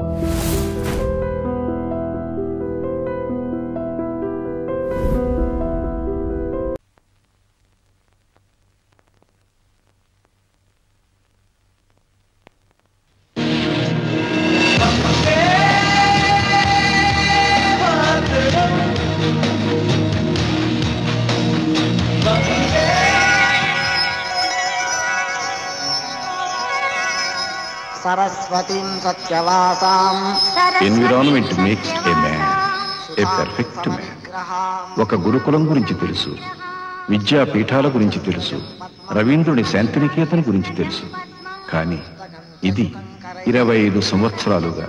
సరస్వతీం environment makes a man a perfect man ఒక గురుకులం గురించి తెలుసు. విద్యాపీఠాల గురించి తెలుసు. రవీంద్రుని శాంతినికేతన్ గురించి తెలుసు. కానీ ఇది ఇరవై ఐదు సంవత్సరాలుగా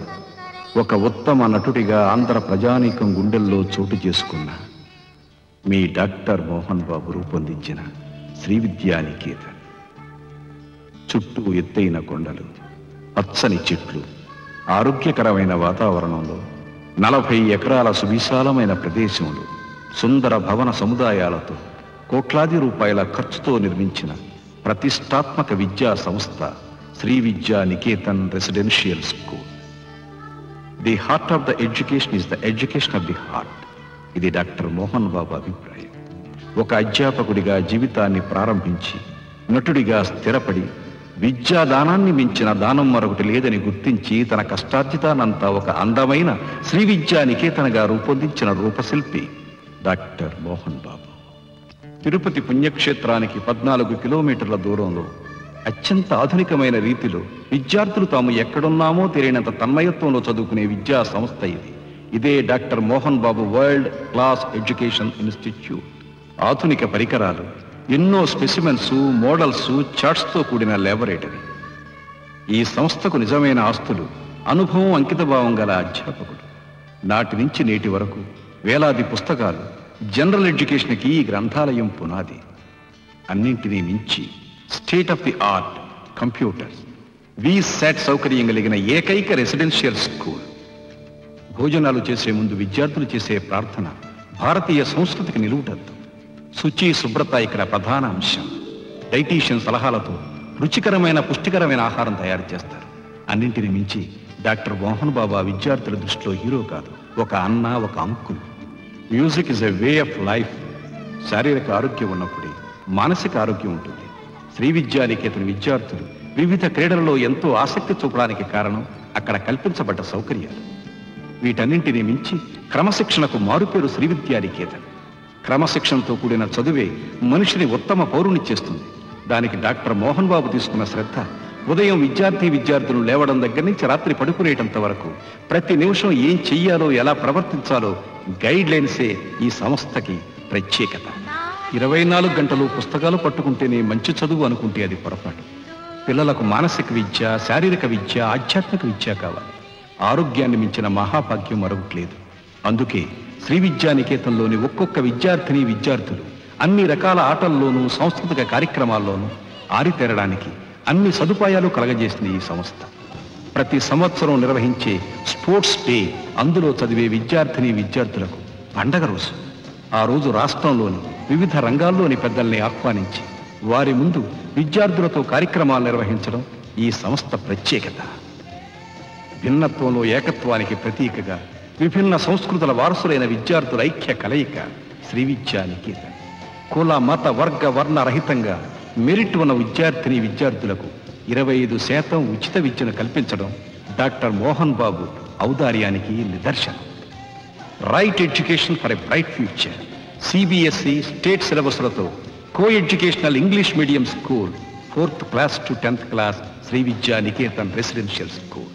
ఒక ఉత్తమ నటుడిగా ఆంధ్ర ప్రజానీకం గుండెల్లో చోటు చేసుకున్న మీ డాక్టర్ మోహన్ బాబు రూపొందించిన శ్రీ విద్యానికేతన్. చుట్టూ ఎత్తైన కొండలు. పచ్చని చెట్లు ఆరోగ్యకరమైన వాతావరణంలో నలభై ఎకరాల సువిశాలమైన ప్రదేశంలో సుందర భవన సముదాయాలతో కోట్లాది రూపాయల ఖర్చుతో నిర్మించిన ప్రతిష్టాత్మక విద్యా సంస్థ Shri Vidya Niketan residential school. The heart of the education is the education of the heart ఇది డాక్టర్ మోహన్ బాబు అభిప్రాయం. ఒక అధ్యాపకుడిగా జీవితాన్ని ప్రారంభించి నటుడిగా స్థిరపడి విద్యాదానాన్ని మించిన దానం మరొకటి లేదని గుర్తించి తన కష్టార్జితానంతా ఒక అందమైన శ్రీ విద్యానికేతనగా రూపొందించిన రూపశిల్పి డాక్టర్ మోహన్ బాబు. తిరుపతి పుణ్యక్షేత్రానికి పద్నాలుగు కిలోమీటర్ల దూరంలో అత్యంత ఆధునికమైన రీతిలో విద్యార్థులు తాము ఎక్కడున్నామో తెలియనంత తన్మయత్వంలో చదువుకునే విద్యా సంస్థ ఇది. ఇదే doctor Mohan Babu world class education institute. ఆధునిక పరికరాలు ఎన్నో స్పెసిమెన్స్ మోడల్స్ చార్ట్స్తో కూడిన ల్యాబొరేటరీ ఈ సంస్థకు నిజమైన ఆస్తులు అనుభవం అంకితభావం గల అధ్యాపకుడు. నాటి నుంచి నేటి వరకు వేలాది పుస్తకాలు జనరల్ ఎడ్యుకేషన్కి ఈ గ్రంథాలయం పునాది. అన్నింటినీ మించి state of the art computers VSAT సౌకర్యం కలిగిన ఏకైక రెసిడెన్షియల్ స్కూల్. భోజనాలు చేసే ముందు విద్యార్థులు చేసే ప్రార్థన భారతీయ సంస్కృతికి నిలువుటద్దు. శుచి శుభ్రత ఇక్కడ ప్రధాన అంశం. డైటీషియన్ సలహాలతో రుచికరమైన పుష్టికరమైన ఆహారం తయారు చేస్తారు. అన్నింటిని మించి డాక్టర్ మోహన్ బాబా విద్యార్థుల దృష్టిలో హీరో కాదు ఒక అన్న ఒక uncle. Music is a way of life. శారీరక ఆరోగ్యం ఉన్నప్పుడే మానసిక ఆరోగ్యం ఉంటుంది. శ్రీ విద్యానికేతన విద్యార్థులు వివిధ క్రీడలలో ఎంతో ఆసక్తి చూపడానికి కారణం అక్కడ కల్పించబడ్డ సౌకర్యాలు. వీటన్నింటినీ మించి క్రమశిక్షణకు మారుపేరు శ్రీ విద్యానికేతన్. క్రమశిక్షణతో కూడిన చదువే మనిషిని ఉత్తమ పౌరుని చేస్తుంది దానికి డాక్టర్ మోహన్ బాబు తీసుకున్న శ్రద్ధ ఉదయం విద్యార్థి విద్యార్థులు లేవడం దగ్గర నుంచి రాత్రి పడుకునేటంత వరకు ప్రతి నిమిషం ఏం చెయ్యాలో ఎలా ప్రవర్తించాలో గైడ్ లైన్సే ఈ సంస్థకి ప్రత్యేకత. ఇరవై నాలుగు గంటలు పుస్తకాలు పట్టుకుంటేనే మంచి చదువు అనుకుంటే అది పొరపాటు. పిల్లలకు మానసిక విద్య శారీరక విద్య ఆధ్యాత్మిక విద్య కావాలి. ఆరోగ్యాన్ని మించిన మహాభాగ్యం మరొకట్లేదు అందుకే శ్రీ విద్యానికేతంలోని ఒక్కొక్క విద్యార్థిని విద్యార్థులు అన్ని రకాల ఆటల్లోనూ సాంస్కృతిక కార్యక్రమాల్లోనూ ఆరితేరడానికి అన్ని సదుపాయాలు కలగజేసింది ఈ సంస్థ. ప్రతి సంవత్సరం నిర్వహించే స్పోర్ట్స్ డే అందులో చదివే విద్యార్థిని విద్యార్థులకు పండగ రోజు. ఆ రోజు రాష్ట్రంలోని వివిధ రంగాల్లోని పెద్దల్ని ఆహ్వానించి వారి ముందు విద్యార్థులతో కార్యక్రమాలు నిర్వహించడం ఈ సంస్థ ప్రత్యేకత. భిన్నత్వంలో ఏకత్వానికి ప్రతీకగా విభిన్న సంస్కృతుల వారసులైన విద్యార్థుల ఐక్య కలయిక శ్రీ విద్యా నికేతన్. కుల మత వర్గ వర్ణ రహితంగా మెరిట్ ఉన్న విద్యార్థిని విద్యార్థులకు ఇరవై ఐదు శాతం ఉచిత విద్యను కల్పించడం డాక్టర్ మోహన్ బాబు ఔదార్యానికి నిదర్శనం. Right education for a bright future. CBSE state సిలబస్లతో co educational English medium school fourth class to tenth class Shri Vidya Niketan residential school.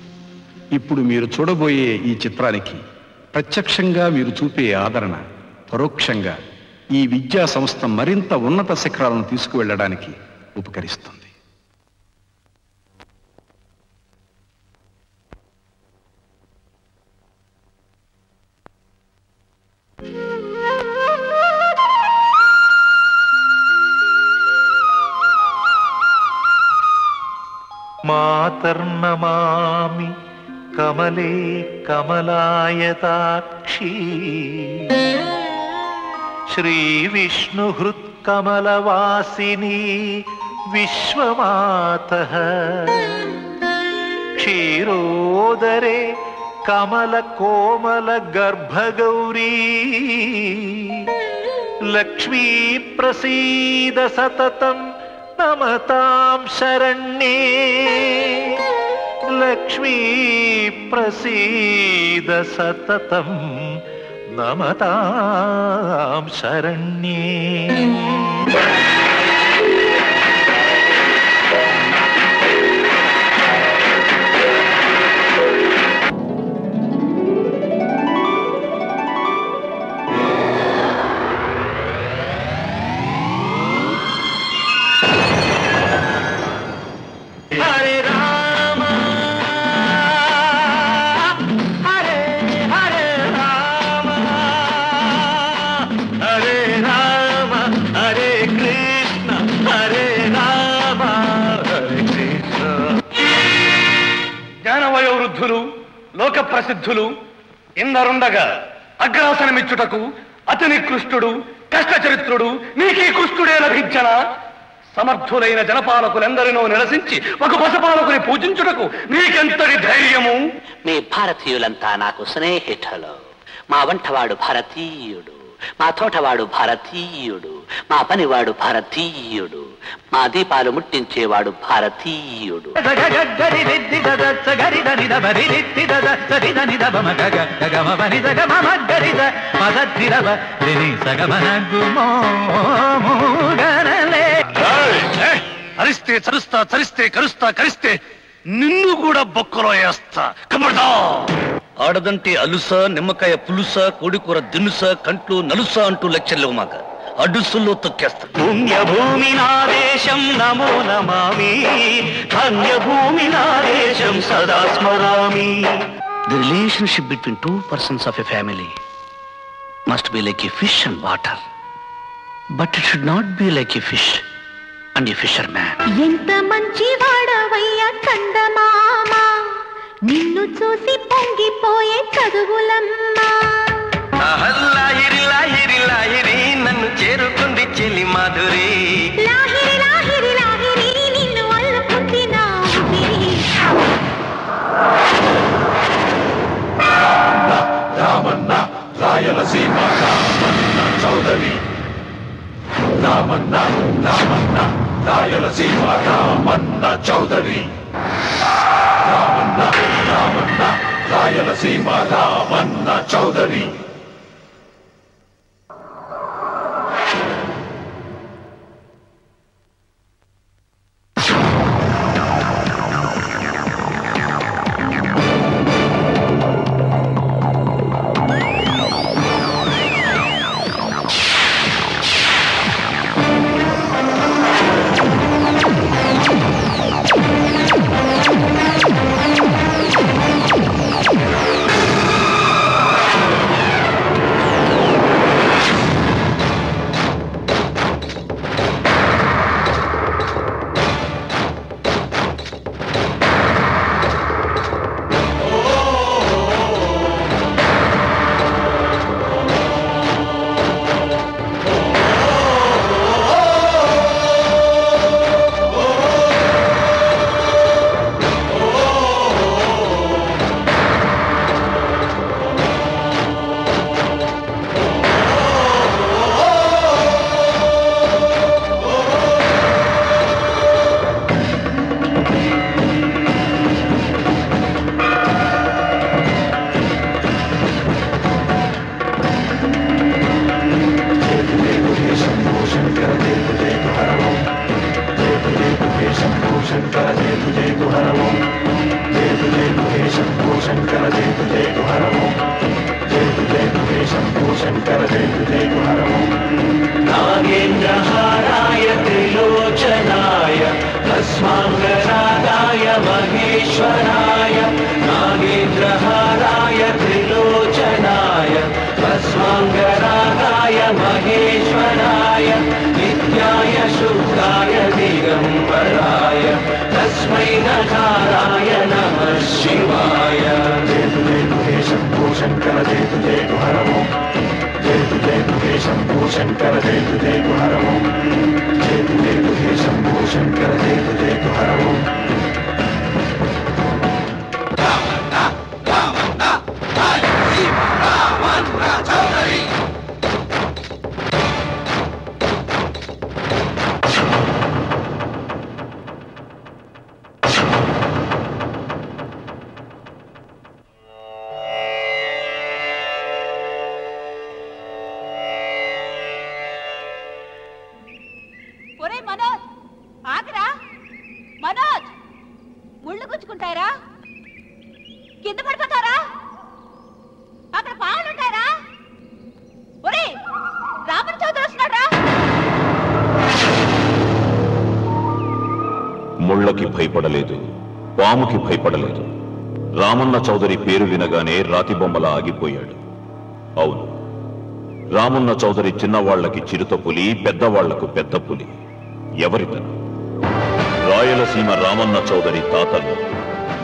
ఇప్పుడు మీరు చూడబోయే ఈ చిత్రానికి ప్రత్యక్షంగా మీరు చూపే ఆదరణ పరోక్షంగా ఈ విద్యా సంస్థ మరింత ఉన్నత శిఖరాలను తీసుకువెళ్ళడానికి ఉపకరిస్తుంది. మాతర్నమామి कमले कमलायताक्षी। श्रीविष्णुहृत्कमलवासिनी विश्वमातः। क्षीरोदरे कमलकोमलगर्भगौरी। लक्ष्मी प्रसीद सततं नमतां शरण्ये। ലക്ഷ്മീ പ്രസീദ സതതം നമതാം ശരണ്യേ. ప్రసిద్ధులు ఇందరుండగా అగ్రాసనమిచ్చుటకు అతని కృష్ణుడు కష్టచరిత్రుడు నీకీ కృష్ణుడే లభించన? సమర్థులైన జనపాలకులెందరినో నిరసించి ఒక పశుపాలకుని పూజించుటకు నీకెంతటి ధైర్యము? మీ భారతీయులంతా నాకు స్నేహితులు. మా వంటవాడు భారతీయుడు. మా తోటవాడు భారతీయుడు మా పనివాడు భారతీయుడు మా దీపాలు ముట్టించేవాడు భారతీయుడు. అరిస్తే చరుస్తా చరిస్తే కరుస్తా కరిస్తే నిన్ను కూడా బొక్కలో వేస్తా. కబడ్దా ఆడదంటే అలుస నిమ్మకాయ పులుస కోడికూర దినుస కంట్లు నలుస అంటూ లెక్చర్లు మాక అడుసుల్లో తొక్కేస్తా. పుణ్యభూమి నాదేశం నమో నమామి. ధన్యభూమి నాదేశం సదా స్మరామి. The relationship between two persons of a family must be like a fish and water. But it should not be like a fish and a fisherman. ఎంత మంచి వాడవయ్యా కందమామ నిన్ను చూసి పొంగిపోయే చదువులమ్మా. లాహిరి లాహిరి లాహిరి నన్ను చేరుకుంది చెలి మాధురి. లాహిరి లాహిరి లాహిరి నిన్ను అల్లుకుంది నా ఊపిరి. నాగేంద్రహారాయ పాముకి భయపడలేదు. రామన్న చౌదరి పేరు వినగానే రాతిబొమ్మలా ఆగిపోయాడు. అవును రామన్న చౌదరి చిన్నవాళ్ళకి చిరుత పులి పెద్దవాళ్ళకు పెద్ద పులి. ఎవరితను? రాయలసీమ రామన్న చౌదరి తాతలు.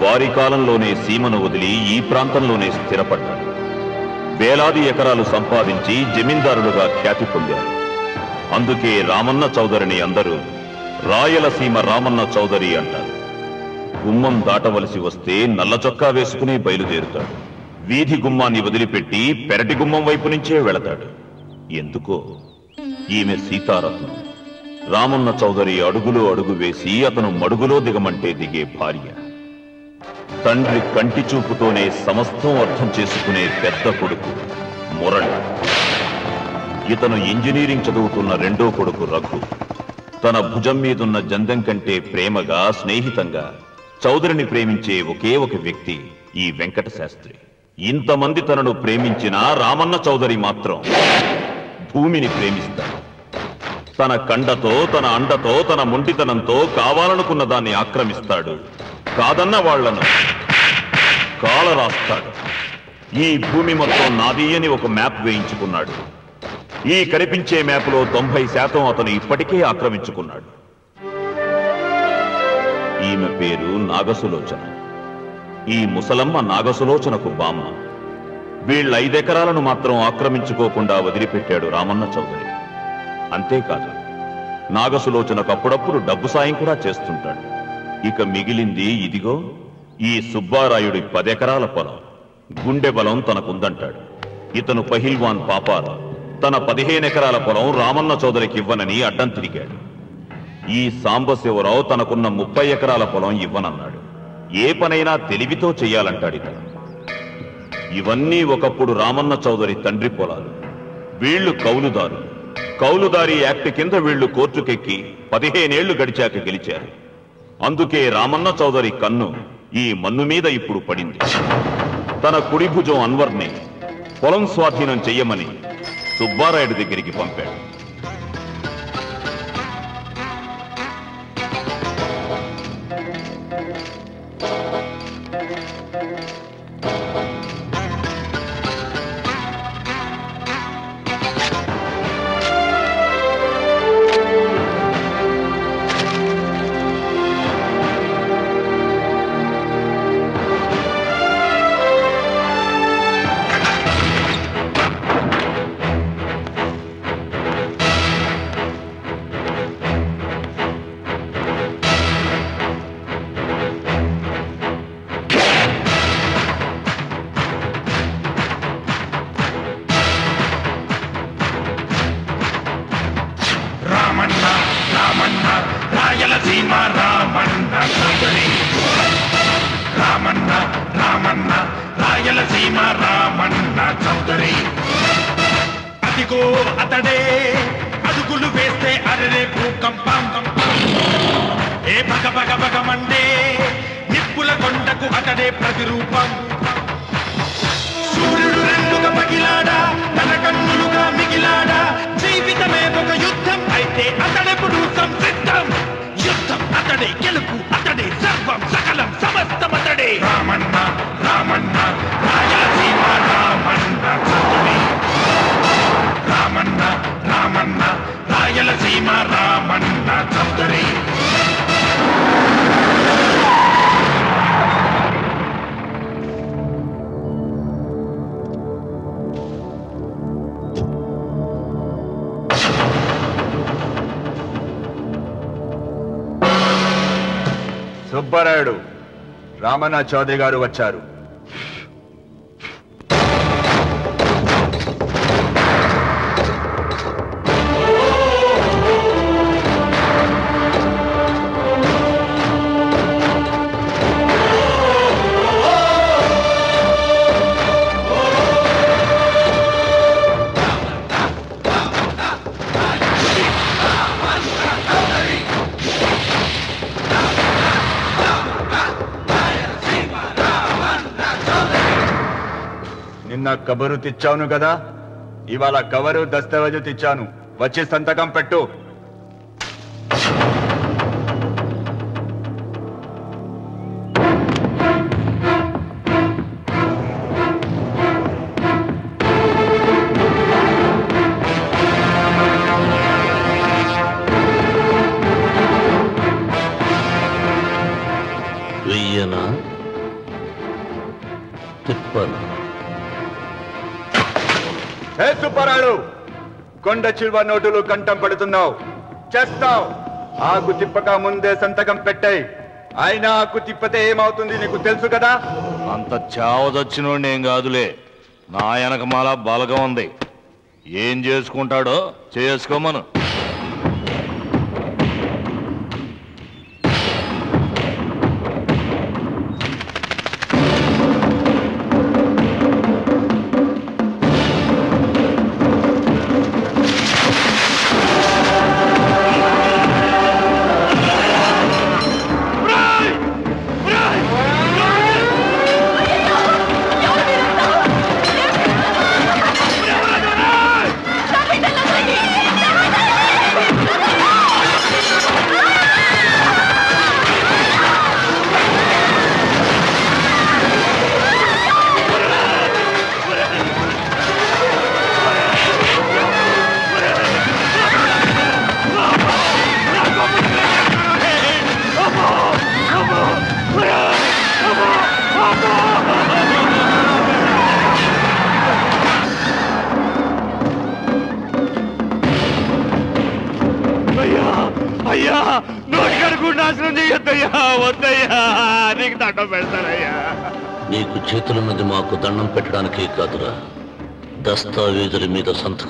వారి కాలంలోనే సీమను వదిలి ఈ ప్రాంతంలోనే స్థిరపడ్డారు. వేలాది ఎకరాలు సంపాదించి జమీందారులుగా ఖ్యాతి పొందారు. అందుకే రామన్న చౌదరిని అందరూ రాయలసీమ రామన్న చౌదరి అంటారు. గుమ్మం దాటవలసి వస్తే నల్ల చొక్కా వేసుకుని బయలుదేరుతాడు. వీధి గుమ్మాన్ని వదిలిపెట్టి పెరటి గుమ్మం వైపు నుంచే వెళతాడు. ఎందుకో? ఈమె సీతారత్నం. రామన్న చౌదరి అడుగులో అడుగు వేసి అతను మడుగులో దిగమంటే దిగే భార్య. తండ్రి కంటి చూపుతోనే సమస్తం అర్థం చేసుకునే పెద్ద కొడుకు మురళి. ఇతను ఇంజనీరింగ్ చదువుతున్న రెండో కొడుకు రఘు. తన భుజం మీదున్న జందం కంటే ప్రేమగా స్నేహితంగా చౌదరిని ప్రేమించే ఒకే ఒక వ్యక్తి ఈ వెంకట శాస్త్రి. ఇంతమంది తనను ప్రేమించిన రామన్న చౌదరి మాత్రం భూమిని ప్రేమిస్తాడు. తన కండతో తన అండతో తన మొండితనంతో కావాలనుకున్న దాన్ని ఆక్రమిస్తాడు. కాదన్న వాళ్ళను కాల రాస్తాడు ఈ భూమి మొత్తం నాది అని ఒక మ్యాప్ వేయించుకున్నాడు. ఈ కనిపించే మ్యాప్లో తొంభై శాతం అతను ఇప్పటికే ఆక్రమించుకున్నాడు. ఈమె పేరు నాగసులోచన. ఈ ముసలమ్మ నాగసులోచనకు బామ్మ. వీళ్ళ ఐదెకరాలను మాత్రం ఆక్రమించుకోకుండా వదిలిపెట్టాడు రామన్న చౌదరి. అంతేకాదు నాగసులోచనకు అప్పుడప్పుడు డబ్బు సాయం కూడా చేస్తుంటాడు. ఇక మిగిలింది ఇదిగో ఈ సుబ్బారాయుడి పదెకరాల పొలం. గుండె బలం తనకుందంటాడు. ఇతను పహిల్వాన్ పాపాల తన పదిహేను ఎకరాల పొలం రామన్న చౌదరికి ఇవ్వనని అడ్డం తిరిగాడు. ఈ సాంబశివరావు తనకున్న ముప్పై ఎకరాల పొలం ఇవ్వనన్నాడు. ఏ పనైనా తెలివితో చెయ్యాలంటాడు ఇతను. ఇవన్నీ ఒకప్పుడు రామన్న చౌదరి తండ్రి పొలాలు. వీళ్ళు కౌలుదారు. కౌలుదారి యాక్ట్ కింద వీళ్ళు కోర్టుకెక్కి పదిహేనేళ్ళు గడిచాక గెలిచారు. అందుకే రామన్న చౌదరి కన్ను ఈ మన్ను మీద ఇప్పుడు పడింది. తన కుడి భుజం అన్వర్ని పొలం స్వాధీనం చెయ్యమని సుబ్బారాయుడు దగ్గరికి పంపాడు. రామన్న చౌదరి గారు వచ్చారు. నిన్న కబరు తెచ్చాను కదా ఇవాళ కవరు దస్తావేజు తెచ్చాను. వచ్చి సంతకం పెట్టు. కొండ చిల్వ నోటులు కంఠం పడుతున్నావు. చేస్తావు. ఆకు తిప్పక ముందే సంతకం పెట్టాయి. అయినా ఆకు తిప్పతే ఏమవుతుంది నీకు తెలుసు కదా? అంత చావదచ్చినోడిని ఏం కాదులే. నా వెనక మాల బలగం ఉంది. ఏం చేసుకుంటాడో చేసుకోమను.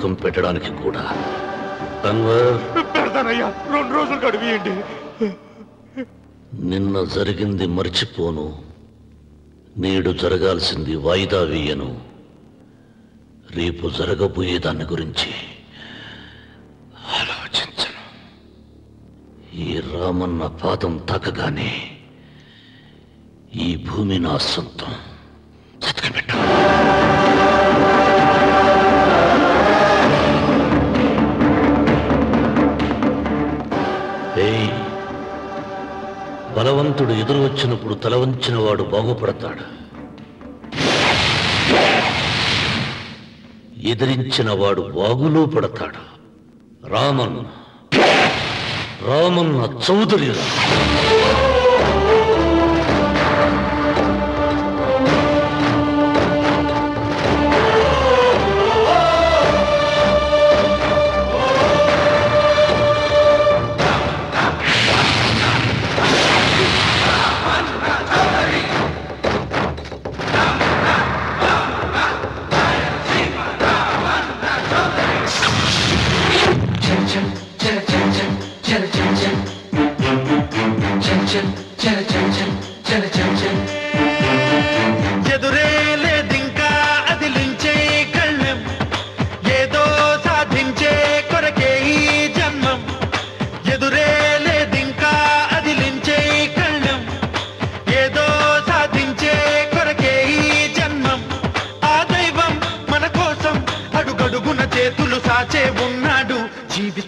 సంతకం పెట్టడానికి కూడా. అన్వర్ పెడతానయ్యా రెండు రోజులు గడిపియండి. నిన్న జరిగింది మర్చిపోను. నేడు జరగాల్సింది వాయిదా వేయను. రేపు జరగబోయే దాని గురించి ఆలోచించను. ఈ రామన్న పాదం తాకగానే ఈ భూమి నా సొంతం. బలవంతుడు ఎదురు వచ్చినప్పుడు తల వంచిన వాడు బాగుపడతాడు. ఎదిరించిన వాడు బాగులో పడతాడు. రామన్ రామన్న చౌదరి.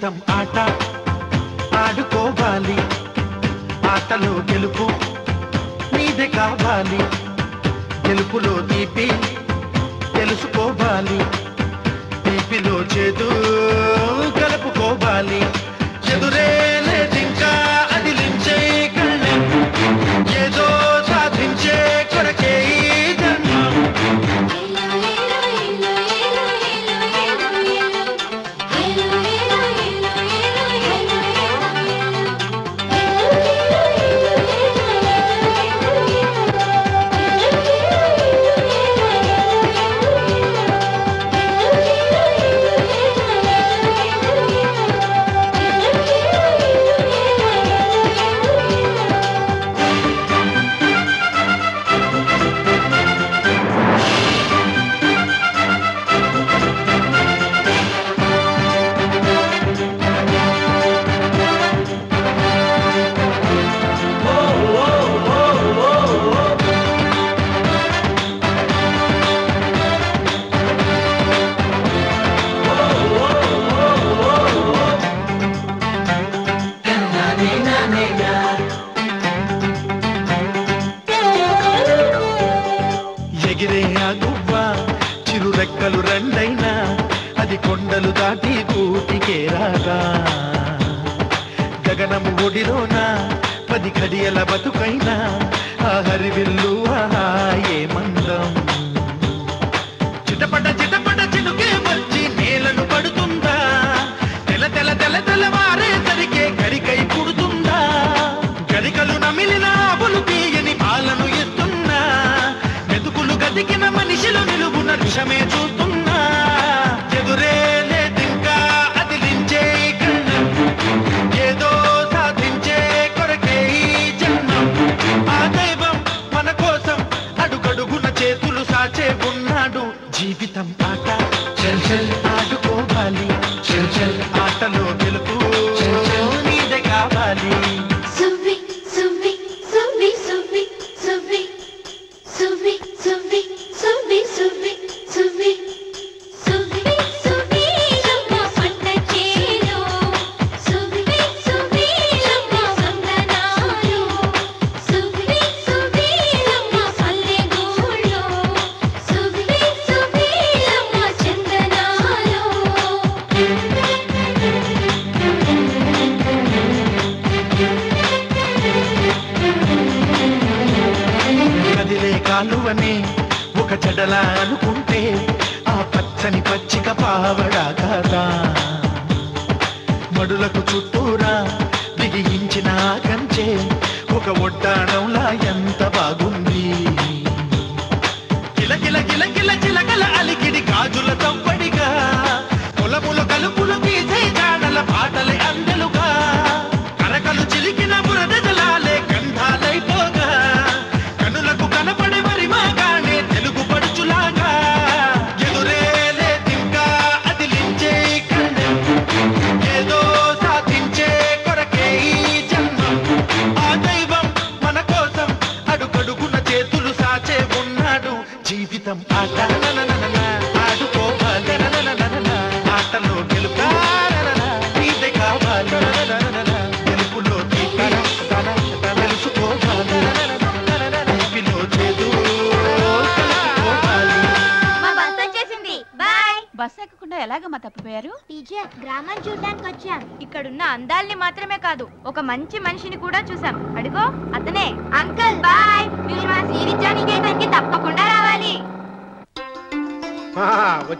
జీవితం ఆట ఆడుకోవాలి. ఆటలో గెలుపు నీదే కావాలి. గెలుపులో తీపి తెలుసుకోవాలి తీపిలో చేదు కలుపుకోవాలి.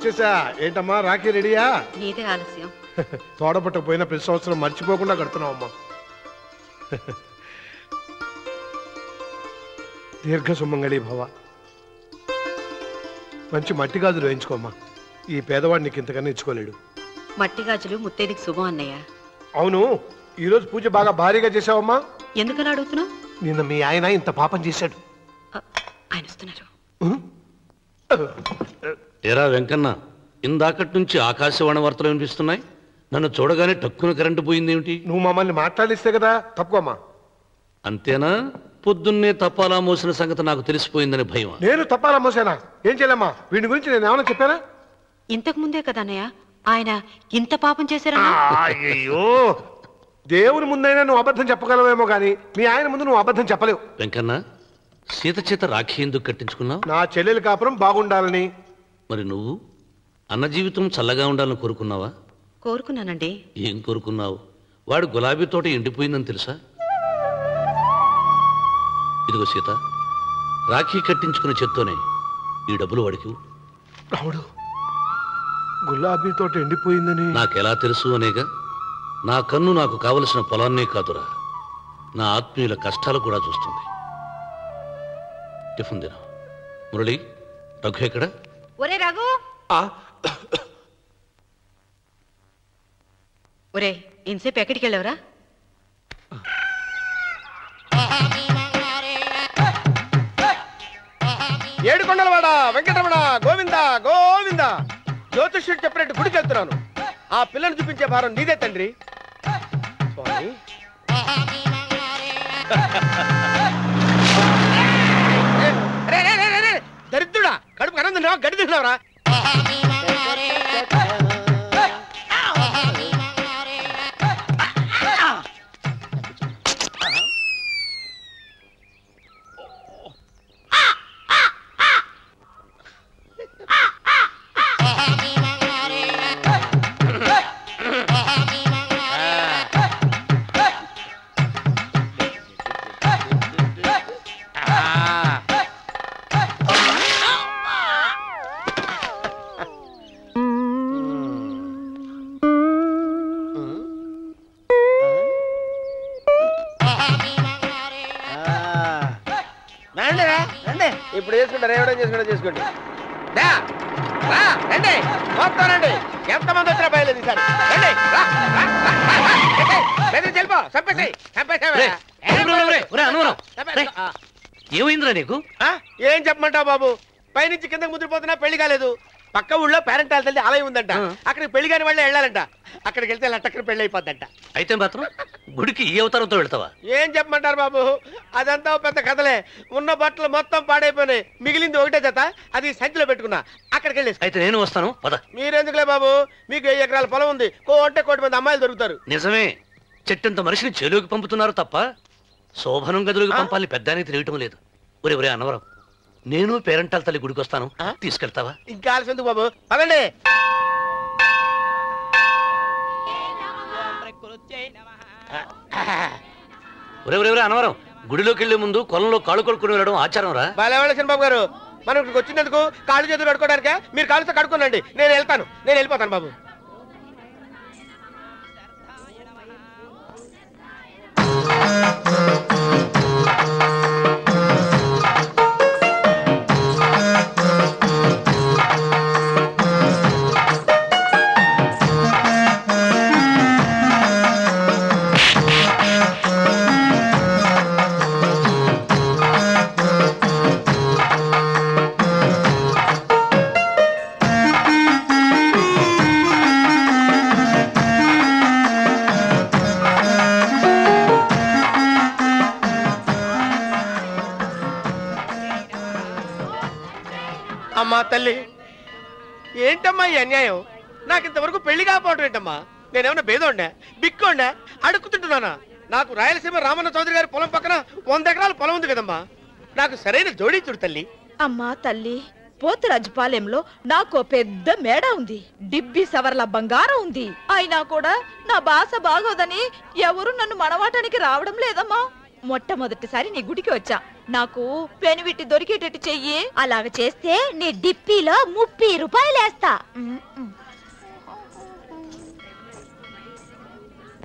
వచ్చేసా? ఏంటమ్మా రాఖీ రెడీయా? నీదే ఆలస్యం. తోడపట్టకపోయిన ప్రతి సంవత్సరం మర్చిపోకుండా కడుతున్నావు అమ్మా దీర్ఘ సుమంగళి భవ. మంచి మట్టి గాజులు వేయించుకోమ్మా. ఈ పేదవాడు నీకు ఇంతకన్నా ఇచ్చుకోలేడు. మట్టి గాజులు ముత్తేదికి శుభం అన్నయ్య. అవును ఈరోజు పూజ బాగా భారీగా చేసావమ్మా ఎందుకలా అడుగుతున్నావు? నిన్న మీ ఆయన ఇంత పాపం చేశాడు. వెంకన్న ఇందాకటి నుంచి ఆకాశవాణి వార్తలు వినిపిస్తున్నాయి. నన్ను చూడగానే టక్కున కరెంటు పోయిందేమిటి? నువ్వు మమ్మల్ని మాట్లాడిస్తే కదా తప్పుకోమ్మా. అంతేనా? పొద్దున్నే తపాలా మోసిన సంగతి నాకు తెలిసిపోయిందని భయం నేను తప్పాలా మోసానా? ఏం చేయలేమ్మా? వీడి గురించి నేను ఏమైనా చెప్పానా? ఇంతకు ముందే కదా అన్నయ్య ఆయన ఇంత పాపం చేశారన్నా? అయ్యో దేవుని ముందైనా నువ్వు అబద్ధం చెప్పగలవేమో కానీ మీ ఆయన ముందు నువ్వు అబద్ధం చెప్పలేవు. వెంకన్న సీత చేత రాఖీ ఎందుకు కట్టించుకున్నావు? నా చెల్లెలి కాపురం బాగుండాలని మరి నువ్వు? అన్న జీవితం చల్లగా ఉండాలని కోరుకున్నావా? కోరుకున్నానండి. ఏం కోరుకున్నావు? వాడు గులాబీ తోట ఎండిపోయిందని తెలుసా? ఇదిగో సీత రాఖీ కట్టించుకున్న చేత్తోనే ఈ డబ్బులు వాడికి. రాముడు గులాబీ తోట ఎండిపోయిందని. నాకెలా తెలుసు అనేగా? నా కన్ను నాకు కావలసిన పొలాన్నే కాదురా. నా ఆత్మీయుల కష్టాలు కూడా చూస్తుంది. టిఫిన్ దినం మురళి రఘు ఎక్కడ? ఒరే రఘు. ఒరే ఇంతసేపు ఎక్కడికి వెళ్ళవరా? ఏడుకొండలవాడ వెంకటరమణ గోవింద గోవింద. జ్యోతిష్యుడు చెప్పినట్టు గుడికి వెళ్తున్నాను. ఆ పిల్లని చూపించే భారం నీదే తండ్రి. స్వామి. రే, రే, రే, రే, రే, దరిద్రుడా. கடுப்பு கறந்துட்டோம் கடுத்து வரா పెళ్ళి కాలేదు. పక్క ఊళ్ళో పేరెంట్ తల్లి ఆలయం ఉందంట. అక్కడికి పెళ్ళి కాని వాళ్ళే వెళ్ళాలంట. అక్కడికి వెళ్తే లట్టక్కన పెళ్ళి అయిపోద్దంట. అయితే మాత్రం గుడికి ఈ అవతారంతో వెళ్తావా? ఏం చెప్పమంటారు బాబు? అదంతా పెద్ద కథలే. ఉన్న బట్టలు మొత్తం పాడైపోయినాయి. మిగిలింది ఒకటే జత. అది సంచిలో పెట్టుకున్నా. అక్కడికి వెళ్ళేసి. అయితే నేను వస్తాను. పద. మీరెందుకులే బాబు? మీకు వెయ్యి ఎకరాల పొలం ఉంది? కో అంటే కోటి మంది అమ్మాయిలు దొరుకుతారు. నిజమే. చెట్టంత మనిషిని చెరువుకి పంపుతున్నారు తప్ప? శోభనం గదులకు పంపాలని పెద్దానికి తెలియటం లేదు. ఒరే ఒరే అనవరం నేను పేరంటాల తల్లి గుడికి వస్తాను తీసుకెళ్తావా? ఇంకా ఆలస్యం బాబు? పదండి. అనవరం గుడిలోకి వెళ్ళే ముందు కొలంలో కాళ్ళు కొడుకుని వెళ్ళడం ఆచారం రా. బాలేవాళ్ళ బాబు గారు మనం ఇక్కడికి వచ్చినందుకు కాళ్ళు చేతులు కడుక్కోవడానికే? మీరు కాళ్ళతో కడుక్కోనండి. నేను వెళ్తాను. నేను వెళ్ళిపోతాను బాబు. ఏంటమ్మా ఈ అన్యాయం? నాకు ఇంతవరకు పెళ్ళి కాకపోవటం ఏంటమ్మా? నేనేమన్నా బేదోండా బిక్కోండా అడుక్కుతుంటున్నానా? నాకు రాయలసీమ రామన్న చౌదరి గారి పొలం పక్కన వంద ఎకరాల పొలం ఉంది కదమ్మా. నాకు సరైన జోడించుడు చూడు తల్లి. అమ్మా తల్లి పోతురాజుపాలెంలో నాకు పెద్ద మేడ ఉంది. డిబ్బి సవర్ల బంగారం ఉంది. అయినా కూడా నా బాస బాగోదని ఎవరు నన్ను మనవాటానికి రావడం లేదమ్మా. మొట్టమొదటిసారి నీ గుడికి వచ్చా. నాకు పెనువిట్టి దొరికేటట్టు చెయ్యి. అలాగ చేస్తే నీ డిప్పిలో ముప్పై రూపాయలు వేస్తా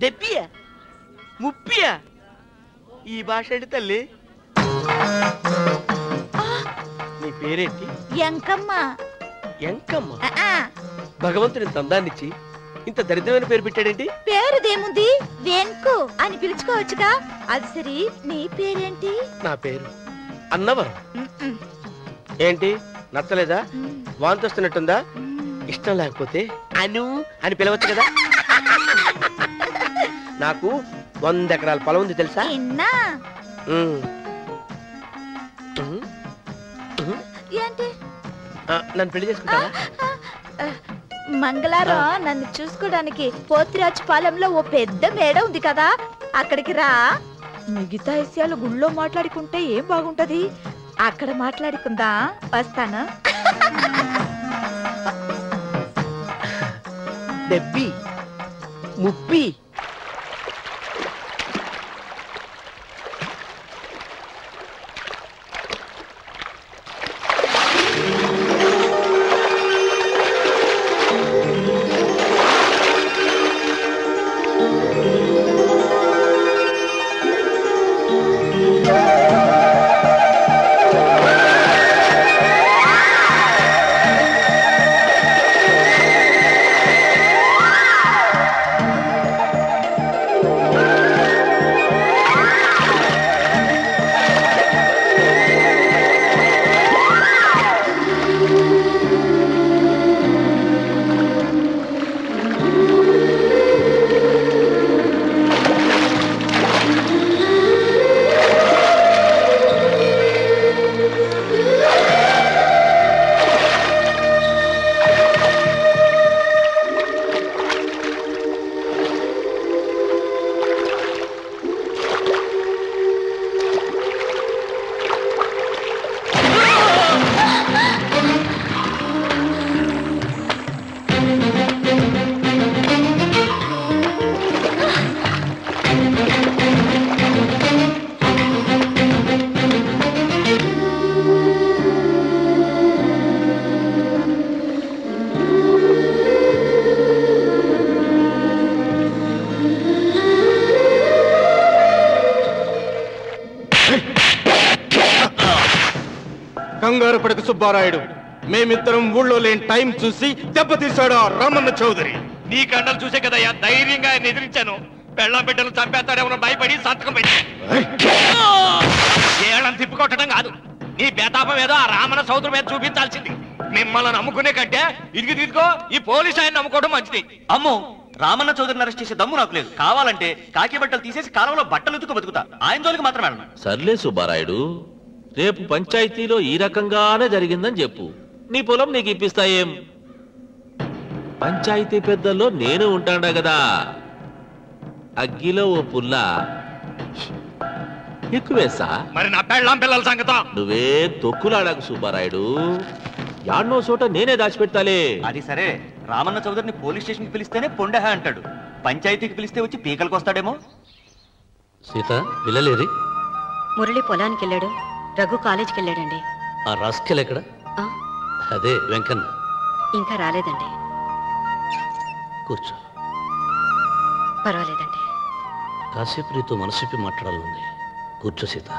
డెబ్బియా ముప్పియా? ఈ భాష ఏంటి తల్లి? నీ పేరేంటి? ఎంకమ్మ. ఎంకమ్మ. భగవంతుని ఇంత అందాన్నిచ్చి ఇంత దరిద్రమైన పేరు పెట్టాడేంటి? పేరుదేముంది? వెంకు అని పిలుచుకోవచ్చుగా? అది సరి నీ పేరేంటి? నా పేరు అన్నవరం. ఏంటి? నచ్చలేదా? వాంతి వస్తున్నట్టుందా ఇష్టం లేకపోతే అను అని పిలవచ్చు కదా? నాకు వంద ఎకరాల పొలం ఉంది తెలుసా? నన్ను. పెళ్ళి చేసుకుంటావా? మంగళారం నన్ను చూసుకోవడానికి పోతిరాజు పాలెంలో ఓ పెద్ద మేడ ఉంది కదా అక్కడికి రా. మిగతా విషయాలు గుళ్ళో మాట్లాడుకుంటే ఏం బాగుంటది? అక్కడ మాట్లాడుకుందా? వస్తాను. డెబ్బి ముప్పి. కంగారు పడక సుబ్బారాయుడు. మేమిద్దరం ఊళ్ళో లేని టైం చూసి దెబ్బతీశాడు ఆ రామన్న చౌదరి. నీ కండలు చూసే కదయ్యా ధైర్యంగా ఆయన ఎదిరించాను పెళ్ళం బిడ్డలు చంపేస్తాడేమో భయపడి సంతకం పెట్టి. ఏళ్ళని తిప్పుకొట్టడం కాదు. నీ బేతాపం ఏదో ఆ రామణ సౌదరి మీద చూపించాల్సింది. మిమ్మల్ని నమ్ముకునే కంటే ఇదిగి తీసుకో ఈ పోలీస్ ఆయన నమ్ముకోవడం మంచిది. అమ్మో రామన్న చౌదరిని అరెస్ట్ చేసే దమ్ము నాకు లేదు. కావాలంటే కాకి బట్టలు తీసేసి కాలంలో బట్టలు ఉతుకు బతుకుతా. ఆయన జోలికి మాత్రం వెళ్ళను. సర్లే సుబ్బారాయుడు. రేపు పంచాయతీలో ఈ రకంగానే జరిగిందని చెప్పు. నీ పొలం నీకు ఇప్పిస్తాయేం? పంచాయతీ పెద్దల్లో నేను ఉంటాడా కదా? అగ్గిలో ఓ పుల్ల. ఎక్కువేసా మరి నా పెళ్ళం పిల్లల సంగతం? నువ్వే తొక్కులాడకు సుబ్బారాయుడు. యాడ్నో చోట నేనే దాచిపెడతాలే. అది సరే. రామన్న చౌదరిని పోలీస్ స్టేషన్కి పిలిస్తేనే పొండహ అంటాడు. పంచాయతీకి పిలిస్తే వచ్చి పీకలకు వస్తాడేమో సీత పిల్లలేరి మురళి పొలానికి వెళ్ళాడు రఘు కాలేజీకి వెళ్ళాడండి. ఆ రాస్కెల్ ఎక్కడ? ఆ? అదే వెంకన్న. ఇంకా రాలేదండి. కూర్చో. పర్వాలేదండి. కాసేపు నీతో మనసిప్పి మాట్లాడాలనుంది. కూర్చో సీత.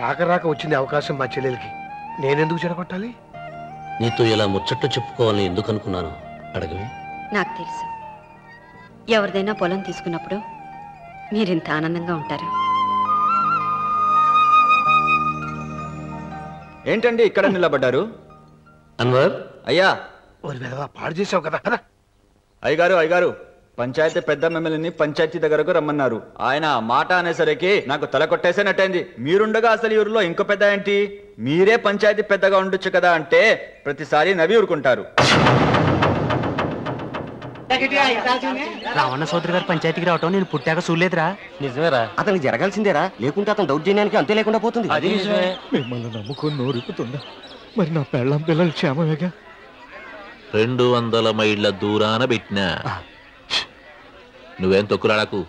రాక రాక వచ్చింది అవకాశం మా చెల్లెలకి. నేనెందుకు చెడగొట్టాలి? నీతో ఇలా ముచ్చట్లు చెప్పుకోవాలని ఎందుకు అనుకున్నాను అడగవే. నాకు తెలుసు. ఎవరిదైనా పొలం తీసుకున్నప్పుడు మీరింత ఆనందంగా ఉంటారు. ఏంటండి ఇక్కడ నిలబడ్డారు? అన్వర్? అయ్యా. పాడు చేసావు కదా కదా అయ్యగారు అయ్యగారు పంచాయతీ పెద్ద మిమ్మల్ని పంచాయతీ దగ్గరకు రమ్మన్నారు. ఆయన మాట అనేసరికి నాకు తల కొట్టేసేనట్టయింది. మీరుండగా అసలు ఈ ఊరిలో ఇంకో పెద్ద ఏంటి? మీరే పంచాయతీ పెద్దగా ఉండొచ్చు కదా అంటే ప్రతిసారి నవ్వి ఊరుకుంటారు. రావణ సోదరి గారు పంచాయతీకి రావటం నేను పుట్టాక చూడలేదురా. నిజమేరా. అతనికి జరగాల్సిందేరా. లేకుంటే అతను దౌర్జన్యానికి అంతే లేకుండా పోతుంది. మిమ్మల్ని నమ్ముకొని నోరుకుతుందా? మరి నా పెళ్ళం పిల్లలు క్షేమమేగా? రెండు వందల మైళ్ళ దూరాన పెట్టినా. నువ్వేం తొక్కులాడకు?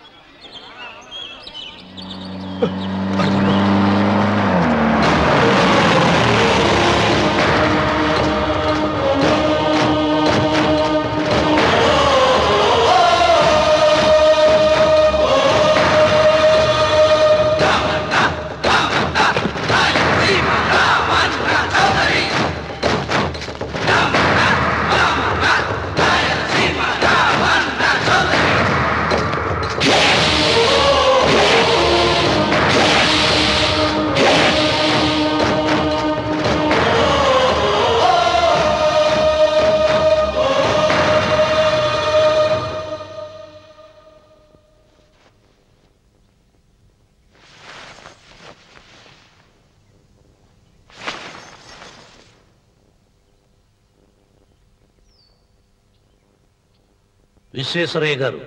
విశ్వేశ్వరయ్య గారు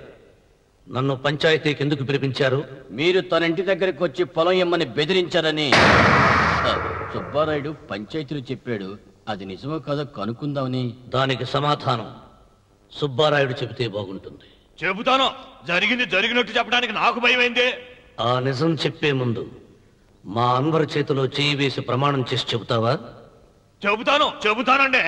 నన్ను పంచాయతీకి ఎందుకు పిలిపించారు? మీరు తన ఇంటి దగ్గరికి వచ్చి పొలం ఇమ్మని బెదిరించారని. సుబ్బారాయుడు పంచాయతీలో చెప్పాడు. అది నిజమో కాదో కనుక్కుందామని. దానికి సమాధానం సుబ్బారాయుడు చెబితే బాగుంటుంది. చెబుతాను. జరిగింది జరిగినట్టు చెప్పడానికి నాకు భయమైంది. ఆ నిజం చెప్పే ముందు మా అన్వర్ చేతిలో చేయి వేసి ప్రమాణం చేసి చెబుతావా? చెబుతాను చెబుతానండి.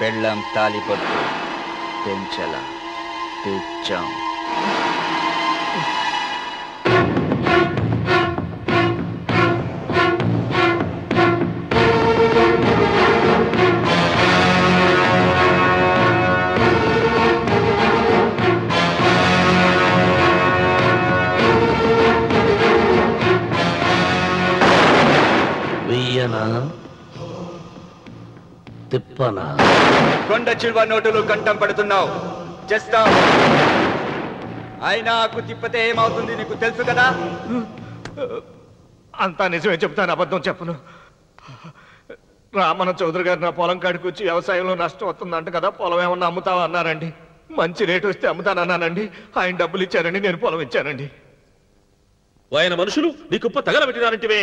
పెళ్ళం తాలిపట్టు. పెంచల తెచ్చాం. వెయ్యనా? తిప్పనా? కొండ చిల్వ నోటులు కంఠం పడుతున్నావు. చేస్తావు. అయినా ఆకు తిప్పితే ఏమవుతుంది నీకు తెలుసు కదా? అంతా నిజమే చెప్తాను అబద్ధం చెప్పను. రామన్న చౌదరి గారు నా పొలం కాడికి వచ్చి వ్యవసాయంలో నష్టం వస్తుందంట కదా పొలం ఏమన్నా అమ్ముతావా అన్నారండి. మంచి రేటు వస్తే అమ్ముతానన్నానండి ఆయన డబ్బులు ఇచ్చారండి నేను పొలం ఇచ్చానండి. ఆయన మనుషులు నీ కుప్ప తగలబెట్టినారంటివే.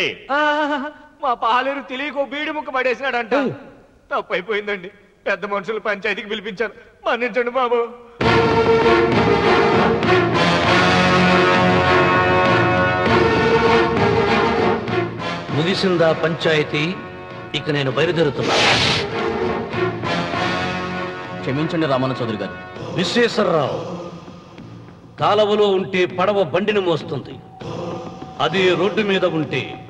మా పాలేరు తెలియకో బీడి ముక్క పడేసినాడంట. తప్పైపోయిందండి. పెద్ద మనుషులు పంచాయతీకి పిలిపించాను. మన్నించండి బాబు. ముగిసిందా పంచాయతీ? ఇక నేను బయలుదేరుతున్నా. క్షమించండి రామన్న చౌదరి గారు. విశ్వేశ్వరరావు కాలవలో ఉంటే పడవ బండిని మోస్తుంది. అదే రోడ్డు మీద ఉంటే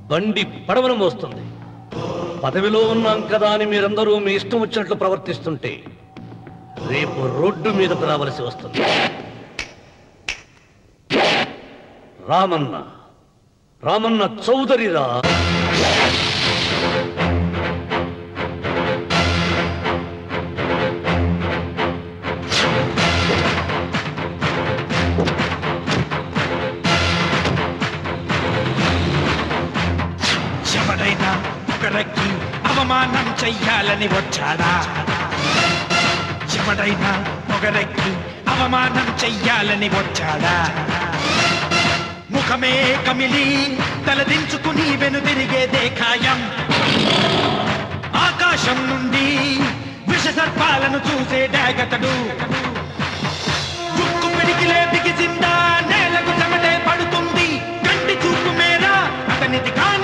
బండి పడవను మోస్తుంది. పదవిలో ఉన్నాం కదా అని మీరందరూ మీ ఇష్టం వచ్చినట్లు ప్రవర్తిస్తుంటే రేపు రోడ్డు మీదకు రావలసి వస్తుంది. రామన్న రామన్న చౌదరిరా చెయ్యాలని వచ్చాడా? ఎవడైనా మొగరెక్కి అవమానం చెయ్యాలని వచ్చాడా? ముఖమే కమిలి తలదించుకుని వెనుదిరిగేదే ఖాయం ఆకాశం నుండి విష సర్పాలను చూసే డాగతడు. చుక్కు పిడికిలే బిగిసిందా? నేలకు చెమటే పడుతుంది. కంటి చూపు మేరా? అతనిది కాని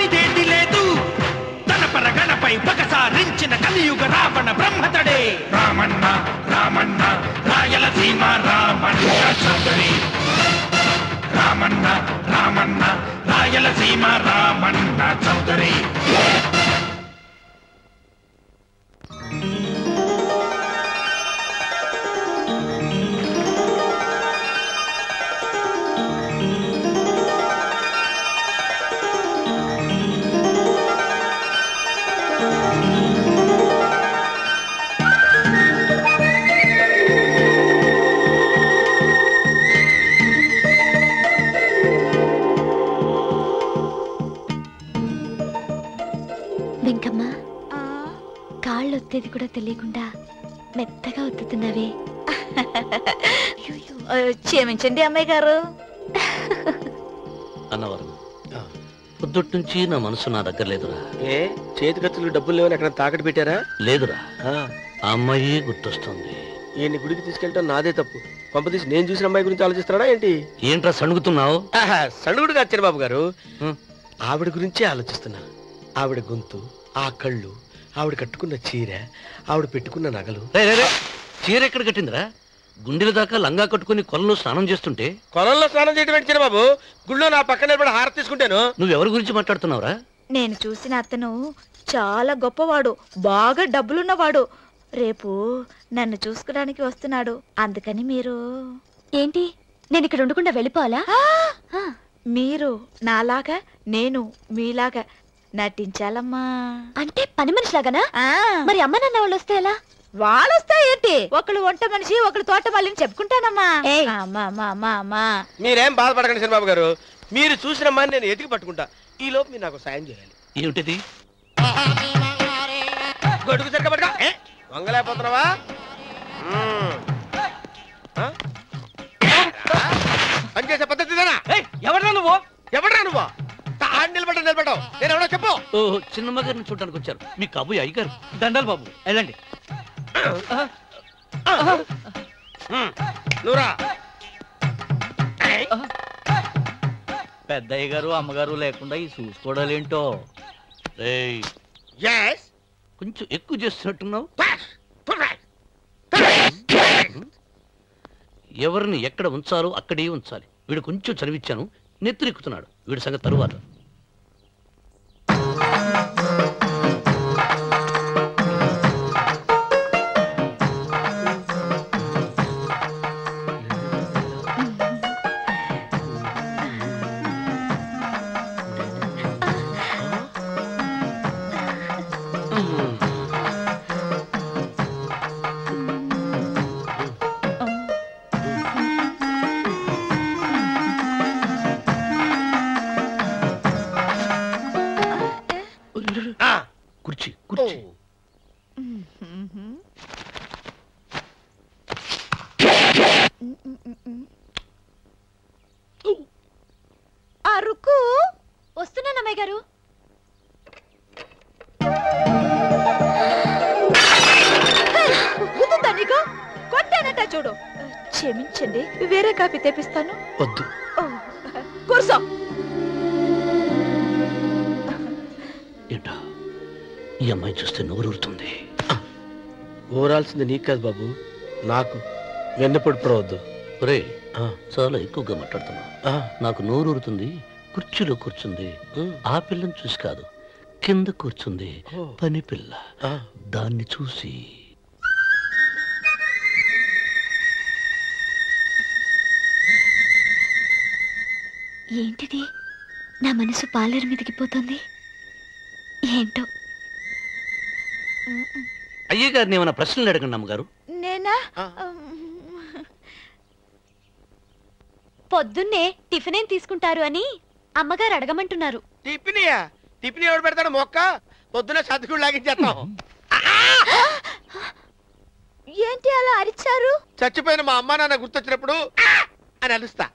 పగసారించిన కలియుగ రావణ బ్రహ్మతడే. రామన్న రామన్న రాయల సీమ రామన్న చౌదరి. రామన్న రామన్న రాయల సీమ రామన్న చౌదరి. కాళ్ళు ఒత్తేది కూడా తెలియకుండా మెత్తగా ఒత్తుతున్నవే. క్షమించండి అమ్మాయి గారు. అన్నవరం పొద్దుటి నుంచి నా మనసు నా దగ్గర లేదురా. ఏ చేతి ఖర్చులు డబ్బులు లేవని ఎక్కడ తాకట్టు పెట్టారా? లేదురా. ఆ, అమ్మాయి గుర్తొస్తుంది. ఈయన్ని గుడికి తీసుకెళ్ళటం నాదే తప్పు. పంపతీసి నేను చూసిన అమ్మాయి గురించి ఆలోచిస్తున్నాడా ఏంటి? ఏంట్రా సణుగుతున్నావు? ఆహా, సణుగుడు కాదు చిరబాబు గారు. ఆవిడ గురించే ఆలోచిస్తున్నా. ఆవిడ గొంతు ఆ కళ్ళు ఆవిడ కట్టుకున్న చీర ఆవిడ పెట్టుకున్న నగలు. చీర ఎక్కడ కట్టిందిరా? గుండెల దాకా లంగా కట్టుకుని కొలను స్నానం చేస్తుంటే? కొలంలో స్నానం చేయడం ఏంటి చిరబాబు గుళ్ళో నా పక్కన నిలబడి హారతి తీసుకుంటాను. నువ్వెవరి గురించి మాట్లాడుతున్నావురా? నేను చూసిన అతను చాలా గొప్పవాడు బాగా డబ్బులున్నవాడు. రేపు నన్ను చూసుకోవడానికి వస్తున్నాడు. అందుకని మీరు ఏంటి? నేను ఇక్కడ ఉండకుండా వెళ్ళిపోవాలా? మీరు నాలాగా నేను మీలాగా నటించాలమ్మా. అంటే పని మనిషిలాగానా మరి అమ్మ నాన్న వాళ్ళు వస్తే ఎలా? వాళ్ళు వస్తాయేంటి ఒకళ్ళు వంట మనిషి ఒకళ్ళు తోట మళ్ళీ చెప్పుకుంటానమ్మా. మీరేం బాధపడకండి చిరబాబు గారు. మీరు చూసిన అమ్మాయిని నేను ఎతికి పట్టుకుంటా. ఈ లోపు మీరు నాకు సాయం చేయాలి. ఏమిటిది? గొడుగు సరిగ్గా? వంగలేకపోతున్నావా? మ్మ్. ఆ? పని చేసే పద్ధతి? ఎవరా నువ్వు? ఎవడ్రా నువ్వు? నిలబడ్డ నిలబడ్డావు నేను ఎవడో చెప్పు. ఓ చిన్నమ్మ గారిని చూడడానికి వచ్చారు. మీ కబు అయ్యగారు. దండాలు బాబు వెళ్ళండి. నువ్వురా పెద్దయ్య గారు అమ్మగారు లేకుండా ఈ చూసుకోవడాలేంటో రేయ్. కొంచెం ఎక్కువ చేస్తున్నట్టున్నావు. ఎవరిని ఎక్కడ ఉంచాలో అక్కడే ఉంచాలి. వీడు కొంచెం చదివిచ్చాను. నెత్తురెక్కుతున్నాడు. వీడి సంగతి తరువాత. చూడు. క్షమించండి వేరే కాపీ తెప్పిస్తాను. వద్దు. కూర్చో. ఏంటా? ఈ అమ్మాయి చూస్తే నోరూరుతుంది. ఊరాల్సింది నీకు కాదు బాబు నాకు. వెన్నపొడి ప్రవద్దు ఒరే చాలా ఎక్కువగా మాట్లాడుతున్నా నాకు నోరూరుతుంది కుర్చీలో కూర్చుంది ఆ పిల్లని చూసి కాదు కింద కూర్చుంది పని పిల్ల. దాన్ని చూసి ఏంటిది? నా మనసు పాలేరు మీదకి పోతుంది. ఏంటో? అయ్య గారిని ఏమైనా ప్రశ్నలు అడగండి అమ్మగారు. నేనా? పొద్దున్నే టిఫిన్ ఏం తీసుకుంటారు అని అమ్మగారు అడగమంటున్నారు. టిఫినియా? టిఫిన్ ఎవడు పెడతాడు మొక్క? పొద్దున సర్దుకుడు లాగించేస్తాం. ఏంటి అలా అరిచారు? చచ్చిపోయిన మా అమ్మ నాన్న గుర్తొచ్చినప్పుడు! అని అలుస్తా.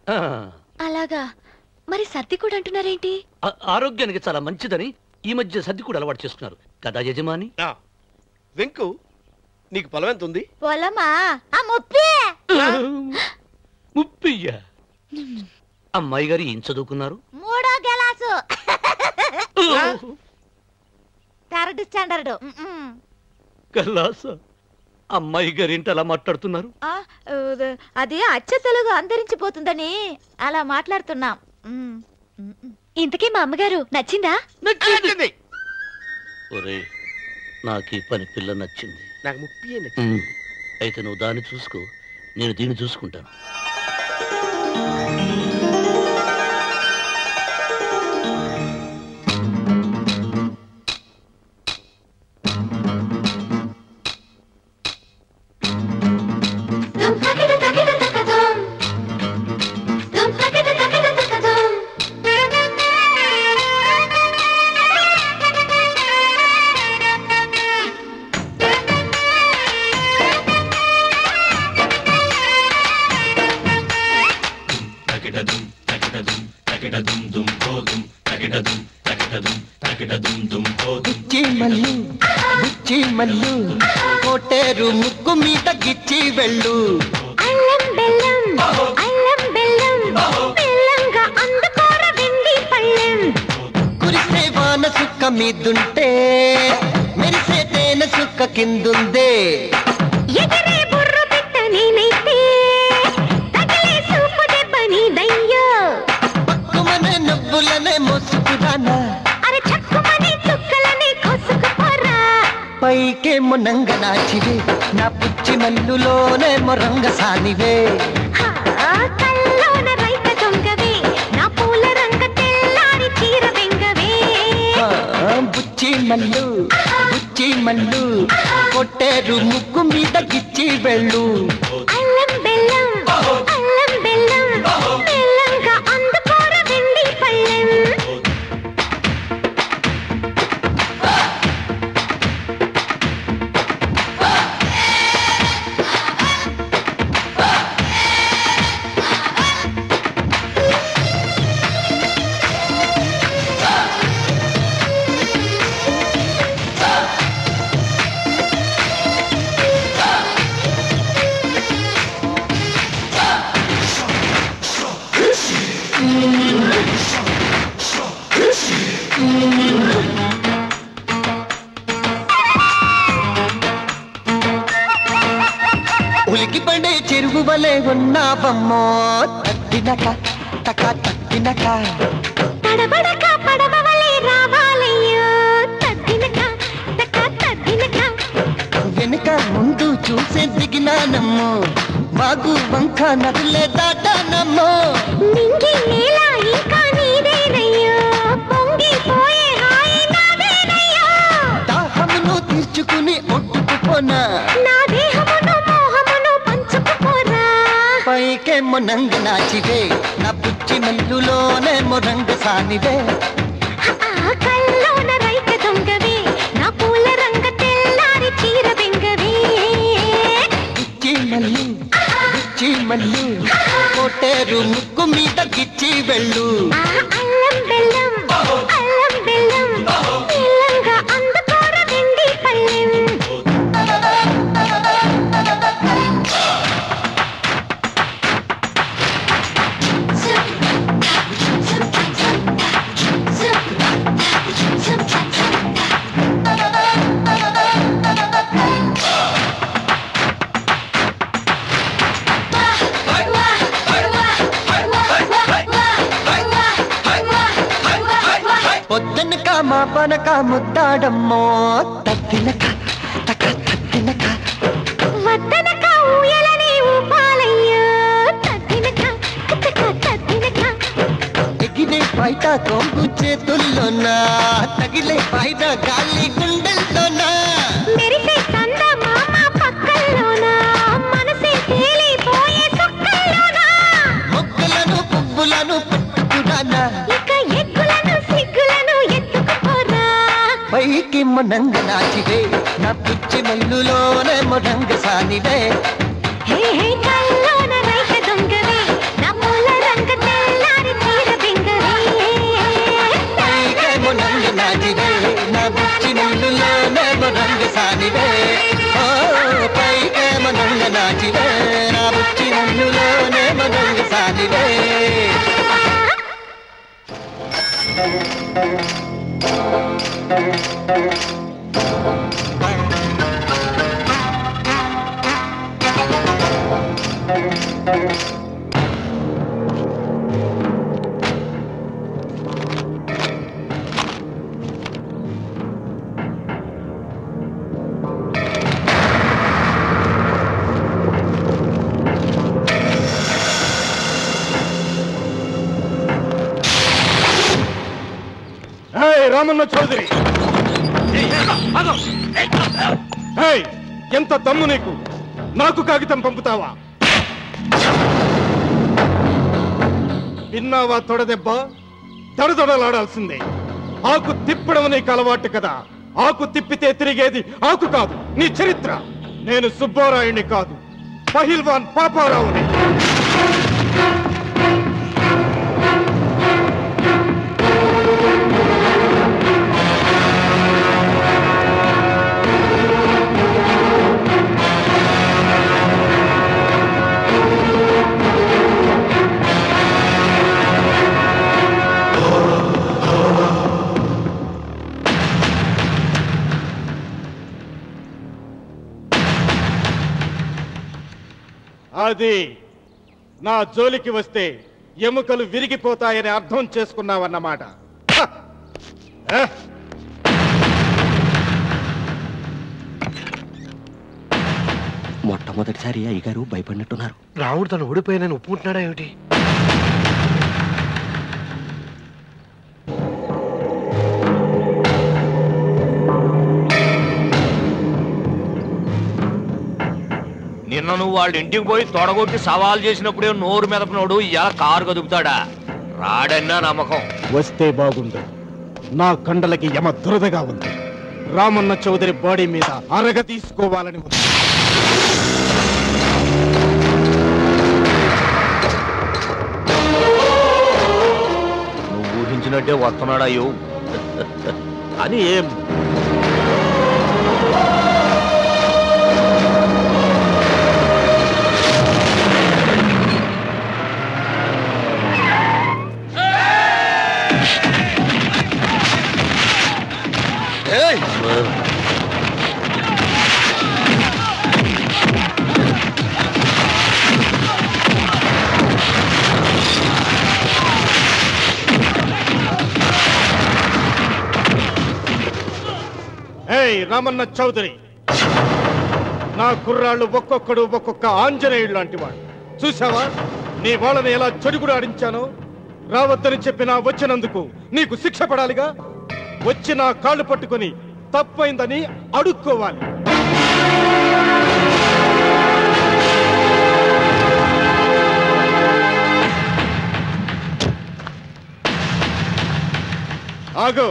అలాగా? మరి సర్ది కూడా అంటున్నారేంటి? ఆరోగ్యానికి చాలా మంచిదని ఈ మధ్య సర్ది కూడా అలవాటు చేసుకున్నారు కదా యజమాని? వెంకు నీకు పొలం ఎంత ఉంది? పొలమా? ఆ ముప్పి! ముప్పయ్య అమ్మాయి గారు ఏం చదువుకున్నారు? మూడో గెలాసు! Third standard. కల్లాస అమ్మాయి గారు ఏంటి అలా మాట్లాడుతున్నారు? అది అచ్చ తెలుగు అంతరించిపోతుందని అలా మాట్లాడుతున్నాం. ఇంతకీ మా అమ్మగారు నచ్చిందా? నచ్చింది. ఒరే నాకు ఈ పని పిల్ల నచ్చింది. నాకు ముప్పి అయితే నువ్వు దాన్ని చూసుకో నేను దీన్ని చూసుకుంటాను. వెంగవే ఆ, బుచ్చి మల్లు బుచ్చి మల్లు కొట్టేరు ముక్కు మీద గిచ్చి వెళ్ళు. మా పనక ముద్దాడమ్మో తత్తినక తక తత్తినక వద్దనక ఊయలని ఊపాలయ్యో తద్దినక తక తద్దినక ఎగిరే బయట కొంగు చేతుల్లోనా తగిలే బయట గాలి గుండెల్లోనా పైకి మొనంగ నాచివే నా పిచ్చి మల్లులోనే మొనంగ సానివే హే హే కల్లోన రైక దొంగవే. నా పూల రంగ తెల్లారి తీర బింగవే. పైకి మొనంగ నాచివే నా పిచ్చి మల్లులోనే మొనంగ సానివే ఓ పైకి మొనంగ నాచివే నా పిచ్చి మల్లులోనే మొనంగ సానివే ఏయ్, రామన్న చౌదరి. ఎంత దమ్ము నీకు? నాకు కాగితం పంపుతావా? విన్నావా తొడదెబ్బ? దడదడలాడాల్సిందే. ఆకు తిప్పడం నీకు అలవాటు కదా. ఆకు తిప్పితే తిరిగేది ఆకు కాదు నీ చరిత్ర. నేను సుబ్బారాయుణ్ణి కాదు. పహిల్వాన్ పాపారావుని. అది నా జోలికి వస్తే ఎముకలు విరిగిపోతాయని అర్థం చేసుకున్నావన్నమాట! మొట్టమొదటిసారి అయ్యగారు భయపడినట్టున్నారు. రావుడు తను ఓడిపోయానని ఒప్పుకుంటున్నాడా ఏమిటి? నువ్వు వాళ్ళ ఇంటికి పోయి తొడగొట్టి సవాల్ చేసినప్పుడే నోరు మెదపనోడు ఇలా కారు కదుపుతాడా? రాడన్నా నమ్మకం. వస్తే బాగుండు. నా కండలకి యమ దురదగా ఉంది. రామన్న చౌదరి బాడీ మీద అరగ తీసుకోవాలని ఉంది. నువ్వు ఊహించినట్టే వస్తున్నాడా అని ఏం? ఏయ్ రామన్న చౌదరి. నా కుర్రాళ్ళు ఒక్కొక్కడు ఒక్కొక్క ఆంజనేయుడు లాంటి వాడు. చూసావా నీ వాళ్ళని ఎలా చెడుగుడు ఆడించానో? రావద్దని చెప్పినా వచ్చినందుకు నీకు శిక్ష పడాలిగా? వచ్చి నా కాళ్ళు పట్టుకొని తప్పైందని అడుక్కోవాలి. ఆగో.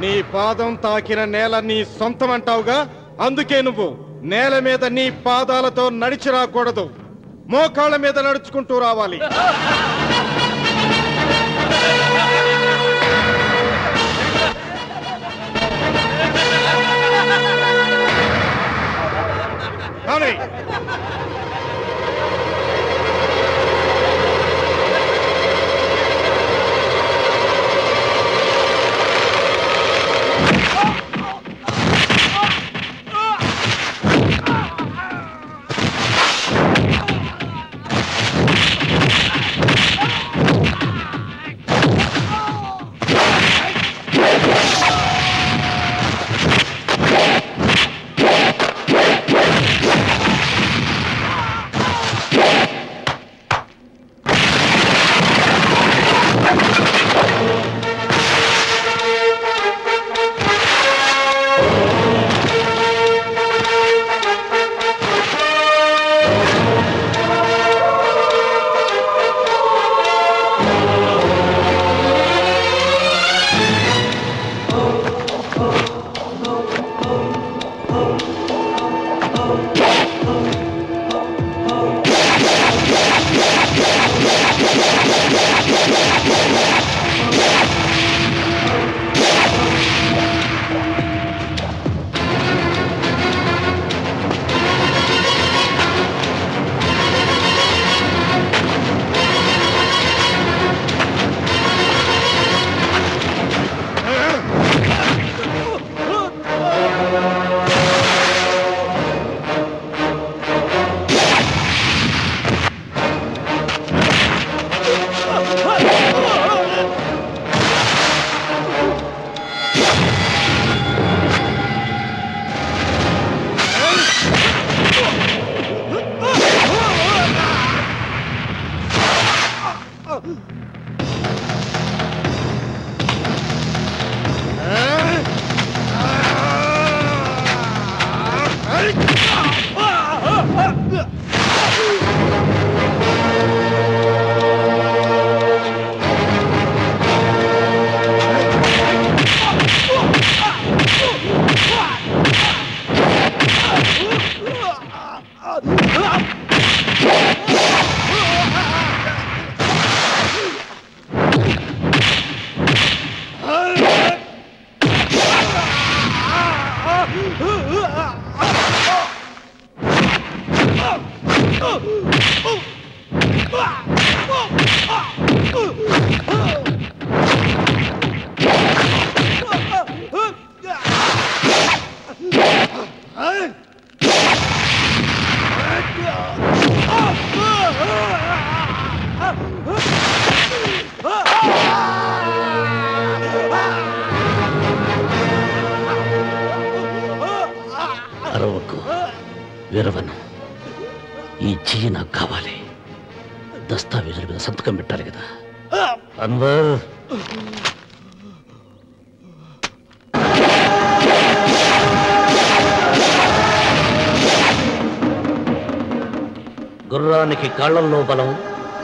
నీ పాదం తాకిన నేల నీ సొంతం అంటావుగా అందుకే నువ్వు నేల మీద నీ పాదాలతో నడిచి రాకూడదు. మోకాళ్ళ మీద నడుచుకుంటూ రావాలి. Honey,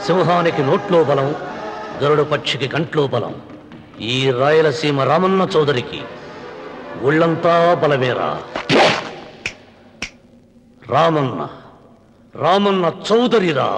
సింహానికి నోట్లో బలం గరుడ పక్షికి కంట్లో బలం. ఈ రాయలసీమ రామన్న చౌదరికి ఒళ్ళంతా బలమేరా. రామన్న రామన్న చౌదరిరా.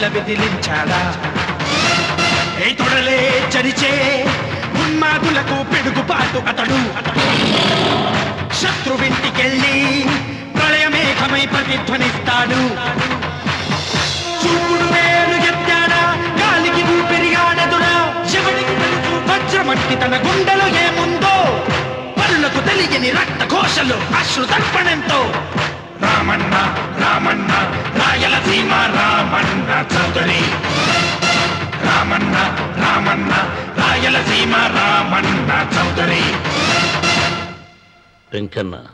తల విదిలించాడా ఏ తొడలే చరిచే ఉన్మాదులకు పిడుగుపాటు అతడు. శత్రువింటికెళ్ళి ప్రళయమేఘమై ప్రతిధ్వనిస్తాడు. చూపుడు వేలు ఎత్తాడా? గాలికి ఊపిరిగాడదురా శివుడికి తెలుసు వజ్రమట్టి తన గుండెలో ఏముందో? పరులకు తెలియని రక్త ఘోషలు అశ్రు తర్పణంతో రామన్నా రామన్న రాయలసీమ రామన్న చౌదరి రామన్న రామన్న రాయలసీమ రామన్న చౌదరి వెంకన్న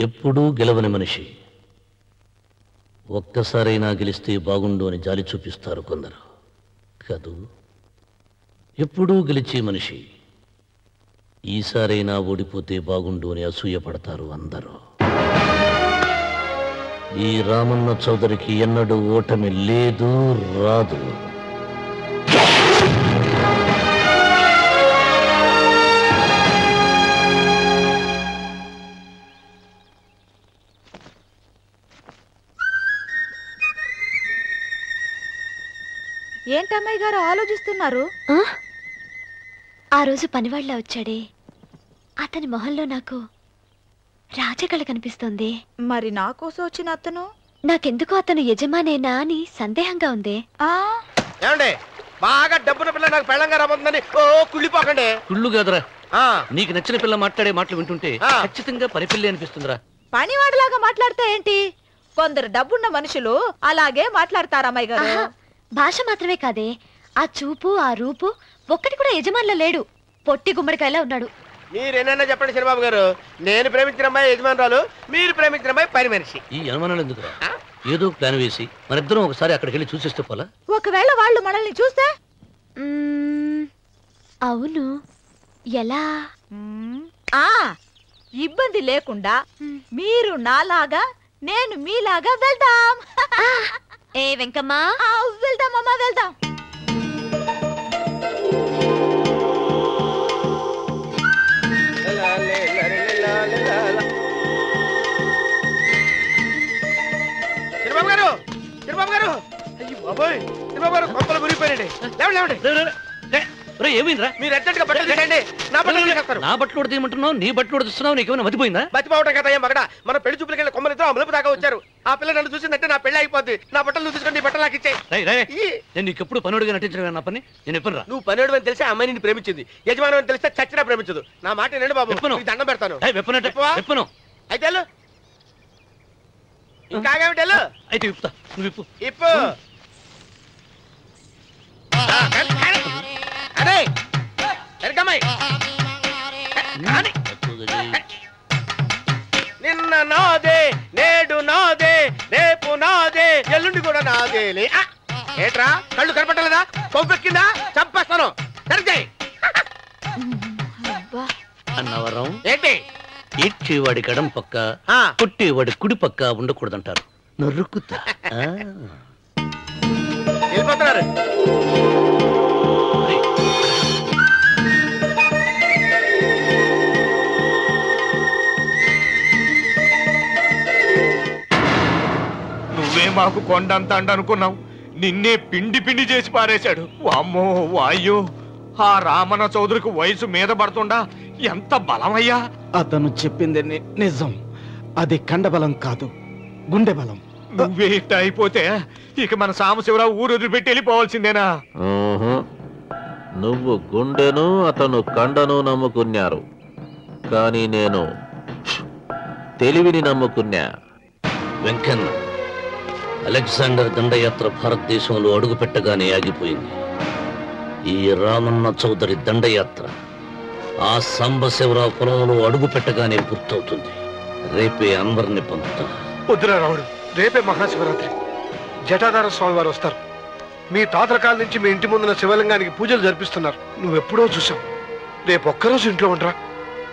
ఎప్పుడూ గెలవని మనిషి. ఒక్కసారైనా గెలిస్తే బాగుండు అని జాలి చూపిస్తారు కొందరు. కదూ ఎప్పుడూ గెలిచే మనిషి. ఈసారైనా ఓడిపోతే బాగుండు అని అసూయపడతారు అందరూ. ఈ రామన్న చౌదరికి ఎన్నడూ ఓటమి లేదు రాదు. ఏంటమ్మాయి గారు ఆలోచిస్తున్నారు? ఆ? ఆ రోజు పనివాళ్ళ వచ్చాడే. అతని మొహంలో నాకు రాజకళ కనిపిస్తోంది. మరి నా కోసం వచ్చిన అతను? నాకెందుకు అతను యజమానేనా అని సందేహంగా ఉంది. ఏమండి? బాగా డబ్బున పిల్ల నాకు పెళ్ళంగా రాబోతుందని ఓ కుళ్ళిపోకండి. కుళ్ళు కాదురా. నీకు నచ్చిన పిల్ల మాట్లాడే మాటలు వింటుంటే ఖచ్చితంగా పని పిల్లి అనిపిస్తుందిరా. పనివాడిలాగా మాట్లాడితే ఏంటి? కొందరు డబ్బున్న మనుషులు అలాగే మాట్లాడతారు అమ్మాయి గారు. భాష మాత్రమే కాదే. ఆ చూపు ఆ రూపు ఒక్కటి కూడా యజమానిలో లేడు. పొట్టి గుమ్మడికాయలా ఉన్నాడు. మీరేనన్నా చెప్పండి శనిబాబు గారు. నేను ప్రేమించిన అమ్మాయి యజమానురాలు మీరు ప్రేమించిన అమ్మాయి పని మనిషి. ఈ అనుమానాలు ఎందుకురా? ఏదో ప్లాన్ వేసి మనిద్దరం ఒకసారి అక్కడికి వెళ్ళి చూసేస్తే పోలా? ఒకవేళ వాళ్ళు మనల్ని చూస్తే? అవును. ఎలా? ఆ ఇబ్బంది లేకుండా మీరు నాలాగా నేను మీలాగా వెళ్దాం. ఏ వెంకమ్మ? వెళ్దాం అమ్మా వెళ్దాం. చిరబాబు గారు! చిరబాబు గారు! అయ్యి బాబోయ్! చిరబాబు గారు కొంపలు మురిగిపోయారండి లేవండి లేవండి. ఏమైందిరా? మీరు అర్జెంట్గా బట్టలు నా బట్టలు తీసేస్తారు. నా బట్టలు తీయమంటున్నావు? నీ బట్టలు ఉడుతున్నావు నీకేమైనా మతిపోయిందా? బతిపోవటం కదా ఏం మగడ? మన పెళ్ళి చూపులకి వెళ్ళి కొమ్మలు ఇద్దరు అమలుపు దాకా వచ్చారు. ఆ పిల్ల నన్ను చూసిందంటే నా పెళ్ళి అయిపోద్ది. నా బట్టలు నువ్వు తీసుకొని బట్టలు నాకు ఇచ్చాయి. రై రై నేను నీకు ఎప్పుడు పనుడిగా నటించడం నా పని. నేను ఎప్పుడు రా నువ్వు పనివాడు అని తెలిసి అమ్మాయి నిన్ను ప్రేమించింది. యజమానం అని తెలిస్తే చచ్చినా ప్రేమించదు. నా మాట వినండి బాబు. దండం పెడతాను? విప్పను అయితే వెళ్ళు. ఇంకా ఆగావిటి వెళ్ళు. అయితే నువ్వు విప్పు. ఇప్పు ఎరకమ్మాయి నిన్న నాదే నేడు నాదే రేపు నాదే ఎల్లుండి కూడా నాదేలే! ఏట్రా? కళ్ళు కనపట్టలేదా? కొవ్వెక్కిందా చంపేస్తాను. తెరిచేయి అన్నవరం. ఏంటి? ఈడ్చేవాడి గడం పక్క కొట్టేవాడి కుడి పక్క ఉండకూడదంటారు. నరుకుతా ఆ. వెళ్ళిపోతున్నారు. మాకు కొండంత అండ అనుకున్నావు నిన్నే పిండి పిండి చేసి పారేశాడు. వామ్మో వాయ్యో. ఆ రామన్న చౌదరికి వయసు మీద పడుతుండా? ఎంత బలమయ్యా? అతను చెప్పింది ని- నిజం. అది కండబలం కాదు గుండె బలం. నువ్వే ఇట్ట అయిపోతే ఇక మన సాంబశివరావు ఊరు వదిలిపెట్టి వెళ్ళిపోవాల్సిందేనా? ఊహు. నువ్వు గుండెను అతను కండను నమ్ముకున్నారు. కానీ నేను తెలివిని నమ్ముకున్నా. వెంకన్న అలెగ్జాండర్ దండయాత్ర భారతదేశంలో అడుగుపెట్టగానే ఆగిపోయింది. ఈ రామన్న చౌదరి దండయాత్ర ఆ సాంబశివరావు పొలంలో అడుగు పెట్టగానే పూర్తవుతుంది. రేపే అన్వర్ని పంపుతా. వద్దురా రావుడు రేపే మహాశివరాత్రి. జటాధార స్వామి వారు వస్తారు. మీ తాతల కాలం నుంచి మీ ఇంటి ముందున్న శివలింగానికి పూజలు జరిపిస్తున్నారు. నువ్వెప్పుడో చూసావు రేపు ఒక్కరోజు ఇంట్లో ఉండరా.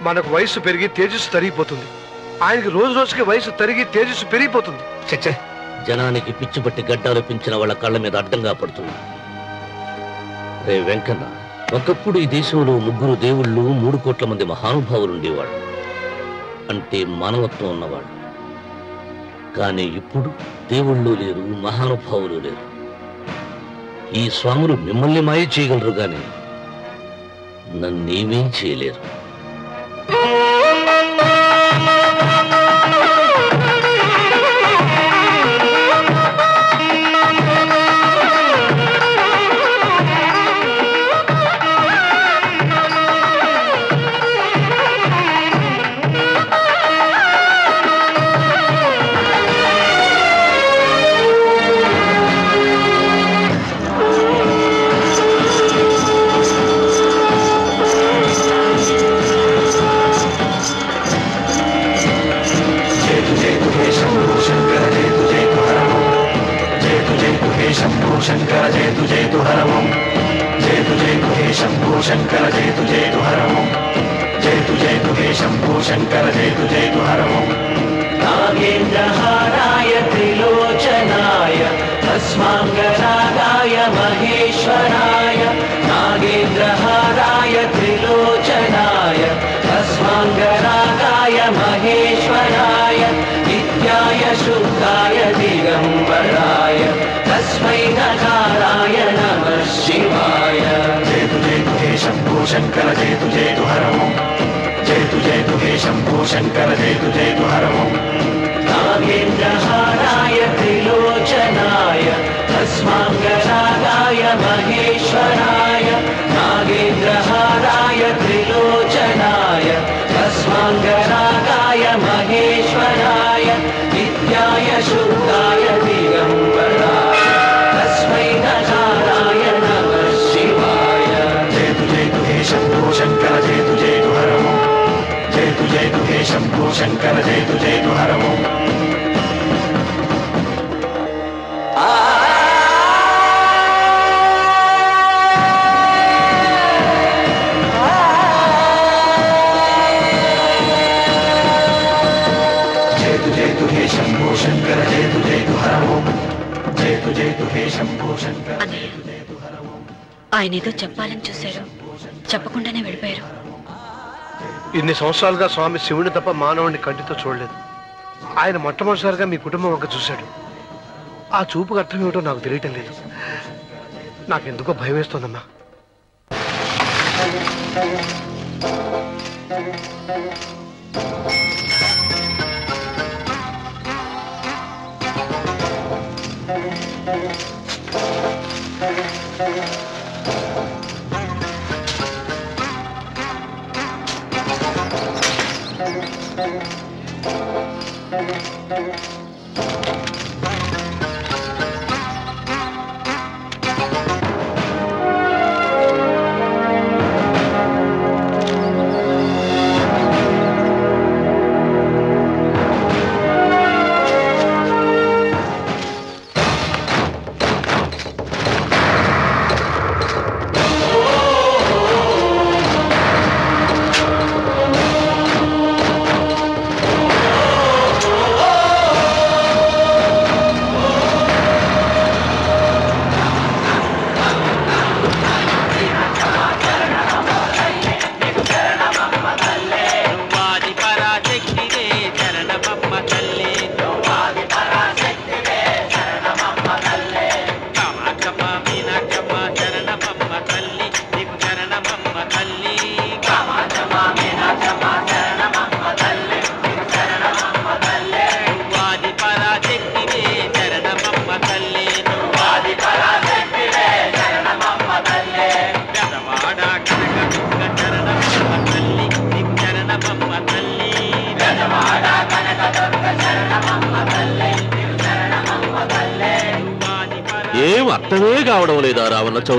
మనకు వయసు పెరిగి తేజస్సు తరిగిపోతుంది. ఆయనకి రోజు రోజుకి వయసు తరిగి తేజస్సు పెరిగిపోతుంది. చచ్చే జనానికి పిచ్చిపట్టి గడ్డాలు పెంచిన వాళ్ళ కళ్ళ మీద అడ్డంగా పడుతుంది. రే వెంకన్న ఒకప్పుడు ఈ దేశంలో ముగ్గురు దేవుళ్ళు మూడు కోట్ల మంది మహానుభావులు ఉండేవాళ్ళు. అంటే మానవత్వం ఉన్నవాళ్ళు. కానీ ఇప్పుడు దేవుళ్ళు లేరు మహానుభావులు లేరు. ఈ స్వాములు మిమ్మల్ని మాయ చేయగలరు కానీ నన్నేమీ చేయలేరు. करजयतु जयदुहरौ जयतु जयतु शम्भो शङ्कर जयतु हरमो नागेन्द्रहाराय त्रिलोचनाय अस्माङ्गाय महेश्वराय। नागेन्द्रहाराय त्रिलोचनाय अस्माङ्गाय महेश्वराय। नित्याय शुद्धाय दिगम्बराय तस्मै नकाराय नमः। शङ्कर जेतु जेतु हरमो। जेतु जेतु हे शम्भो शङ्कर जेतु जेतु हरमो। नागेन्द्रहाराय त्रिलोचनाय अस्माङ्गशागाय महेश्वराय। नागेन्द्रहाराय त्रिलो ఆయన ఏదో చెప్పాలని చూశారు. చెప్పకుండానే వెళ్ళిపోయారు. ఇన్ని సంవత్సరాలుగా స్వామి శివుని తప్ప మానవుడిని కంటితో చూడలేదు. ఆయన మొట్టమొదటిసారిగా మీ కుటుంబం ఒక చూశాడు. ఆ చూపుకు అర్థం ఏమిటో నాకు తెలియటం లేదు. నాకెందుకో భయం వేస్తోందమ్మా Thank you.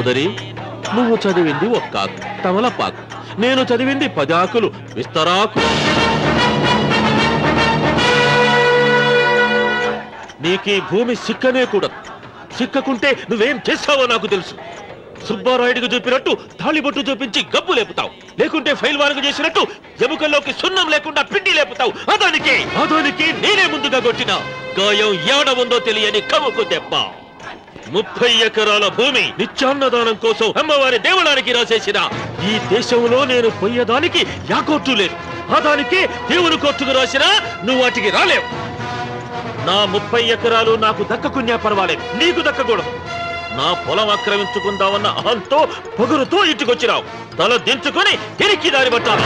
సోదరి నువ్వు చదివింది ఒక్క తమలపాకు. నేను చదివింది పదాకులు విస్తరాకు. నీకీ భూమి సిక్కనే కూడా. సిక్కకుంటే నువ్వేం చేస్తావో నాకు తెలుసు. సుబ్బారాయుడికి చూపినట్టు తాళిబొట్టు చూపించి గబ్బు లేపుతావు. లేకుంటే ఫైల్ వారకు చేసినట్టు ఎముకల్లోకి సున్నం లేకుండా పిండి లేపుతావు. అదానికి అదానికి నేనే ముందుగా కొట్టిన. గాయం ఏడ ఉందో తెలియని కమ్ముకు దెబ్బ ముప్పై ఎకరాల భూమి నిత్యాన్నదానం కోసం అమ్మవారి దేవళానికి రాసేసిన. ఈ దేశంలో నేను పొయ్యేదానికి యా కోర్టు లేదు. అదానికి దేవుని కోర్టుకు రాసినా నువ్వు వాటికి రాలేవు. నా ముప్పై ఎకరాలు నాకు దక్కకున్నా పర్వాలేదు. నీకు దక్కకూడదు. నా పొలం ఆక్రమించుకుందామన్న అహంతో పొగురుతో ఇంటికొచ్చినావు. తల దించుకొని తిరిగి దారి పట్టాలి.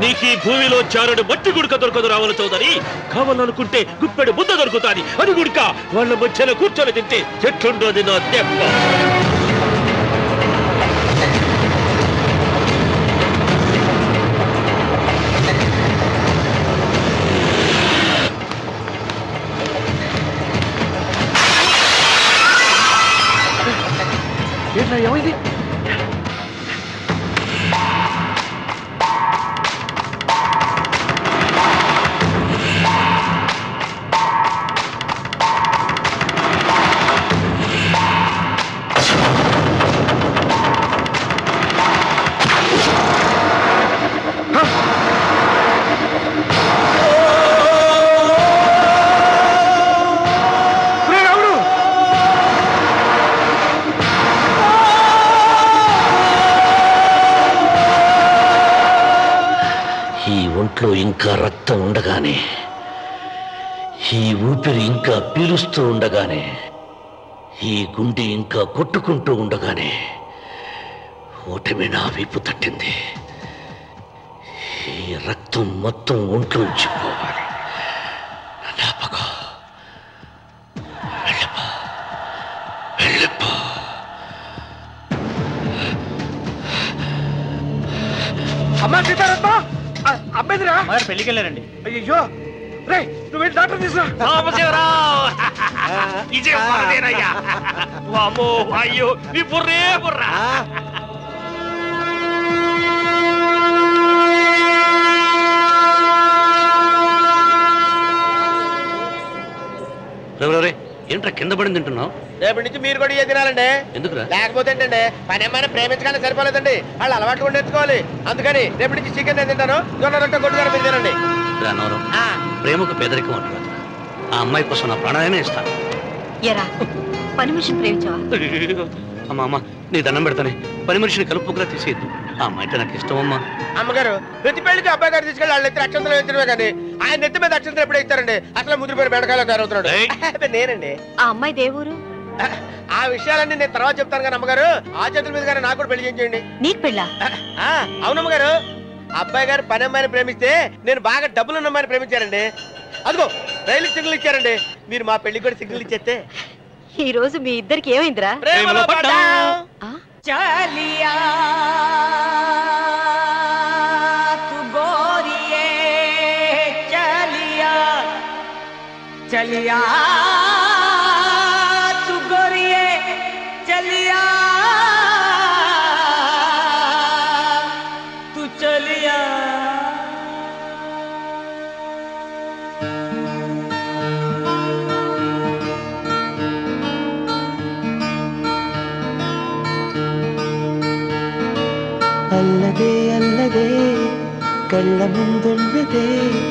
నీకు ఈ భూమిలో చారుడు మట్టి గుడక దొరకదు రావణ చౌదరి. కావాలనుకుంటే గుప్పెడు బుద్ధ దొరుకుతాది. అని గుడుక. వాళ్ళ మధ్యలో కూర్చొని తింటే చెట్లుండోది నా దెబ్బ ఏమైంది? ఇంకా పీలుస్తూ ఉండగానే ఈ గుండె ఇంకా కొట్టుకుంటూ ఉండగానే ఓటమి నా వీపు తట్టింది. ఈ రక్తం మొత్తం ఒంట్లోంచి పోవాలి జ్ఞాపకం వెళ్ళిపో వెళ్ళిపో అమ్మా సీతారత్మ అమ్మాయిదిరా పెళ్ళికి వెళ్ళారండి అయ్యో రే నువ్వు డాక్టర్ తీసుకురా. ఇదే మనదేనయ్యా వామో అయ్యో నీ బుర్రే బుర్రా. రే ఏంట్రా కింద పడింది తింటున్నావు? రేపటి నుంచి మీరు కూడా ఇదే తినాలండి. ఎందుకురా? లేకపోతే ఏంటండి పని ఏమైనా ప్రేమించగానే సరిపోలేదండి. వాళ్ళు అలవాటు కూడా నేర్చుకోవాలి. అందుకని రేపటి నుంచి చికెన్ నేను తింటాను. జొన్న రొట్టె కొట్టుగారు మీరు తినండి. ప్రేమకు పేదరికం అంటారు ఆ అమ్మాయి కోసం నా ప్రాణాలనే ఇస్తాను. ఎరా పని మనిషిని ప్రేమించావా? అమ్మా అమ్మ నీ దండం పెడతానే. పని మనిషిని కలుపుకులా తీసేయద్దు. ఆ అమ్మాయి అంటే నాకు ఇష్టం అమ్మా. అమ్మగారు ప్రతి పెళ్ళికి అబ్బాయి గారు తీసుకెళ్ళి వాళ్ళు ఎత్తి అక్షంతలు వేయించడమే కానీ ఆయన నెత్తి మీద అక్షంతలు ఎప్పుడే ఇస్తారండి అసలు ముద్రపోయిన బెడకాయలో తయారవుతున్నాడు. అబ్బే, నేనండి. ఆ అమ్మాయి దేవురు ఆ విషయాలన్నీ నేను తర్వాత చెప్తాను కానీ అమ్మగారు ఆ చేతుల మీద కానీ నాకు కూడా పెళ్ళి చేయించండి నీకు పెళ్ళా? ఆ, అవునమ్మగారు. అబ్బాయి గారు పని అమ్మాయిని ప్రేమిస్తే నేను బాగా డబ్బులున్న అమ్మాయిని ప్రేమించారండి. అదిగో రైలు సిగ్నల్ ఇచ్చారండి. మీరు మా పెళ్ళికి కూడా సిగ్నల్ ఇచ్చేస్తే. ఈ రోజు మీ ఇద్దరికి ఏమైందిరా? ప్రేమలో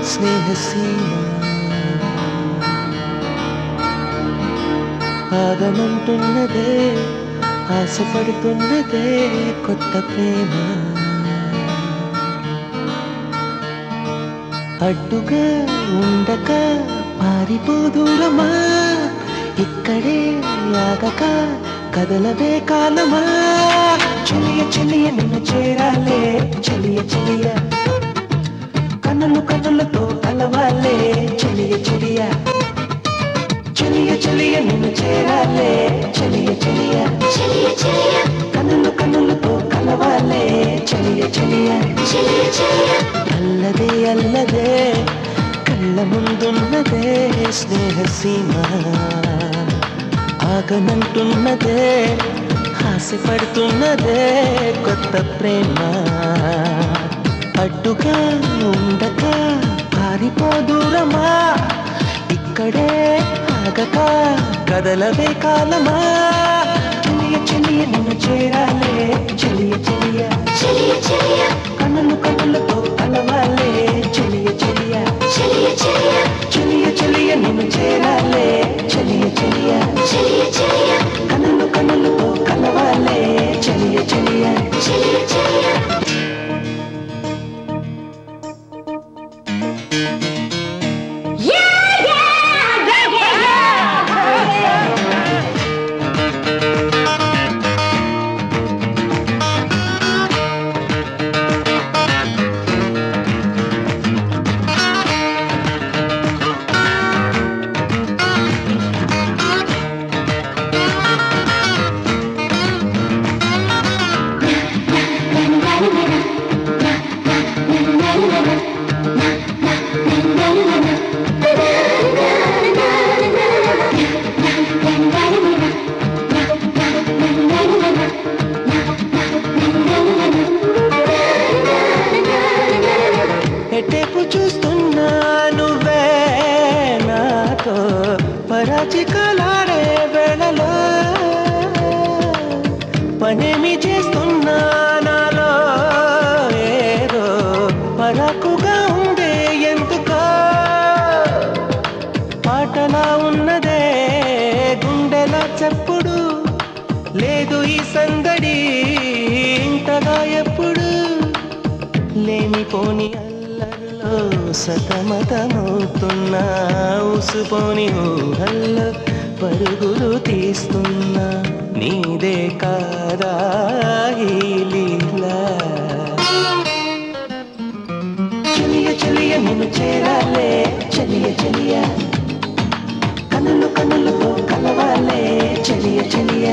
స్నేహసీమ. ఆగమంటున్నదే ఆశపడుతున్నదే కొత్త ప్రేమ. అడ్డుగా ఉండక పారిపోదూరమా? ఇక్కడే ఆగక కదలవే కాలమా? చెలియ చెలియ నిన్ను చేరాలే చెలియ చెలియ కన్నులు కన్నులతో కలవాలే చెలియ చెలియ చెలియ చెలియ నిన్ను చేరాలే. చెలియ చెలియ చెలియ చెలియ. కన్నులు కన్నులతో కలవాలే. చెలియ చెలియ చెలియ చెలియ. అల్లదే అల్లదే కళ్ళ ముందున్నదే స్నేహ సీమ ఆగనంటున్నదే ఆశపడుతున్నదే కొత్త ప్రేమ. అడ్డుగా ఉండక పారిపోదూరమా ఇక్కడే ఆగక కదలవే కాలమా? చెలియ చెలియ నిన్ను చేరాలే చెలియ చెలియ. చెలియ చెలియ. కన్నులు కన్నులతో కలవాలే చెలియ చెలియ. చెలియ చెలియ. చెలియ చెలియ నిన్ను చేరాలే చెలియ చెలియ. చెలియ చెలియ. కన్నులు కన్నులతో కలవాలే చెలియ చెలియ. చెలియ చెలియ. thank you. ఉసుపోని అల్లర్లో సతమతమవుతున్నా ఉసుపోని ఊహల్లో పరుగులు తీస్తున్నా నీదే కాదా ఈ లీలా. చెలియ చెలియ నిన్ను చేరాలే చలియ చలియ. కనులు కనులతో కలవాలే చలియ చలియ.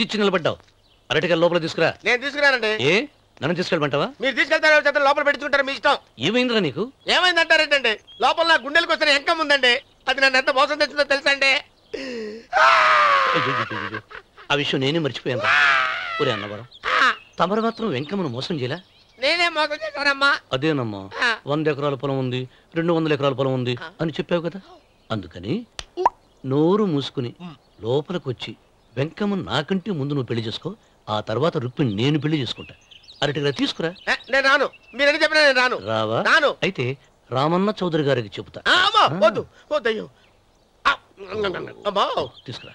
పూజిచ్చి నిలబడ్డావు. అరటికల్ లోపల తీసుకురా. నేను తీసుకురానండి. ఏ? నన్ను తీసుకెళ్ళమంటావా? మీరు తీసుకెళ్తారో చేత లోపల పెట్టుకుంటారు మీ ఇష్టం. ఏమైందిరా నీకు? ఏమైందంటారేంటండి లోపల నా గుండెలకు వస్తున్న ఎంకం ఉందండి. అది నన్ను ఎంత మోసం తెచ్చిందో తెలుసా అండి. ఆ విషయం నేనే మర్చిపోయాను ఒరే అన్నవరం తమరు మాత్రం వెంకమ్మను మోసం చేయలే? నేనే మోసం చేశానమ్మా. అదేనమ్మా వంద ఎకరాల పొలం ఉంది రెండు వందల ఎకరాల పొలం ఉంది అని చెప్పావు కదా? అందుకని నోరు మూసుకుని లోపలికి వచ్చి వెంకమ్మ నాకంటే ముందు నువ్వు పెళ్ళి చేసుకో ఆ తర్వాత రుక్మిణి నేను పెళ్ళి చేసుకుంటా. అరటిగా తీసుకురా. ఏ, నేను రాను. మీరని చెప్పినా నేను రాను. రావా? రాను. అయితే రామన్న చౌదరి గారికి చెబుతా. వద్దు. వద్దయ్యో తీసుకురా.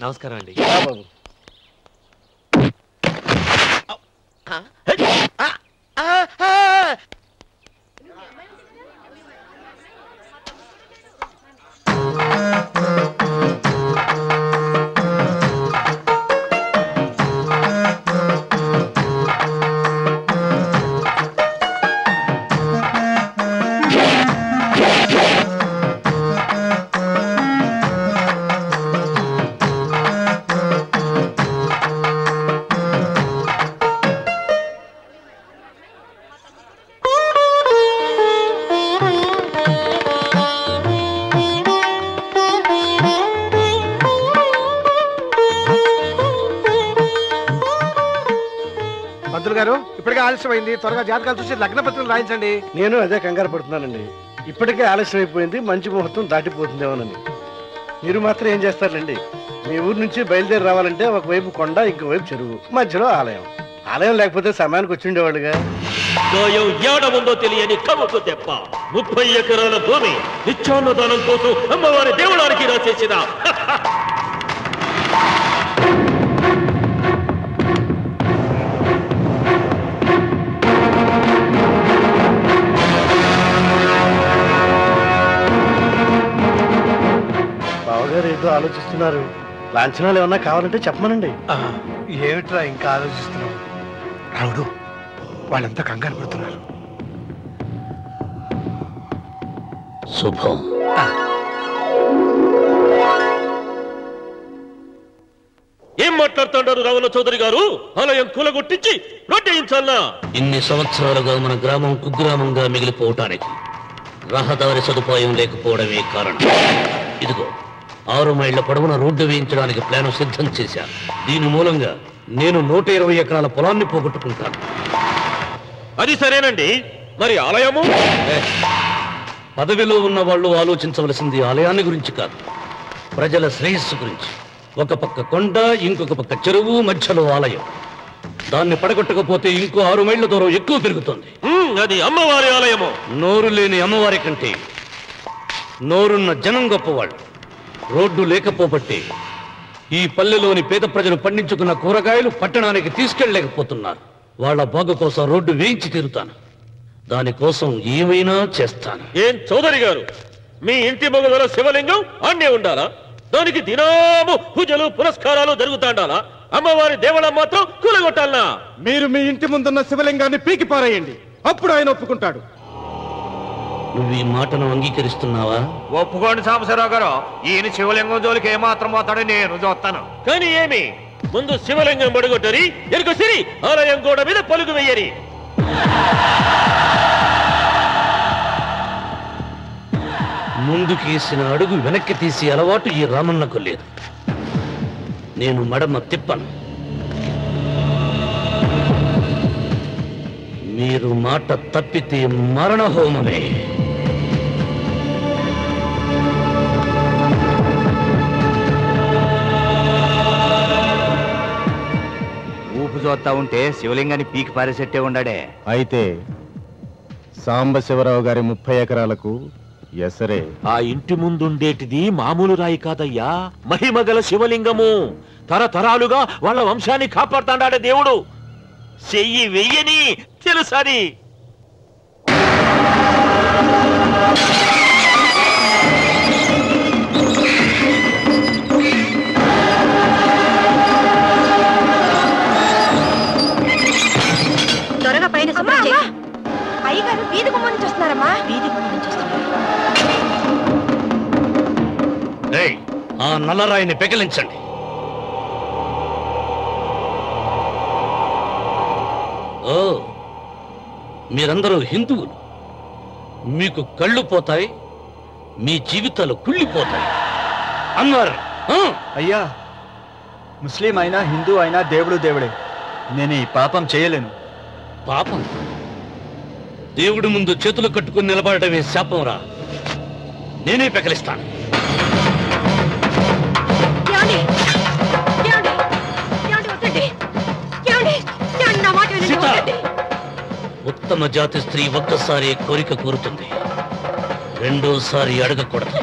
నమస్కారం అండి. ఆ, ఆలస్యమైంది. త్వరగా జాతకాలు చూసి లగ్న పత్రికలు రాయించండి. నేను అదే కంగారు పడుతున్నానండి. ఇప్పటికే ఆలస్యం అయిపోయింది మంచి ముహూర్తం దాటిపోతుందేమోనని. మీరు మాత్రం ఏం చేస్తారండి మీ ఊరు నుంచి బయలుదేరి రావాలంటే ఒకవైపు కొండ ఇంకోవైపు చెరువు మధ్యలో ఆలయం. ఆలయం లేకపోతే సమయానికి వచ్చి ఉండేవాళ్ళుగా. గాయం ఏడముందో తెలియని దెబ్బ ముప్పై ఎకరాల భూమి నిత్యాన్నదానం కోసం అమ్మవారి దేవుడానికి రాసేసిన. ఏదో ఆలోచిస్తున్నారు? లాంఛనాలు ఏమన్నా కావాలంటే చెప్పమనండి. ఏమిట్రా ఇంకా ఆలోచిస్తున్నావు? రావుడు వాళ్ళంతా కంగారు పడుతున్నారు. శుభం. ఏం మాట్లాడుతుంటారు రావణ చౌదరి గారు? ఆలయం కూలగొట్టించి రొట్టేయించాలనా ఇన్ని సంవత్సరాలుగా మన గ్రామం కుగ్రామంగా మిగిలిపోవటానికి రహదారి సదుపాయం లేకపోవడమే కారణం. ఇదిగో ఆరు మైళ్ళ పొడవున రోడ్డు వేయించడానికి ప్లాన్ సిద్ధం చేశాను దీని మూలంగా నేను నూట ఇరవై ఎకరాల పొలాన్ని పోగొట్టుకుంటాను. అది సరేనండి. మరి ఆలయము? పదవిలో ఉన్న వాళ్ళు ఆలోచించవలసింది ఆలయాన్ని గురించి కాదు. ప్రజల శ్రేయస్సు గురించి. ఒక పక్క కొండ ఇంకొక పక్క చెరువు మధ్యలో ఆలయం. దాన్ని పడగొట్టకపోతే ఇంకో ఆరు మైళ్ళ దూరం ఎక్కువ పెరుగుతుంది. అది అమ్మవారి ఆలయము. నోరు లేని అమ్మవారి కంటే నోరున్న జనం గొప్పవాళ్ళు. రోడ్డు లేకపోబట్టే ఈ పల్లెలోని పేద ప్రజలు పండించుకున్న కూరగాయలు పట్టణానికి తీసుకెళ్ళలేకపోతున్నారు. వాళ్ళ బాగు కోసం రోడ్డు వేయించి తీరుతాను. దానికోసం ఏమైనా చేస్తాను. ఏం చౌదరి గారు? మీ ఇంటి మొగల శివలింగం అన్నే ఉండాలా? దానికి దినాము పూజలు పురస్కారాలు జరుగుతాండాలా? అమ్మవారి దేవళం మాత్రం కూలగొట్టాలనా? మీరు మీ ఇంటి ముందున్న శివలింగాన్ని పీకి పారేయండి. అప్పుడు ఆయన ఒప్పుకుంటాడు. నువ్వు ఈ మాటను అంగీకరిస్తున్నావా? ఒప్పుకోండి సాంబశివరావు గారు. ఈయన శివలింగం జోలికి ఏమాత్రం పోతాడో నేను చూస్తాను. కానీ ఏమి? ముందు శివలింగం పడగొట్టరి ఎరుక సిరి ఆలయం గోడ మీద పలుకు వెయ్యరి ముందుకేసిన అడుగు వెనక్కి తీసి అలవాటు ఈ రామన్నకు లేదు. నేను మడమ తిప్పను. మీరు మాట తప్పితే మరణ చూస్తా ఉంటే శివలింగాన్ని పీకి పారేసెట్టే ఉండాడే అయితే సాంబశివరావు గారి ముప్పై ఎకరాలకు ఎసరే. ఆ ఇంటి ముందుండేటిది మామూలు రాయి కాదయ్యా. మహిమగల శివలింగము. తరతరాలుగా వాళ్ళ వంశాన్ని కాపాడుతాడాడే దేవుడు. చెయ్యి వెయ్యని తెలుసని ఏయ్, ఆ నల్లరాయిని పెకిలించండి. ఓ మీరందరూ హిందువులు. మీకు కళ్ళు పోతాయి మీ జీవితాలు కుళ్ళిపోతాయి. అన్నారు అయ్యా ముస్లిం అయినా హిందూ అయినా దేవుడు దేవుడే. నేను ఈ పాపం చేయలేను. పాపం? దేవుడి ముందు చేతులు కట్టుకుని నిలబడటమే శాపం రా నేనే పెకలిస్తాను. ఉత్తమ జాతి స్త్రీ ఒక్కసారి కోరిక కోరుతుంది. రెండోసారి అడగకూడదు.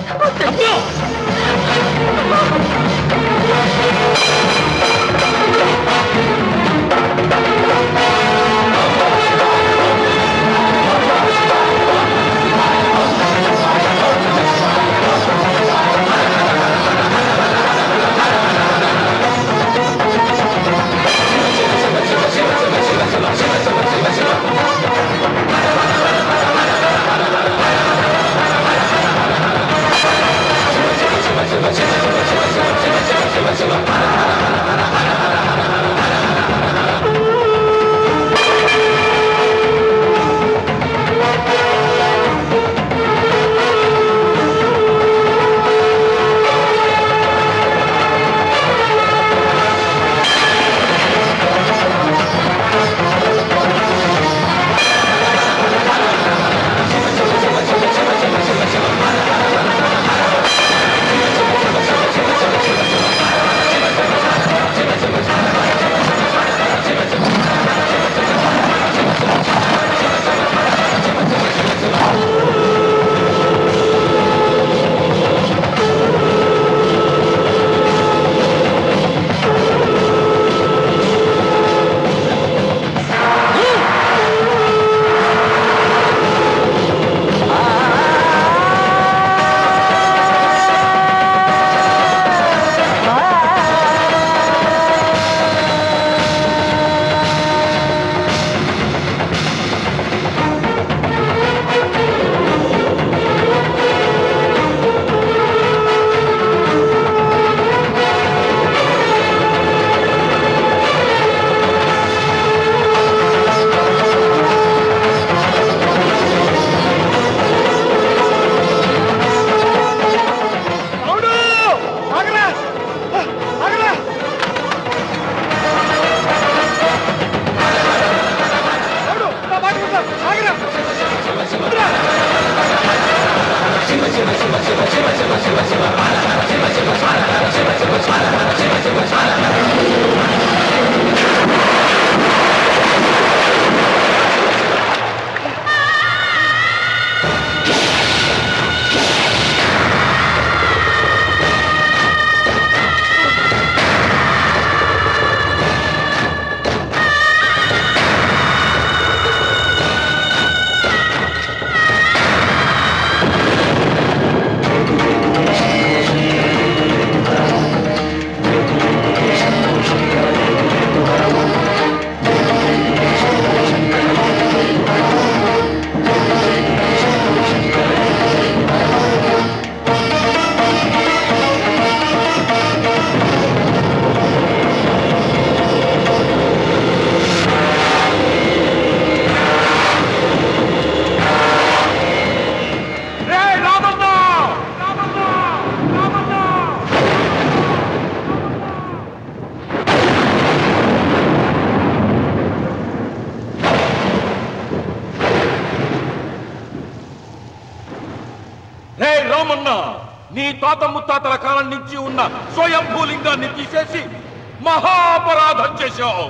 చేశావు.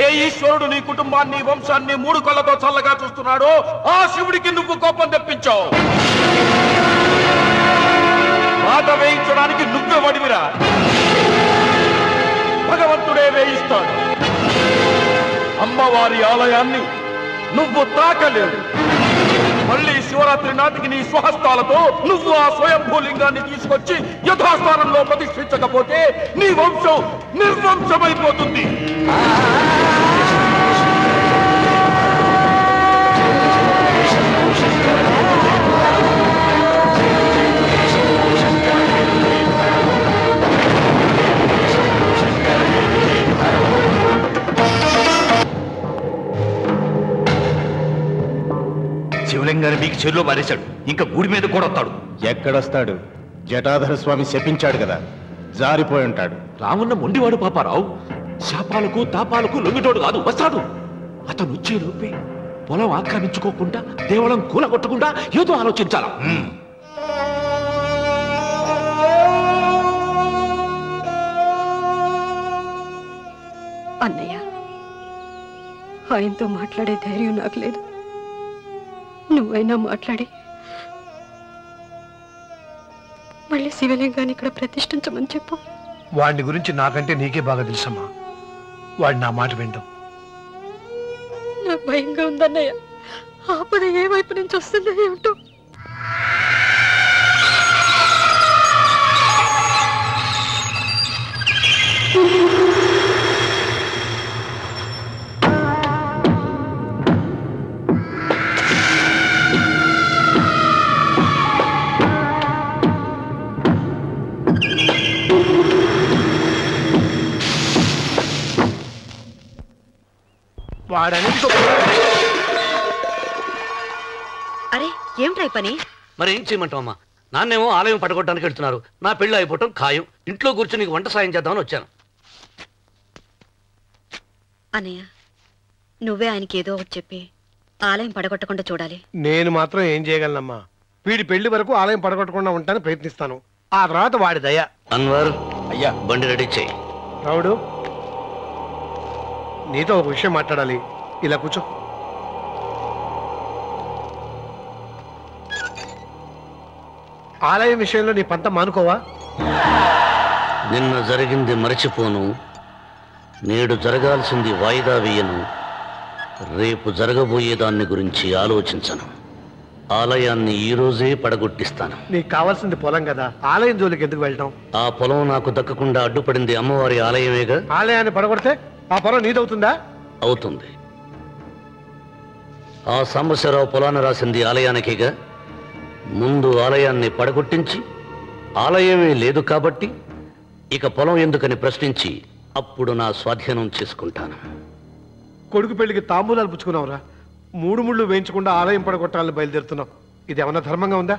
ఏ ఈశ్వరుడు నీ కుటుంబాన్ని వంశాన్ని మూడు కళ్ళతో చల్లగా చూస్తున్నాడో ఆ శివుడికి నువ్వు కోపం తెప్పించావు. మాట వేయించడానికి నువ్వే వడివిరా. భగవంతుడే వేయిస్తాడు. అమ్మవారి ఆలయాన్ని నువ్వు తాకలేవు శివరాత్రి నాటికి నీ స్వహస్తాలతో నువ్వు ఆ స్వయంభూలింగాన్ని తీసుకొచ్చి యథాస్థానంలో ప్రతిష్ఠించకపోతే నీ వంశం నిర్వంశమైపోతుంది. శివలింగాన్ని మీకు చెరులో పారేశాడు ఇంకా గుడి మీద కూడా వస్తాడు. ఎక్కడొస్తాడు? జటాధర స్వామి శపించాడు కదా. జారిపోయి ఉంటాడు. రామున్న మొండివాడు పాపారావు. శాపాలకు తాపాలకు లొంగిటోడు కాదు వస్తాడు. అతను వచ్చే లోపే పొలం ఆక్రమించుకోకుండా దేవళం కూలగొట్టకుండా ఏదో ఆలోచించాలా? అన్నయ్య ఆయనతో మాట్లాడే ధైర్యం నాకు లేదు. నువ్వైనా మాట్లాడి. మళ్ళీ శివలింగాన్ని ఇక్కడ ప్రతిష్ఠించమని చెప్పు. వాడిని గురించి నాకంటే నీకే బాగా తెలుసమ్మా. వాడు నా మాట వింటాం. నాకు భయంగా ఉందన్నయ్య. ఆపద ఏ వైపు నుంచి వస్తుందో ఏమిటో. వాడని అరే ఏమిట్రా ఈ పని? మరి ఏం చేయమంటావమ్మా? నాన్నేమో ఆలయం పడగొట్టడానికి వెళ్తున్నారు. నా పెళ్ళి అయిపోవటం ఖాయం. ఇంట్లో కూర్చొని నీకు వంట సాయం చేద్దామని వచ్చాను. అన్నయ్య నువ్వే ఆయనకి ఏదో ఒకటి చెప్పి ఆలయం పడగొట్టకుండా చూడాలి. నేను మాత్రం ఏం చేయగలనమ్మా? వీడి పెళ్ళి వరకు ఆలయం పడగొట్టకుండా ఉంటాను ప్రయత్నిస్తాను. ఆ తర్వాత వాడి దయ. అన్వర్ అయ్యా బండి రెడీ చేయి. రావుడు నీతో ఒక విషయం మాట్లాడాలి. ఇలా కూర్చో. ఆలయం విషయంలో నీ పంత మానుకోవా? నిన్న జరిగింది మరచిపోను. నేడు జరగాల్సింది వాయిదా వేయను. రేపు జరగబోయే దాన్ని గురించి ఆలోచించను. ఆలయాన్ని ఈ రోజే పడగొట్టిస్తాను. నీకు కావాల్సింది పొలం కదా. ఆలయం జోలికి ఎందుకు వెళ్ళటం? ఆ పొలం నాకు దక్కకుండా అడ్డుపడింది అమ్మవారి ఆలయమేగా? ఆలయాన్ని పడగొడితే ఆ పొలం నీదవుతుందా? అవుతుంది. ఆ సాంబశివరావు పొలాన్ని రాసింది ఆలయానికేగా ముందు ఆలయాన్ని పడగొట్టించి ఆలయమే లేదు కాబట్టి ఇక పొలం ఎందుకని ప్రశ్నించి అప్పుడు నా స్వాధీనం చేసుకుంటాను. కొడుకు పెళ్ళికి తాంబూలాలు పుచ్చుకున్నావురా. మూడు ముళ్ళు వేయించకుండా ఆలయం పడగొట్టాలని బయలుదేరుతున్నావు. ఇది ఏమన్నా ధర్మంగా ఉందా?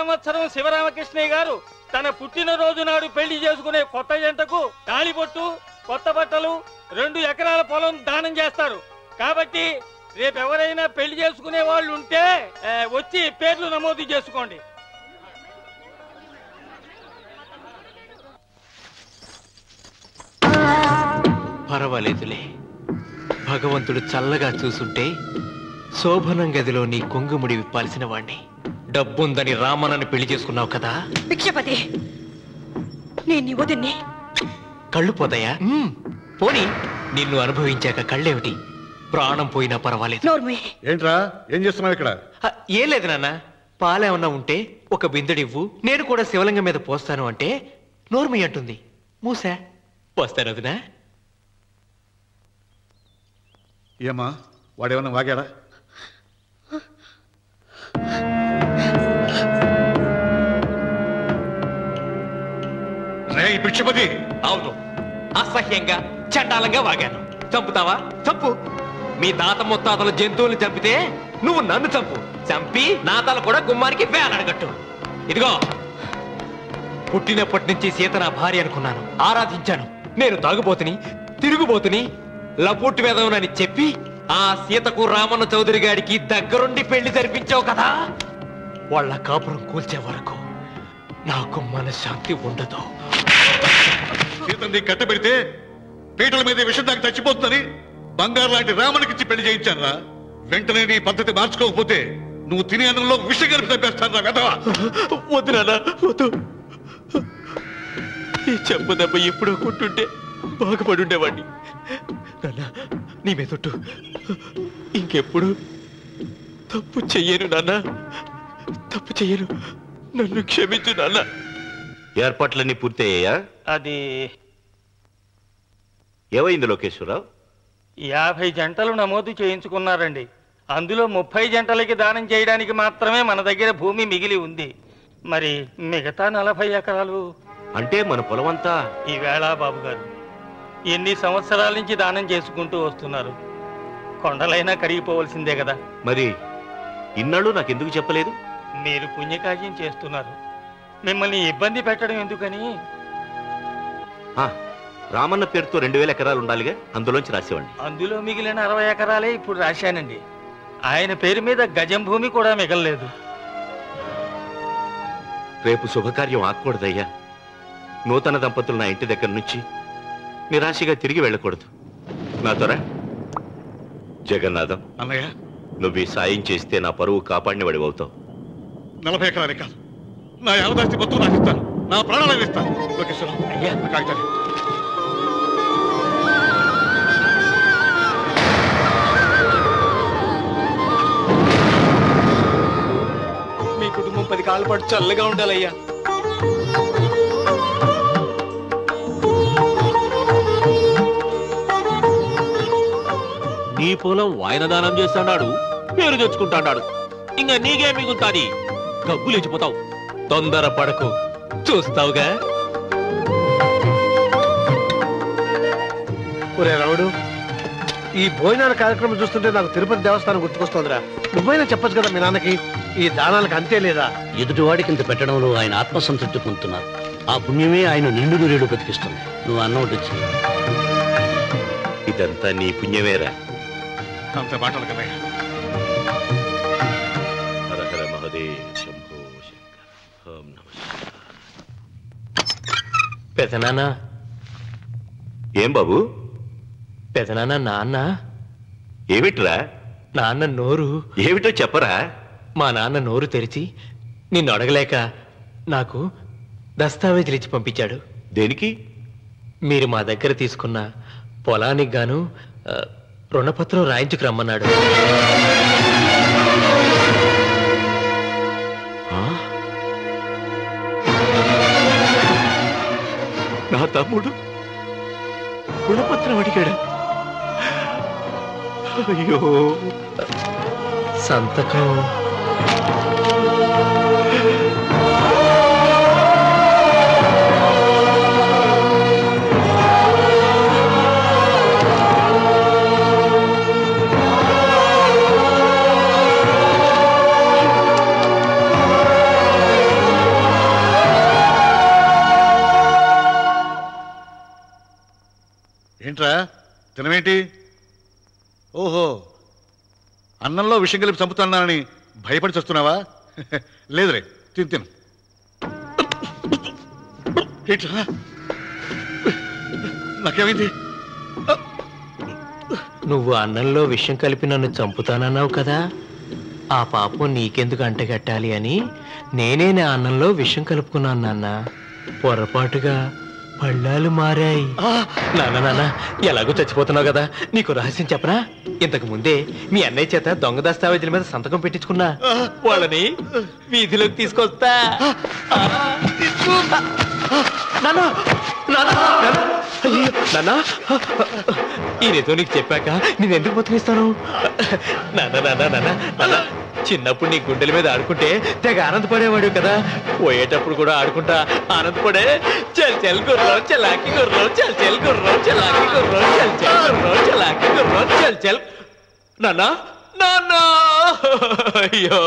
సంవత్సరం శివరామకృష్ణయ్య గారు తన పుట్టినరోజు నాడు పెళ్ళి చేసుకునే కొత్త జంటకు తాళిబొట్టు కొత్త బట్టలు రెండు ఎకరాల పొలం దానం చేస్తారు. కాబట్టి రేపు ఎవరైనా పెళ్ళి చేసుకునే వాళ్ళు ఉంటే వచ్చి పేర్లు నమోదు చేసుకోండి. పర్వాలేదులే. భగవంతుడు చల్లగా చూసుంటే శోభనం గదిలో నీ కొంగుముడి విప్పాల్సిన వాణ్ణి. డబ్బుందని రామనని పెళ్ళి చేసుకున్నావు కదా? భిక్షపతి. నేను నీ వదిన్ని. కళ్ళు పోతాయా. పోనీ నిన్ను అనుభవించాక కళ్ళేమిటి? ప్రాణం పోయినా పర్వాలేదు. నోర్మి. ఏంట్రా? ఏం చేస్తున్నావు ఇక్కడ? ఏం లేదు నాన్న. పాలేమన్నా ఉంటే ఒక బిందెడివ్వు. నేను కూడా శివలింగం మీద పోస్తాను అంటే నోర్మి అంటుంది. మూసా. పోస్తాను వదినా ఏమా వాడేమన్నా వాగాడా? రే పిచ్చిపతి అవును. అసహ్యంగా చండాలంగా వాగాను. చంపుతావా? చంపు. మీ తాత ముత్తాతల జంతువుల్ని చంపితే నువ్వు నన్ను చంపు. చంపి నా తల కూడా గుమ్మానికి వేలాడగట్టు. ఇదిగో. పుట్టినప్పటి నుంచి సీత నా భార్య అనుకున్నాను. ఆరాధించాను. నేను తాగుబోతుని తిరుగుబోతుని లపూట్ వేదవునని చెప్పి ఆ సీతకు రామన్న చౌదరి గారికి దగ్గరుండి పెళ్ళి జరిపించావు కదా? వాళ్ళ కాపురం కూల్చే వరకు. నాకు మనశ్శాంతి ఉండదు. సీతని కట్టబెడితే పీటల మీద విషం దాకా చచ్చిపోతుందని బంగారు లాంటి రామునికిచ్చి పెళ్ళి చేయించానురా. వెంటనే నీ పద్ధతి మార్చుకోకపోతే నువ్వు తినే అన్నంలో విషం కలిపి తప్పేస్తాను రా వెధవా. వద్దు నాన్న వద్దు. ఈ చెంప దెబ్బ ఎప్పుడో కొట్టుంటే బాగుపడి ఉండేవాడిని. నాన్న నీ మీదొట్టు ఇంకెప్పుడు తప్పు చెయ్యను నాన్న. తప్పు చెయ్యను. నన్ను క్షమించు నాన్న. ఏర్పాట్లన్నీ పూర్తయ్యాయా? అది ఏమైంది లోకేశ్వరరావు? యాభై జంటలు నమోదు చేయించుకున్నారండి. అందులో ముప్పై జంటలకి దానం చేయడానికి మాత్రమే మన దగ్గర భూమి మిగిలి ఉంది. మరి మిగతా నలభై ఎకరాలు? అంటే మన పొలమంతా? ఈవేళ బాబు గారు ఎన్ని సంవత్సరాల నుంచి దానం చేసుకుంటూ వస్తున్నారు? కొండలైనా కరిగిపోవలసిందే కదా. మరి ఇన్నాళ్ళు నాకెందుకు చెప్పలేదు? మీరు పుణ్యకార్యం చేస్తున్నారు. మిమ్మల్ని ఇబ్బంది పెట్టడం ఎందుకని? ఆ, రామన్న పేరుతో రెండు వేల ఎకరాలు ఉండాలిగా అందులోంచి రాసేవాడిని అందులో మిగిలిన అరవై ఎకరాలే ఇప్పుడు రాశానండి. ఆయన పేరు మీద గజం భూమి కూడా మిగలలేదు. రేపు శుభకార్యం ఆకూడదయ్యా నూతన దంపతులు నా ఇంటి దగ్గర నుంచి నిరాశగా తిరిగి వెళ్ళకూడదు. నా త్వర జగన్నాథం అన్నయ్య నువ్వు ఈ సాయం చేస్తే నా పరువు కాపాడిన వాడి అవుతావు నలభై ఎకరాలే కాదు. నా యావదాస్తి మొత్తం నాకు ఇస్తాను నా ప్రాణాలను ఇస్తాను లోకేశ్వరరావు అయ్యా నా కాగితాలు. మీ కుటుంబం పది కాళ్ళ పాటు చల్లగా ఉండాలయ్యా. నీ పొలం వాయన దానం చేస్తాడు పేరు తెచ్చుకుంటాడు ఇంకా నీకే మిగులుతాది. గబ్బు లేచిపోతావు. తొందర పడకు. చూస్తావుగా? ఒరే రావుడు ఈ భోజనాల కార్యక్రమం చూస్తుంటే నాకు తిరుపతి దేవస్థానం గుర్తుకొస్తోందిరా. నువ్వైనా చెప్పొచ్చు కదా మీ నాన్నకి ఈ దానాలకు అంతే లేదా? ఎదుటివాడికి ఇంత పెట్టడంలో ఆయన ఆత్మసంతృప్తి పొందుతున్నారు. ఆ పుణ్యమే ఆయన నిండు నూరేడు బతికిస్తుంది నువ్వు అన్నం వడ్డించి ఇదంతా నీ పుణ్యమేరా. అంత మాటలు కదయ్యా పెదనాన్న ఏం బాబు? పెదనాన్న నాన్న? ఏమిట్రా? నాన్న నోరు. ఏమిటో చెప్పరా? మా నాన్న నోరు తెరిచి నిన్ను అడగలేక నాకు దస్తావేజీలు ఇచ్చి పంపించాడు. దేనికి? మీరు మా దగ్గర తీసుకున్న పొలానికి గాను రుణపత్రం రాయించుకు నా తమ్ముడు? గుణపత్రం అడిగాడు. అయ్యో. సంతకం. తినమేంటి? ఓహో అన్నంలో విషం కలిపి చంపుతున్నానని భయపడి చస్తున్నావా? లేదురే తిను తిను. నాకేమైంది? నువ్వు అన్నంలో విషయం కలిపి నన్ను చంపుతానన్నావు కదా ఆ పాపం నీకెందుకు అంటగట్టాలి అని నేనే నా అన్నంలో విషం కలుపుకున్నాను నాన్న. పొరపాటుగా పళ్ళాలు మారాయి. నాన్న నాన్న ఎలాగో చచ్చిపోతున్నావు కదా. నీకు రహస్యం చెప్పనా? ఇంతకు ముందే మీ అన్నయ్య చేత దొంగ దస్తావేజీల మీద సంతకం పెట్టించుకున్నా. వాళ్ళని వీధిలోకి తీసుకొస్తా. నాన్న నాన్న నాన్న ఈయనతో నీకు చెప్పాక నేను ఎందుకు బతికిస్తాను నాన్న నాన్న నాన్న నాన్న చిన్నప్పుడు నీ గుండెల మీద ఆడుకుంటే తెగ ఆనందపడేవాడు కదా. పోయేటప్పుడు కూడా ఆడుకుంటా ఆనందపడే. చల్ చల్ గుర్రం చలాకి గుర్రం చల్ చల్ గుర్రం చలాకి గుర్రం చల్ చల్ గుర్రం చలాకి గుర్రం చల్ చల్. నాన్న నాన్న అయ్యో.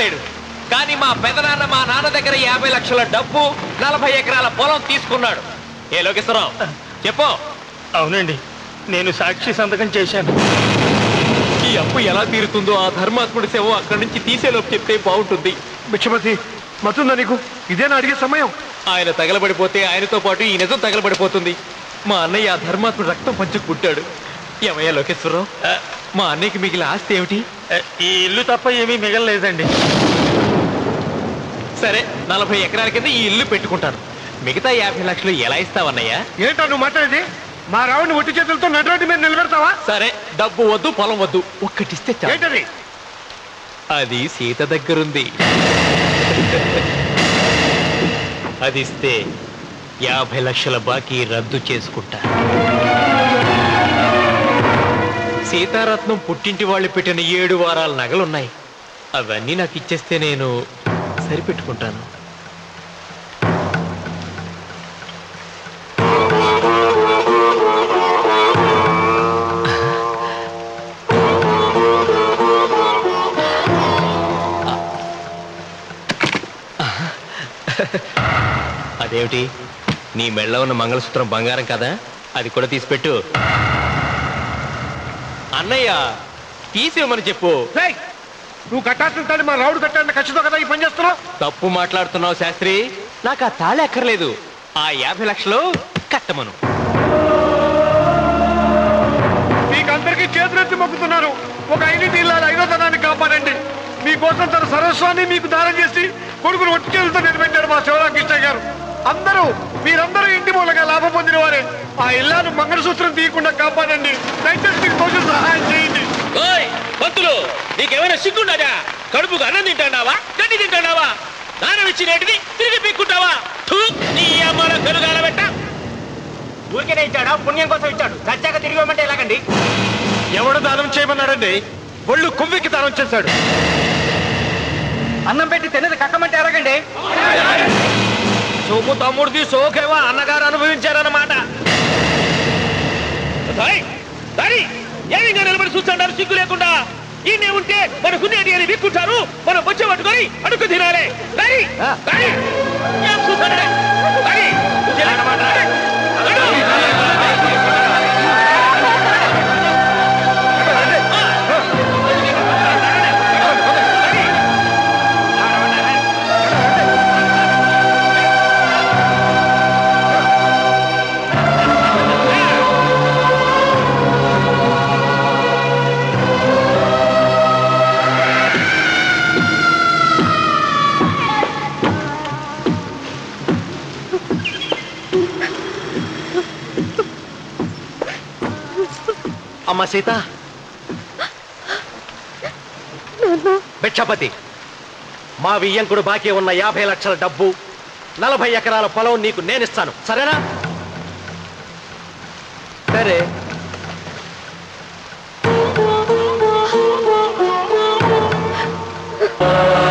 లేడు కానీ మా పెదనాన్న మా నాన్న దగ్గర యాభై లక్షల డబ్బు నలభై ఎకరాల పొలం తీసుకున్నాడు. ఏ లోకేశ్వరరావు చెప్పు. అవునండి నేను సాక్షి సంతకం చేశాను. ఈ అప్పు ఎలా తీరుతుందో ఆ ధర్మాత్ముడి సేవ అక్కడి నుంచి తీసేలోపు చెప్తే బాగుంటుంది. బిచ్చమతి మతుందా నీకు? ఇదేనా అడిగే సమయం? ఆయన తగలబడిపోతే ఆయనతో పాటు ఈ నిజం తగలబడిపోతుంది. మా అన్నయ్య ఆ ధర్మాత్ముడు రక్తం పంచుకు పుట్టాడు ఏమయ్యా లోకేశ్వరరావు? మా అన్నయ్యకి మిగిలిన ఆస్తి ఏమిటి? ఈ ఇల్లు తప్ప ఏమీ మిగలలేదండి. సరే నలభై ఎకరాల కింద ఈ ఇల్లు పెట్టుకుంటాను. మిగతా యాభై లక్షలు ఎలా ఇస్తావన్నయ్యా? ఏంటో నువ్వు మాట్లాడేది? మా రావుని ఒట్టి చేతులతో నడరోడ్డు మీద నిలబెడతావా? సరే డబ్బు వద్దు పొలం వద్దు ఒక్కటిస్తే చాలు. ఏంటది? అది సీత దగ్గరుంది. అది ఇస్తే యాభై లక్షల బాకీ రద్దు చేసుకుంటా. సీతారత్నం పుట్టింటి వాళ్ళు పెట్టిన ఏడు వారాల నగలున్నాయి. అవన్నీ నాకు ఇచ్చేస్తే నేను సరిపెట్టుకుంటాను. అదేమిటి? నీ మెళ్ళ ఉన్న మంగళసూత్రం బంగారం కదా? అది కూడా తీసిపెట్టు. అన్నయ్య తీసేమని చెప్పు. నువ్వు కట్టాల్సిన తాడి మా రావుడు కట్టాలని ఖచ్చితంగా కదా ఈ పని చేస్తున్నావు? తప్పు మాట్లాడుతున్నావు శాస్త్రి. నాకు ఆ తాళి అక్కర్లేదు. ఆ యాభై లక్షలు కట్టమను. మీకందరికీ చేతులెత్తి మొక్కుతున్నారు ఒక ఐదు ఇల్లాల ఐదో తనాన్ని కాపాడండి. మీకోసం తన సరస్వాన్ని మీకు దానం చేసి కొడుకును ఒట్టి చేతులతో నిలబెట్టారు మా శివరామకృష్ణ గారు. అందరూ మీరందరూ ఇంటి మూలంగా లాభం పొందిన వారే ఆ ఇల్లాను మంగళసూత్రం తీయకుండా కాపాడండి. దయచేసి మీకు కొంచెం సహాయం చేయండి. ఓయ్ పంతులు నీకేమైనా సిగ్గుండదా? కడుపుకు అన్నం తింటాడావా గడ్డి తింటాడావా దానం ఇచ్చినేటిది తిరిగి పీక్కుంటావా? నీ అమ్మాల కలుగాల పెట్ట ఊరికేనే ఇచ్చాడా? పుణ్యం కోసం ఇచ్చాడు. చచ్చాక తిరిగి ఇవ్వమంటే ఎలాగండి? ఎవడు దానం చేయమన్నాడండి? ఒళ్ళు కొవ్వెక్కి దానం చేశాడు. అన్నం పెట్టి తిన్నది కక్కమంటే ఎలాగండి? సోము తమ్ముడిది సోకేవా అన్నగారు అనుభవించారన్నమాట. ఏమిగా నిలబడి చూస్తాడారు సిగ్గు లేకుండా. ఈయనే ఉంటే మన హున్నేటి అని విక్కుంటారు. మనం వచ్చే పట్టుకొని అడుగు తినాలి. అమ్మ సీత. భిక్షపతి. మా వియ్యంకుడు బాకీ ఉన్న యాభై లక్షల డబ్బు నలభై ఎకరాల పొలం నీకు నేనిస్తాను. సరేనా? సరే. రావుడు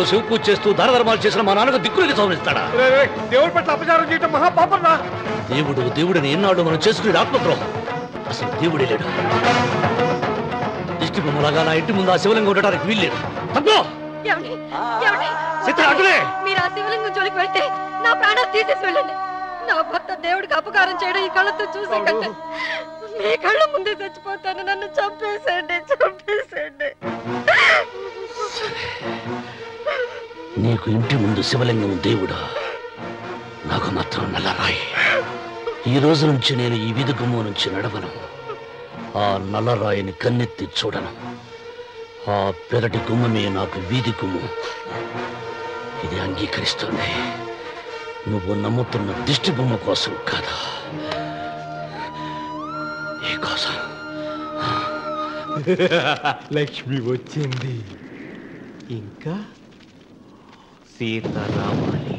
గంటలు శివ పూజ చేస్తూ ధర్మాలు చేసిన మా నాన్నకు దిక్కులకి రేయ్, దేవుడి పట్ల అపచారం చేయటం మహాపాపం రా దేవుడు దేవుడిని ఎన్నాడు మనం చేసుకునే ఆత్మద్రోహం. అసలు దేవుడే లేడు. దిష్టి బొమ్మలాగా నా ఇంటి ముందు ఆ శివలింగం ఉండడానికి వీల్లేదు తప్పో? చిత్ర, అటులే. మీరు ఆ శివలింగం జోలికి వెళ్తే నా ప్రాణాలు తీసేసి వెళ్ళండి. నా భర్త దేవుడికి అపకారం చేయడం ఈ కళ్ళతో చూసే కంటే మీ కళ్ళ ముందే చచ్చిపోతాను. నన్ను చంపేసేయండి చంపేసేయండి. నీకు ఇంటి ముందు శివలింగం దేవుడా నాకు మాత్రం నల్లరాయి. ఈ రోజు నుంచి నేను ఈ వీధి నుంచి నడవను. ఆ నల్లరాయిని కన్నెత్తి చూడను. ఆ పెరటి గుమ్మమే నాకు వీధి గుమ్ము ఇది అంగీకరిస్తుంది. నువ్వు నమ్ముతున్న దిష్టి బొమ్మ కోసం కాదా? ఈ కోసం. లక్ష్మి వచ్చింది. ఇంకా?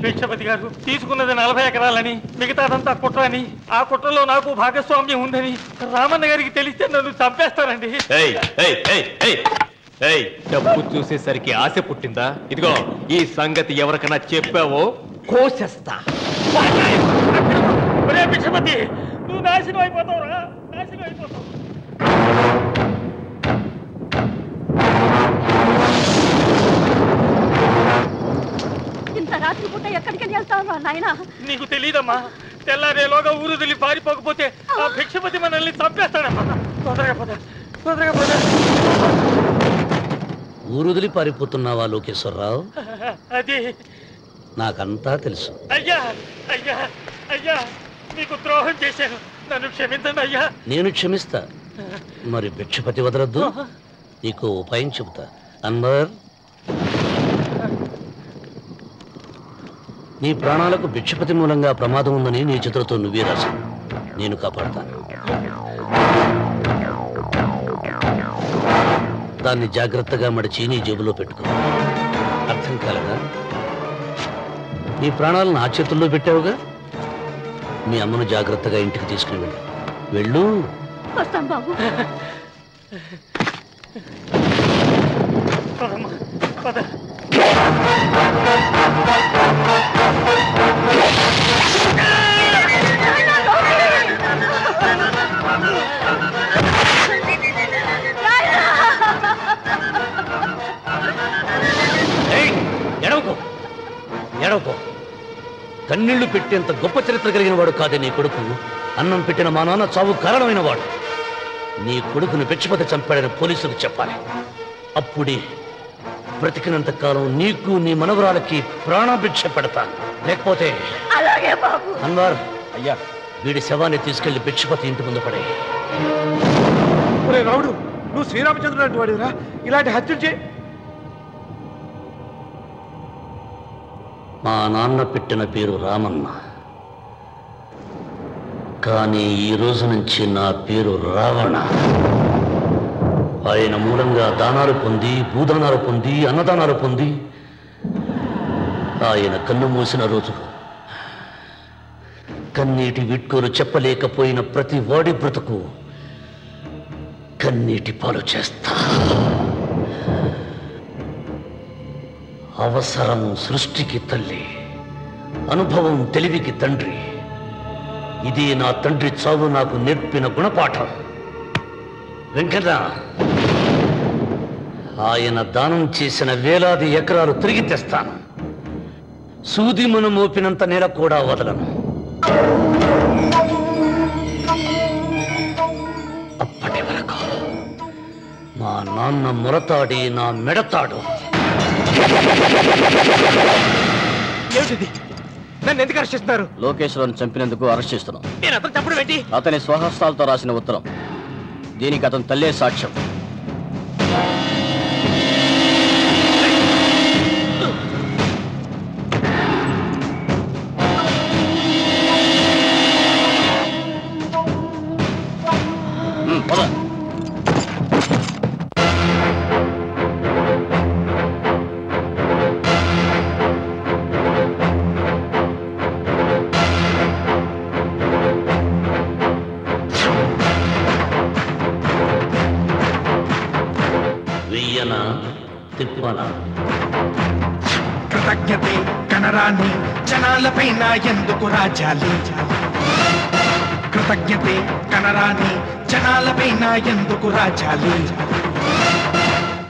భిక్షపతి గారు తీసుకున్నది నలభై ఎకరాలని మిగతాదంతా కుట్ర అని ఆ కుట్రలో నాకు భాగస్వామ్యం ఉందని రామన్న గారికి తెలిస్తే నన్ను చంపేస్తారండి. డబ్బు చూసేసరికి ఆశ పుట్టిందా? ఇదిగో ఈ సంగతి ఎవరికైనా చెప్పావో? కోసేస్తా. భిక్షపతి నువ్వు నాశనం అయిపోతావురా నాశనం అయిపోతావు. ఇంత రాత్రి పూట ఎక్కడికి వెళ్తావు నాయన? నీకు తెలీదమ్మా. తెల్లారేలోగా ఊరు తెలియ పారిపోకపోతే ఆ భిక్షపతి మనల్ని చంపేస్తాడమ్మా. తొందరగా పద తొందరగా పద. ఊరుదిలి పారిపోతున్నావా లోకేశ్వరరావు? అది నాకంతా తెలుసు. అయ్యా అయ్యా అయ్యా నీకు ద్రోహం చేశాను. నన్ను క్షమించండి అయ్యా. నేను క్షమిస్తా. మరి భిక్షపతి వదలద్దు. నీకు ఉపాయం చెబుతా. అన్వర్. నీ ప్రాణాలకు భిక్షపతి మూలంగా ప్రమాదం ఉందని నీ చేతులతో నువ్వే రాశావు. నేను కాపాడతాను. దాన్ని జాగ్రత్తగా మడిచి నీ జేబులో పెట్టుకో. అర్థం కాలేదా? నీ ప్రాణాలను నా చేతుల్లో పెట్టావుగా? మీ అమ్మను జాగ్రత్తగా ఇంటికి తీసుకుని వెళ్ళు. వెళ్ళు. వస్తాం బాబు. పదమ్మా పద. ఎడవకో ఎడవకో కన్నీళ్ళు పెట్టేంత గొప్ప చరిత్ర కలిగిన వాడు కాదే నీ కొడుకు. అన్నం పెట్టిన మా నాన్న చావు కారణమైన వాడు నీ కొడుకును పెచ్చిపత చంపాడని పోలీసులకు చెప్పాలి. అప్పుడే బ్రతికినంత కాలం నీకు నీ మనవరాలకి ప్రాణభిక్ష పెడతాను లేకపోతే అలాగే బాబు. అన్వార్ అయ్యా వీడి శవాన్ని తీసుకెళ్ళి భిక్షపతి ఇంటి ముందు పడే ఒరే రావుడు నువ్వు శ్రీరామచంద్రుడు లాంటి వాడిరా ఇలాంటి హత్యలు చే మా నాన్న పెట్టిన పేరు రామన్న. కానీ ఈ రోజు నుంచి నా పేరు రావణ. ఆయన మూలంగా దానాలు పొంది భూదానాలు పొంది అన్నదానాలు పొంది ఆయన కన్ను మూసిన రోజు. కన్నీటి విట్కోలు చెప్పలేకపోయిన ప్రతి వాడి బ్రతుకు కన్నీటి పాలు చేస్తా. అవసరం సృష్టికి తల్లి అనుభవం తెలివికి తండ్రి. ఇది నా తండ్రి చావు నాకు నేర్పిన గుణపాఠం. వెంకట ఆయన దానం చేసిన వేలాది ఎకరాలు తిరిగి తెస్తాను. సూది మన మోపినంత నేల కూడా వదలను. అప్పటి వరకు మా నాన్న మొరతాడి నా మెడతాడు. ఏమిటిది? నన్ను ఎందుకు అరెస్ట్ చేస్తున్నారు? లోకేశ్వరన్ చంపినందుకు అరెస్ట్ చేస్తున్నాం. నేను అతను తప్పుడు ఏంటి? అతని స్వహస్తాలతో రాసిన ఉత్తరం. దీనికి అతను తల్లే సాక్ష్యం. ఎందుకు రాజాలి. కృతజ్ఞతే కనరాని జనాలపైన ఎందుకు రాజాలి?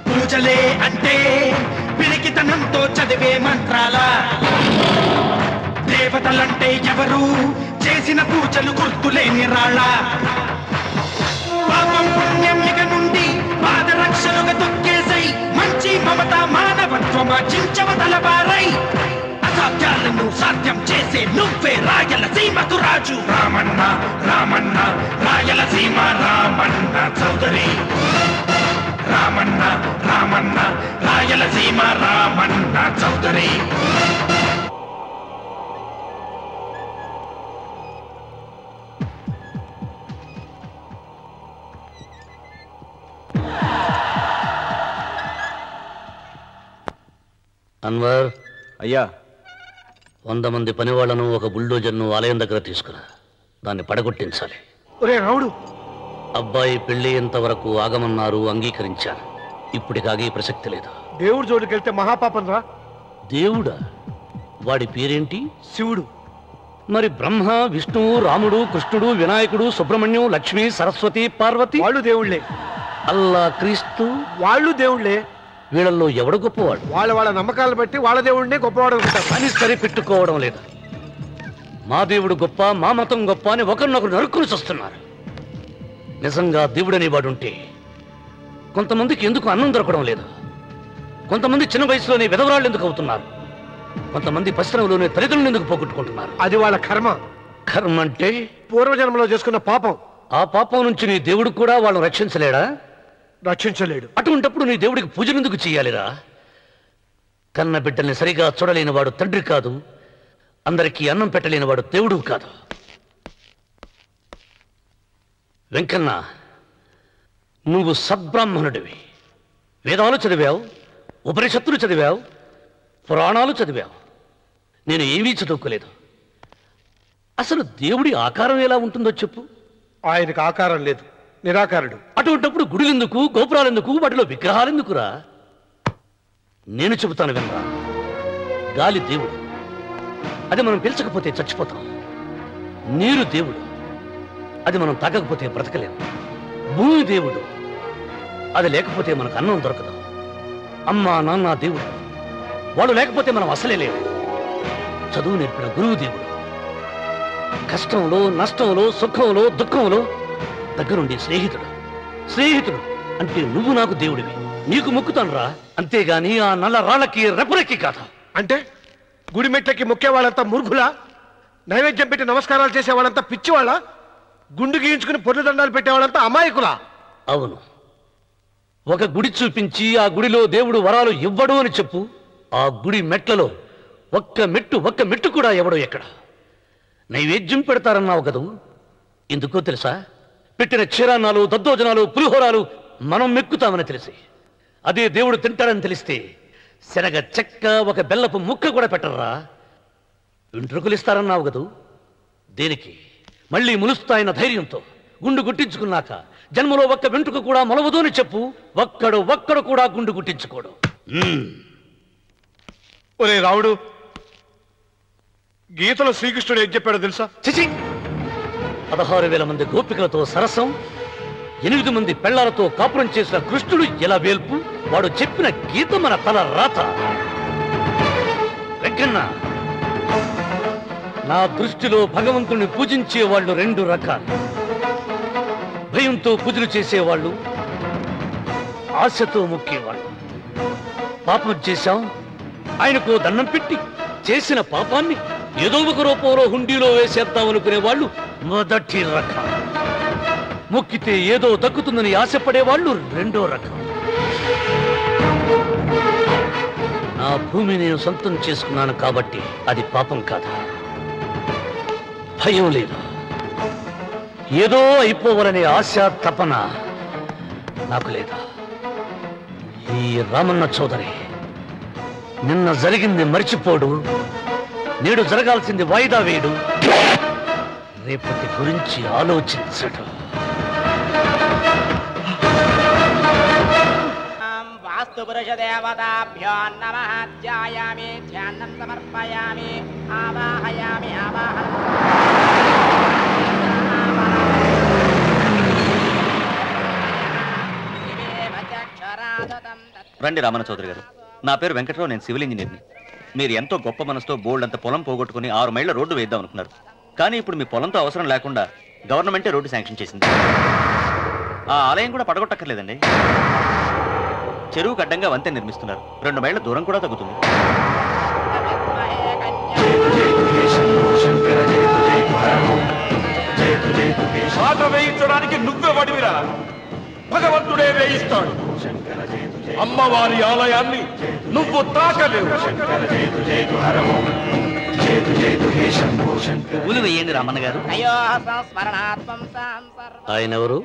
పూజలే అంటే పిరికితనంతో చదివే మంత్రాల. దేవతలంటే ఎవరు? చేసిన పూజలు గుర్తులేని రాళ్ళ. పాపం పుణ్యం ఇక నుండి పాదరక్షలుగా తొక్కేసై మంచి మమత మానవత్వమా చించవ తలబారై అసాధ్యాలను సాధ్యం చేసే నువ్వే రాయల సీమకు రాజు. రామన్న రామన్న రాయల సీమ రామన్న చౌదరి. రామన్న రామన్న రాయల సీమ రామన్న చౌదరి. అన్వర్. అయ్యా. వంద మంది పనివాళ్ళను ఒక బుల్డోజర్ను ఆలయం దగ్గర తీసుకురా. దాన్ని పడగొట్టించాలి. ఒరే రావుడు అబ్బాయి పెళ్ళయ్యేంత వరకు ఆగమన్నారు అంగీకరించాను ఇప్పటికాగే ప్రసక్తి లేదు. దేవుడి జోలికి వెళ్తే మహాపాపం రా. దేవుడా? వాడి పేరేంటి? శివుడు. మరి బ్రహ్మ విష్ణువు రాముడు కృష్ణుడు వినాయకుడు సుబ్రహ్మణ్యం లక్ష్మి సరస్వతి పార్వతి? వాళ్ళు దేవుళ్ళే. అల్లా క్రీస్తు? వాళ్ళు దేవుళ్ళే. వీళ్ళల్లో ఎవడు గొప్పవాడు? వాళ్ళ వాళ్ళ నమ్మకాలను బట్టి వాళ్ళ దేవుడినే గొప్పవాడు అనుకుంటారు. అని సరిపెట్టుకోవడం లేదు. మా దేవుడు గొప్ప మా మతం గొప్ప అని ఒకరినొకరు నరుక్కుని చస్తున్నారు. నిజంగా దేవుడనే వాడుంటే కొంతమందికి ఎందుకు అన్నం దొరకడం లేదు? కొంతమంది చిన్న వయసులోనే విధవరాళ్ళు ఎందుకు అవుతున్నారు? కొంతమంది పశ్చిమలోనే తల్లిదండ్రులు ఎందుకు పోగొట్టుకుంటున్నారు? అది వాళ్ళ కర్మ. కర్మ అంటే? పూర్వజన్మలో చేసుకున్న పాపం. ఆ పాపం నుంచి నీ దేవుడు కూడా వాళ్ళని రక్షించలేడా? రక్షించలేడు. అటువంటప్పుడు నీ దేవుడికి పూజలు ఎందుకు చేయాలిరా? కన్న బిడ్డల్ని సరిగా చూడలేని వాడు తండ్రి కాదు. అందరికీ అన్నం పెట్టలేని వాడు దేవుడు కాదు. వెంకన్న నువ్వు సద్బ్రాహ్మణుడివి వేదాలు చదివావు ఉపనిషత్తులు చదివావు పురాణాలు చదివావు. నేను ఏమీ చదువుకోలేదు. అసలు దేవుడి ఆకారం ఎలా ఉంటుందో చెప్పు. ఆయనకు ఆకారం లేదు. నిరాకారుడు. అటువంటప్పుడు గుడులెందుకు గోపురాలెందుకు వాటిలో విగ్రహాలెందుకురా? నేను చెబుతాను వినరా. గాలి దేవుడు. అది మనం పిలచకపోతే చచ్చిపోతాం. నీరు దేవుడు. అది మనం తాగకపోతే బ్రతకలేము భూమి దేవుడు. అది లేకపోతే మనకు అన్నం దొరకదు. అమ్మ నాన్న దేవుడు. వాళ్ళు లేకపోతే మనం అసలే లేవు చదువు నేర్పిన గురువు దేవుడు. కష్టంలో నష్టంలో సుఖంలో దుఃఖంలో దగ్గరుండి స్నేహితుడు. స్నేహితుడు అంటే నువ్వు నాకు దేవుడివి. నీకు మొక్కుతాను రా అంతేగాని ఆ నల్ల రాళ్ళకి రెపరెక్కి కాదు అంటే గుడి మెట్లకి మొక్కే వాళ్ళంతా మురుగులా నైవేద్యం పెట్టి నమస్కారాలు చేసే వాళ్ళంతా పిచ్చివాళ్ళ? గుండు గీయించుకుని పొర్లు దండాలు పెట్టేవాళ్ళంతా అమాయకులా? అవును. ఒక గుడి చూపించి ఆ గుడిలో దేవుడు వరాలు ఇవ్వడు అని చెప్పు. ఆ గుడి మెట్లలో ఒక్క మెట్టు ఒక్క మెట్టు కూడా ఎవడో ఎక్కడ? నైవేద్యం పెడతారన్నావు కదూ? ఎందుకో తెలుసా? పెట్టిన క్షీరాన్నాలు దద్దోజనాలు పులిహోరాలు మనం మెక్కుతామని తెలిసి అదే దేవుడు తింటాడని తెలిస్తే శనగ చెక్క ఒక బెల్లపు ముక్క కూడా వెంట్రుకలు ఇస్తారన్నావు కదూ? దేనికి? మళ్ళీ ములుస్తాయన్న ధైర్యంతో గుండు గుట్టించుకున్నాక జన్మలో ఒక్క వెంట్రుక కూడా మొలవదు అని చెప్పు ఒక్కడు ఒక్కడు కూడా గుండు గుట్టించుకోడు. ఒరే రావుడు గీతలో శ్రీకృష్ణుడు ఏం చెప్పాడో తెలుసా? చిచి పదహారు వేల మంది గోపికలతో సరసం ఎనిమిది మంది పెళ్ళాలతో కాపురం చేసిన కృష్ణుడు ఎలా వేల్పు? వాడు చెప్పిన గీత మన తల రాత. వెంకన్న నా దృష్టిలో భగవంతుని పూజించే వాళ్ళు రెండు రకాలు. భయంతో పూజలు చేసేవాళ్ళు ఆశతో ముక్కేవాళ్ళు. పాపం చేశాం ఆయనకు దండం పెట్టి చేసిన పాపాన్ని ఏదో ఒక రూపంలో హుండీలో వేసేద్దాం అనుకునే వాళ్ళు మొదటి రకం. మొక్కితే ఏదో దక్కుతుందని ఆశపడే వాళ్ళు రెండో రకం. నా భూమి నేను సొంతం చేసుకున్నాను కాబట్టి అది పాపం కాదా? భయం లేదు. ఏదో అయిపోవాలనే ఆశ తపన నాకు లేదా? ఈ రామన్న చౌదరి నిన్న జరిగింది మర్చిపోడు. నేడు జరగాల్సింది వాయిదా వేయడు. రేపటి గురించి ఆలోచించడు. వాస్తు పురుష దేవతాభ్యో నమ ధ్యాయామి ధ్యానం సమర్పయామి ఆవాహయామి ఆవాహన రండి రామన్న చౌదరి గారు. నా పేరు వెంకట్రావు నేను సివిల్ ఇంజనీర్ని. మీరు ఎంతో గొప్ప మనసుతో బోల్డ్ అంత పొలం పోగొట్టుకుని ఆరు మైళ్ళ రోడ్డు వేద్దాం అనుకున్నారు. కానీ ఇప్పుడు మీ పొలంతో అవసరం లేకుండా గవర్నమెంటే రోడ్డు శాంక్షన్ చేసింది. ఆ ఆలయం కూడా పడగొట్టక్కర్లేదండి. చెరువు గడ్డంగా వంతెన నిర్మిస్తున్నారు. రెండు మైళ్ళ దూరం కూడా తగ్గుతుంది. పాట వేయించడానికి నువ్వే వడివిరా. భగవంతుడే వేయిస్తాడు. అమ్మవారి ఆలయాన్ని నువ్వు తాకలేవు. పూలు వేయండి రామన్న గారు? ఆయన ఎవరు?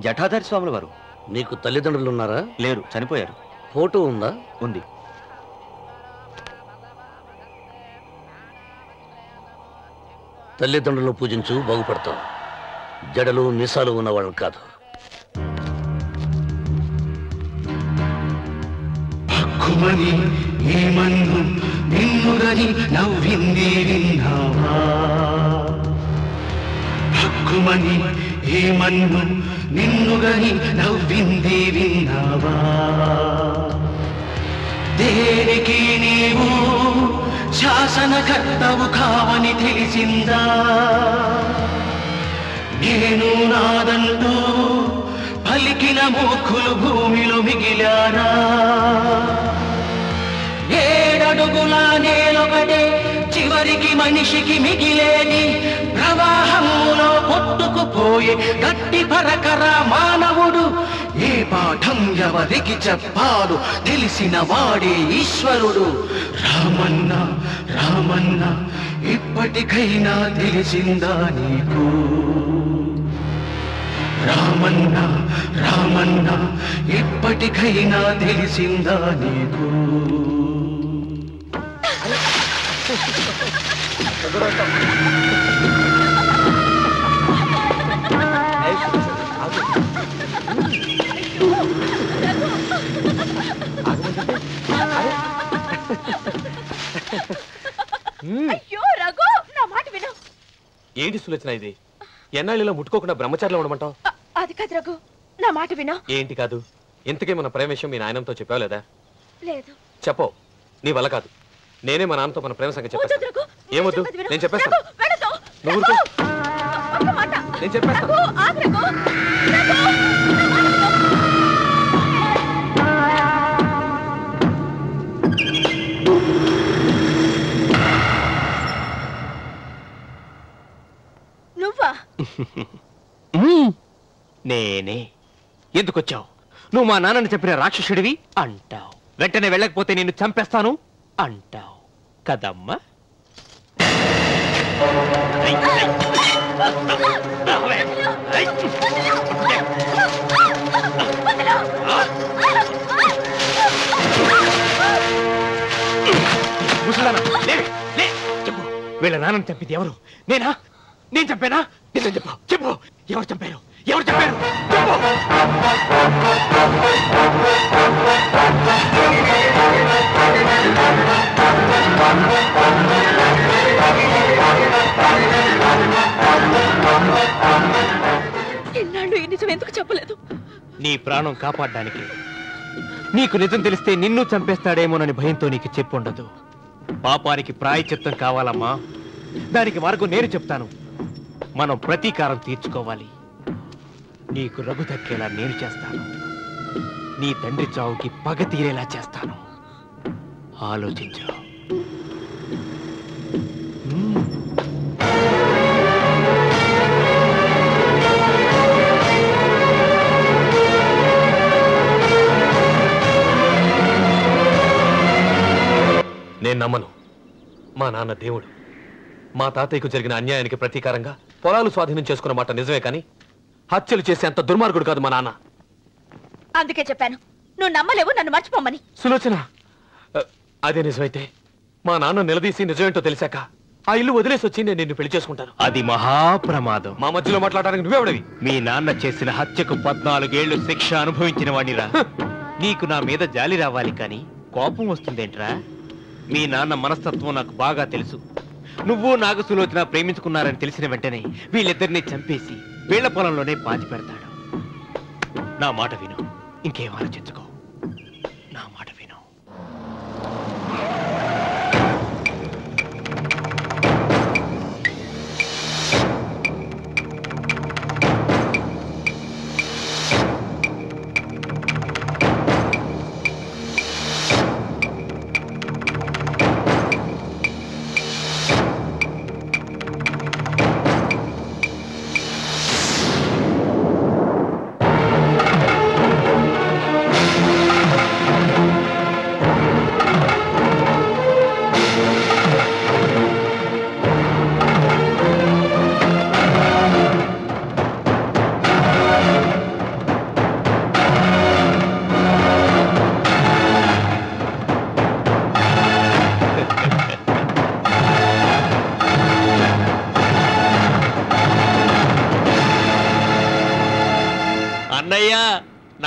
జఠాధారి స్వాముల వారు. నీకు తల్లిదండ్రులు ఉన్నారా? లేరు చనిపోయారు. ఫోటో ఉందా? ఉంది. తల్లిదండ్రులను పూజించు బాగుపడతావు. జడలు మీసాలు ఉన్నవాళ్ళు కాదు. హక్కుమని ఏమన్ను నిన్నుగని నవ్వింది విన్నావా హక్కుమని ఏమన్ను నిన్నుగని నవ్వింది విన్నావా దేనికి నీవు శాసనకర్తవు కావని తెలిసిందా? నేను నాదంటూ పలికిన మూర్ఖులు భూమిలో మిగిలారా? మనిషికి మిగిలేని ప్రవాహంలో కొట్టుకుపోయే గట్టి పరకర మానవుడు ఏ పాఠం ఎవరికి చెప్పాడు తెలిసిన వాడే ఈశ్వరుడు. రామన్న రామన్న ఇప్పటికైనా తెలిసిందా నీకు? రామన్న రామన్న ఇప్పటికైనా తెలిసిందా నీకు అయ్యో రఘు నా మాట విను ఏంటి సులోచన ఇది? ఎన్నాళ్ళలో ముట్టుకోకుండా బ్రహ్మచారిలో ఉండమంటావు? అది కాదు రఘు నా మాట విను. ఏంటి కాదు? ఇంతకీ మన ప్రేమ విషయం మీ నాయనంతో చెప్పావు లేదా? లేదు. చెప్పవు నీ వల్ల కాదు. నేనే మా నాన్నతో మన ప్రేమ సంగతి రఘు ఏమొద్దు. నేను చెప్పేస్తాను వెళ్ళొద్దు. నువ్వు నేను చెప్పేస్తాను రఘు, ఆగు రఘు. రఘు, నా మాట. విను. నువ్వా నేనే. ఎందుకొచ్చావు? నువ్వు మా నాన్నని చెప్పిన రాక్షసుడివి? అంటావు. వెంటనే వెళ్ళకపోతే నిన్ను చంపేస్తాను? అంటావు. కదమ్మా. వీళ్ళ నాన్నని చంపింది ఎవరు? నేనా? నేను చంపానా? నిజం చెప్పు చెప్పు. ఎవరు చంపారు? ఎవరు చంపారు? చెప్పు. ఇన్నాళ్ళు ఈ నిజం ఎందుకు చెప్పలేదు? నీ ప్రాణం కాపాడడానికి. నీకు నిజం తెలిస్తే నిన్ను చంపేస్తాడేమోనని భయంతో నీకు చెప్పుండదు పాపానికి ప్రాయచిత్తం కావాలమ్మా. దానికి మార్గం నేను చెప్తాను. మనం ప్రతీకారం తీర్చుకోవాలి. నీకు రఘు దక్కేలా నేను చేస్తాను. నీ తండ్రి చావుకి పగ తీరేలా చేస్తాను. ఆలోచించు. నేను నమ్మను. మా నాన్న దేవుడు. మా తాతయ్యకు జరిగిన అన్యాయానికి ప్రతీకారంగా పొలాలు స్వాధీనం చేసుకున్న మాట నిజమే కానీ హత్యలు చేసే అంత దుర్మార్గుడు కాదు మా నాన్న. అందుకే చెప్పాను. నువ్వు నమ్మలేవు నన్ను మర్చిపోమని సులోచన అదే నిజమైతే మా నాన్న నిలదీసి నిజమేంటో తెలిసాక ఆ ఇల్లు వదిలేసి వచ్చి నేను నిన్ను పెళ్ళి చేసుకుంటాను. అది మహాప్రమాదం. మా మధ్యలో మాట్లాడడానికి నువ్వెవడవి? మీ నాన్న చేసిన హత్యకు పద్నాలుగేళ్ళు శిక్ష అనుభవించిన వాడిరా. నీకు నా మీద జాలి రావాలి కానీ కోపం వస్తుందేంట్రా? మీ నాన్న మనస్తత్వం నాకు బాగా తెలుసు. నువ్వు నాగ సులోచన ప్రేమించుకున్నారని తెలిసిన వెంటనే వీళ్ళిద్దరిని చంపేసి వీళ్ళ పొలంలోనే పాతి పెడతాడు నా మాట విను. ఇంకేం ఆలోచించుకో.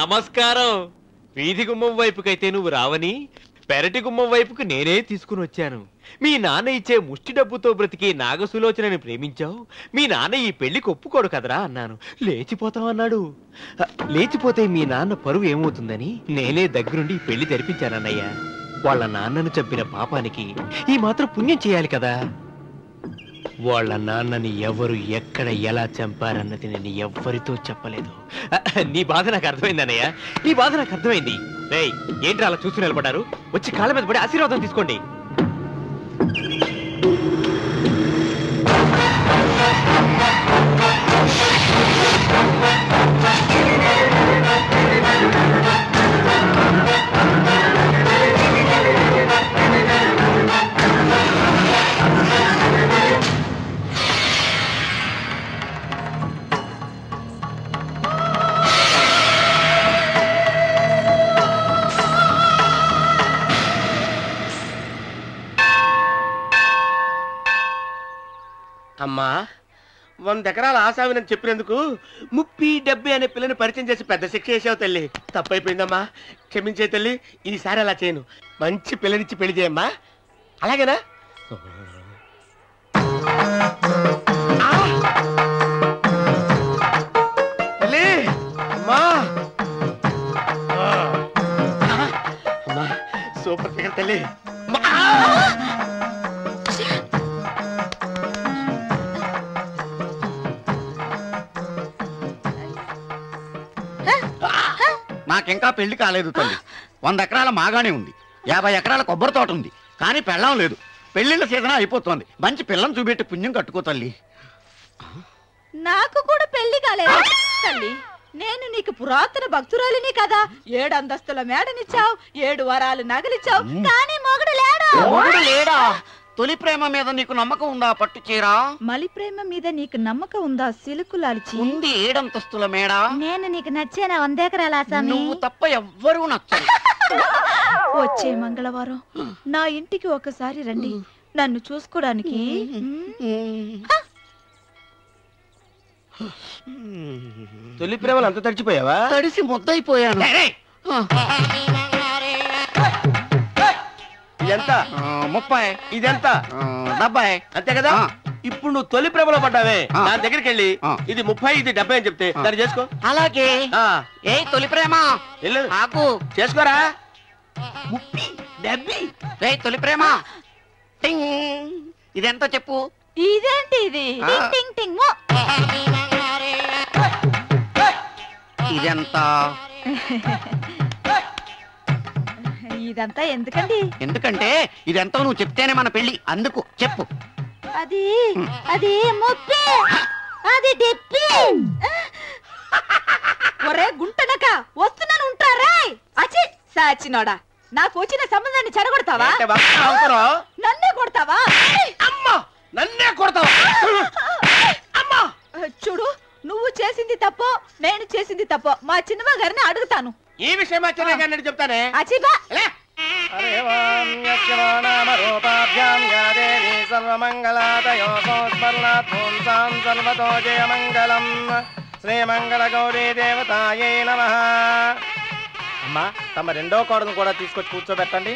నమస్కారం. వీధి గుమ్మం వైపుకైతే నువ్వు రావని పెరటి గుమ్మం వైపుకు నేనే తీసుకుని వచ్చాను. మీ నాన్న ఇచ్చే ముష్టి డబ్బుతో బ్రతికి నాగసులోచనని ప్రేమించావు. మీ నాన్న ఈ పెళ్ళికి ఒప్పుకోడు కదరా అన్నాను. లేచిపోతాం అన్నాడు. లేచిపోతే మీ నాన్న పరువు ఏమవుతుందని నేనే దగ్గరుండి పెళ్ళి జరిపించానన్నయ్య. వాళ్ళ నాన్నను చంపిన పాపానికి ఈ మాత్రం పుణ్యం చేయాలి కదా. వాళ్ళ నాన్నని ఎవరు ఎక్కడ ఎలా చంపారన్నది నేను ఎవ్వరితో చెప్పలేదు. నీ బాధ నాకు అర్థమైంది అన్నయ్య. నీ బాధ నాకు అర్థమైంది. రేయ్ ఏంటి అలా చూస్తూ నిలబడ్డారు? వచ్చి కాళ్ళ మీద పడి ఆశీర్వాదం తీసుకోండి. అమ్మా వంద ఎకరాల ఆశావినని చెప్పినందుకు ముప్పి డెబ్బై అనే పిల్లని పరిచయం చేసి పెద్ద శిక్ష చేసావు తల్లి. తప్పైపోయిందమ్మా. క్షమించే తల్లి ఈసారి అలా చేయను. మంచి పిల్లనిచ్చి పెళ్ళి చేయమ్మా. అలాగేనా? సూపర్ ఫిగర్ తల్లి. నాకింకా పెళ్ళి కాలేదు తల్లి. వంద ఎకరాల మాగానే ఉంది. యాభై ఎకరాల కొబ్బరి తోట ఉంది. కానీ పెళ్ళం లేదు. పెళ్ళిళ్ళ సీజన్ అయిపోతుంది. మంచి పిల్లని చూపెట్టి పుణ్యం కట్టుకో తల్లి. నాకు కూడా పెళ్ళి కాలేదు తల్లి. నేను నీకు పురాతన భక్తురాలిని కదా. ఏడు అంతస్తుల మేడనిచ్చావు ఏడు వరాలు నగలిచ్చావు. కానీ మొగుడు లేడు? మొగుడు లేడా? తొలి ప్రేమ మీద నీకు నమ్మకం ఉందా పట్టు చీరా? మలి ప్రేమ మీద నీకు నమ్మకం ఉందా సిలుకు లాల్చి? ఉంది ఏడంతస్తుల మేడ. నేను నీకు నచ్చానా వందేకరాల నువ్వు తప్ప ఎవ్వరూ నచ్చరు. వచ్చే మంగళవారం నా ఇంటికి ఒకసారి రండి. నన్ను చూసుకోవడానికి తొలి ప్రేమలు అంత తడిచిపోయావా? తడిసి ముద్దయిపోయాను. ఇదెంత? ముప్పై. ఇదెంత? డెబ్బై. అంతే కదా? ఇప్పుడు నువ్వు తొలి ప్రేమలో పడ్డావే. దాని దగ్గరికి వెళ్ళి ఇది ముప్పై ఇది డెబ్బై అని చెప్తే దాన్ని చేసుకో. అలాగే. ఏ తొలి ప్రేమ? ఆకు చేసుకోరా? ముప్పి డెబ్బై. ఏ తొలి ప్రేమ? టింగ్. ఇదెంత చెప్పు. ఇదేంటి ఇది. టింగ్ టింగ్. ఇదెంత? ఇదంతా ఎందుకండి? ఎందుకంటే ఇదెంతో నువ్వు చెప్తేనే మన పెళ్ళి అందుకు చెప్పు. అది అది ముప్పి. అది డిప్పి ఒరే గుంటనక వస్తున్నాను ఉంటారా అచి సాచినోడా నాకు వచ్చిన సంబంధాన్ని చెరగొడతావా? నన్నే కొడతావా? అమ్మా నన్నే కొడతావా. చూడు నువ్వు చేసింది తప్పో నేను చేసింది తప్పో మా చిన్నమ్మ గారిని అడుగుతాను. ఈ విషయం అచ్చనే కానీ చెప్తానే? సర్వమంగళాదయో సంస్మరణాత్ పుంసాం సర్వతో జయమంగళం. శ్రీమంగళ గౌరీ దేవతాయై నమః. అమ్మా తమ రెండో కోడను కూడా తీసుకొచ్చి కూర్చోబెట్టండి.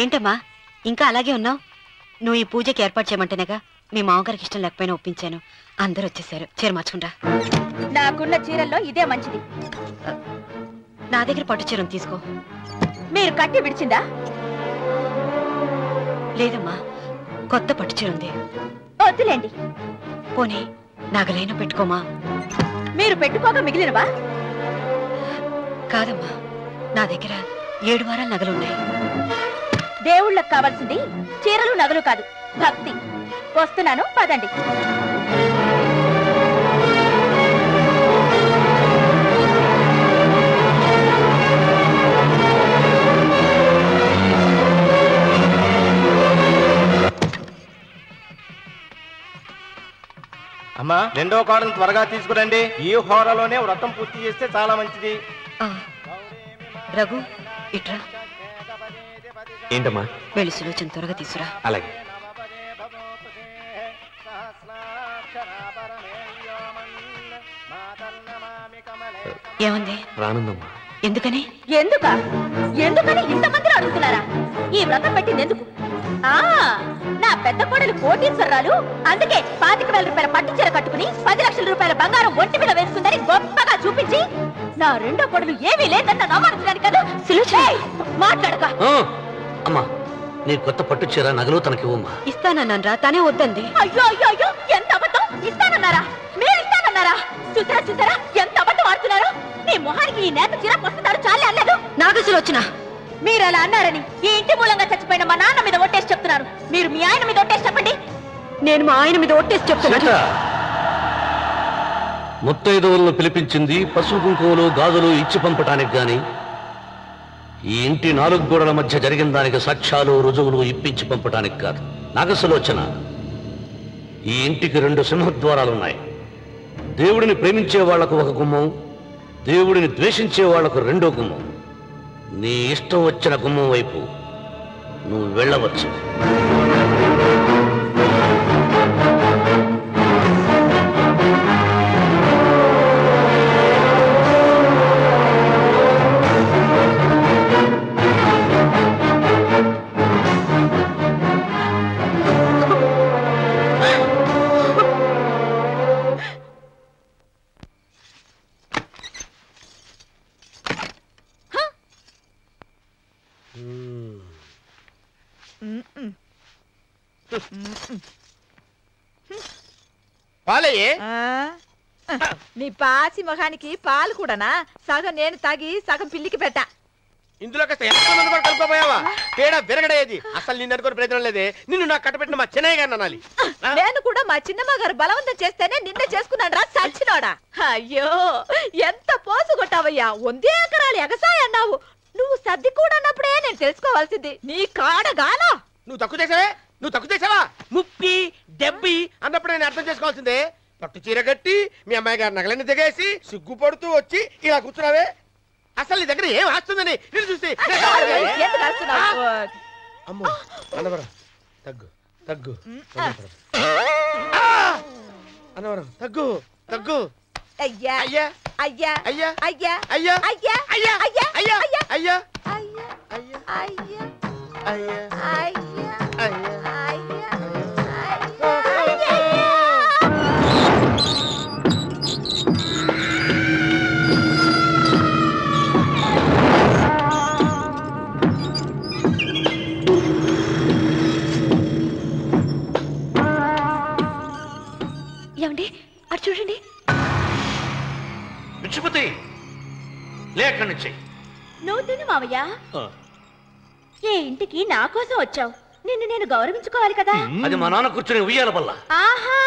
ఏంటమ్మా? ఇంకా అలాగే ఉన్నావు? నువ్వు ఈ పూజకి ఏర్పాటు చేయమంటేనేగా మీ మామగారికి ఇష్టం లేకపోయినా ఒప్పించాను. అందరూ వచ్చేసారు. చీర మార్చుకుంటా. నాకున్న చీరల్లో ఇదే మంచిది. నా దగ్గర పట్టు చీరను తీసుకో. మీరు కట్టి విడిచిందా? లేదమ్మా కొత్త పట్టు చీర ఉంది. వద్దులేండి. పోనీ నగలైనా పెట్టుకోమా? మీరు పెట్టుకోక మిగిలినవా? కాదమ్మా నా దగ్గర ఏడు వారాల నగలున్నాయి దేవుళ్ళకి కావాల్సింది చీరలు నగలు కాదు. భక్తి. వస్తున్నాను పదండి. అమ్మా రెండో కోడను త్వరగా తీసుకురండి. ఈ హోరలోనే వ్రతం పూర్తి చేస్తే చాలా మంచిది. రఘు ఇట్రా. ఏంటమ్మా? వెళ్ళి సులోచన త్వరగా తీసురా. అలాగే. ఏముంది? రానుందమ్మా. ఎందుకని? ఎందుక? ఎందుకని ఇంతమంది అడుగుతున్నారా? ఈ వ్రతం పెట్టింది ఎందుకు? ఆ నా పెద్ద కోడలు కోటీశ్వరరాలు అందుకే పాతిక వేల రూపాయల పట్టు చీర కట్టుకుని పది లక్షల రూపాయల బంగారం ఒంటి మీద వేసుకుందని గొప్పగా చూపించి నా రెండో కోడలు ఏమీ లేదన్న నమ్మకం కదా. సులుచే మాట్లాడక. అమ్మా నీ కొత్త పట్టు చీర నగలు తనకివ్వమ్మా ఇస్తానన్నాను రా తానే వద్దంది. అయ్యో అయ్యో అయ్యో ఎంత అబద్ధం? ఇస్తానన్నారా? మీరు ఇస్తానన్నారా చూసారా చూసారా ఎంత అబద్ధం ఆడుతున్నారు? నీ మొహానికి ఈ నేత చీర వస్తున్నారు చాలే అన్నదు నాగసులు వచ్చిన. మీరు అలా అన్నారని ఈ ఇంటి మూలంగా చచ్చిపోయిన మా నాన్న మీద ఒట్టేసి చెప్తున్నారు. మీరు మీ ఆయన మీద ఒట్టేసి చెప్పండి. నేను మా ఆయన మీద ఒట్టేసి చెప్తున్నాను ముత్తైదవులను పిలిపించింది పసుపు కుంకుమలు గాజులు ఇచ్చి పంపటానికి గాని ఈ ఇంటి నాలుగు గోడల మధ్య జరిగిన దానికి సాక్ష్యాలు రుజువులు ఇప్పించి పంపటానికి కాదు. నాగసలోచన. ఈ ఇంటికి రెండు సింహద్వారాలున్నాయి. దేవుడిని ప్రేమించే వాళ్ళకు ఒక గుమ్మం దేవుడిని ద్వేషించే వాళ్ళకు రెండో గుమ్మం. నీ ఇష్టం వచ్చిన గుమ్మం వైపు నువ్వు వెళ్ళవచ్చు. పాలయ్యే నీ పాసి మొహానికి పాలు కూడానా? సగం నేను తాగి సగం పిల్లికి పెట్టా. ఇందులో కాస్త ఎంత మంది కూడా కలుపుకోపోయావా పేడ విరగడేది. అసలు నిన్ను అనుకుని ప్రయత్నం లేదే. నిన్ను నాకు కట్టబెట్టిన మా చెన్నయ్య గారిని అనాలి. నేను కూడా మా చిన్నమ్మ గారు బలవంతం చేస్తేనే నిన్న చేసుకున్నాడు రా సచ్చినోడా. అయ్యో ఎంత పోసు కొట్టావయ్యా. వందే ఎకరాలు ఎగసాయ అన్నావు. నువ్వు సర్ది కూడా అన్నప్పుడే నేను తెలుసుకోవాల్సింది. నీ కాడగానా నువ్వు తక్కువ చేసావే? నువ్వు తక్కువ చేసావా ముప్పి డెబ్బి అన్నప్పుడు నేను అర్థం చేసుకోవాల్సిందే పట్టు చీర కట్టి మీ అమ్మాయి గారి నగలన్నీ దిగేసి సిగ్గుపడుతూ వచ్చి ఇలా కూర్చున్నావే అసలు నీ దగ్గర ఏం వస్తుందని నేను అరుస్తున్నావు? అమ్మో అన్నవరం తగ్గు తగ్గు అన్నవరం తగ్గు తగ్గు అయ్యా అయ్యా అయ్యా అయ్యా అయ్యా అయ్యా అయ్యా అయ్యా అయ్యా అయ్యా అయ్యా అయ్యా అయ్యా అయ్యా అయ్యా అయ్యా చూడండి. పిచ్చిపతి లే అక్కడి నుంచి నువ్వు తిను మావయ్య. ఏ ఇంటికి నా కోసం వచ్చావు? నిన్ను నేను గౌరవించుకోవాలి కదా? అది మా నాన్న కూర్చుని ఉయ్యాల వల్ల ఆహా!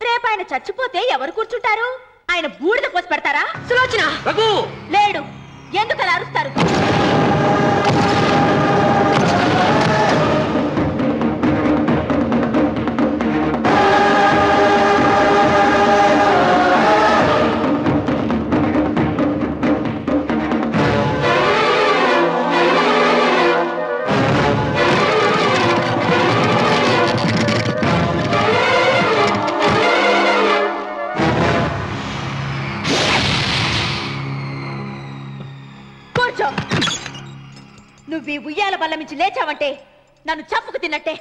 రేపు ఆయన చచ్చిపోతే ఎవరు కూర్చుంటారు? ఆయన బూడిద కోసి పెడతారా? సులోచన! లేడు. ఎందుకు అలా అరుస్తారు? బల్ల మించి లేచావంటే నన్ను చంపుకు తిన్నట్టే.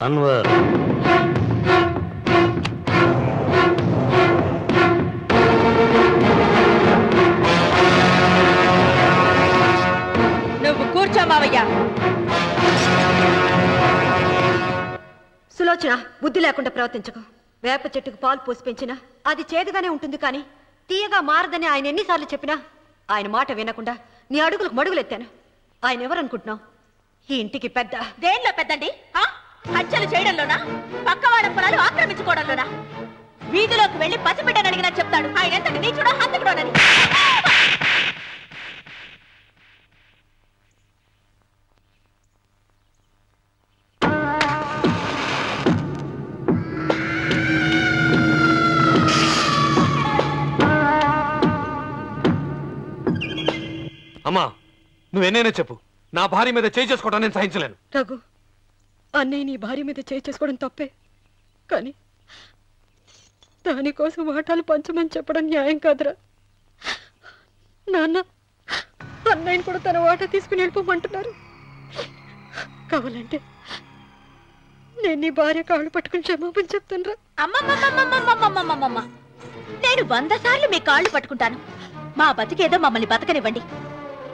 అన్వర్. నువ్వు కూర్చో మావయ్య. సులోచన బుద్ధి లేకుండా ప్రవర్తించకు. వేప చెట్టుకు పాలు పోసి పెంచినా అది చేదుగానే ఉంటుంది కానీ తీయగా మారదని ఆయన ఎన్నిసార్లు చెప్పినా ఆయన మాట వినకుండా నీ అడుగులకు మడుగులెత్తాను. ఆయన ఎవరనుకుంటున్నావు? ఈ ఇంటికి పెద్ద. దేనిలో పెద్దండి? ఆ? హత్యలు చేయడంలోనా? పక్కవాడ పొలాలు ఆక్రమించుకోవడంలోనా? వీధిలోకి వెళ్ళి పసిబిడ్డని అడిగినా చెప్తాడు. ఆయన ఎంత నీచుడో హంతకుడోనని. అమ్మా నువ్వెన్నైనా చెప్పు. నా భార్య మీద చేయి చేసుకోవడం నేను సహించలేను. రఘు అన్నయ్య నీ భార్య మీద చేయి చేసుకోవడం తప్పే. కానీ దానికోసం వాటాలు పంచమని చెప్పడం న్యాయం కాదురా. నాన్న అన్నయ్యని కూడా తన వాట తీసుకుని వెళ్ళిపోమంటున్నారు. కావాలంటే నేను నీ భార్య కాళ్ళు పట్టుకుని క్షమాపణ చెప్తాను నేను వంద సార్లు మీ కాళ్ళు పట్టుకుంటాను. మా బతికేదో మమ్మల్ని బతకనివ్వండి.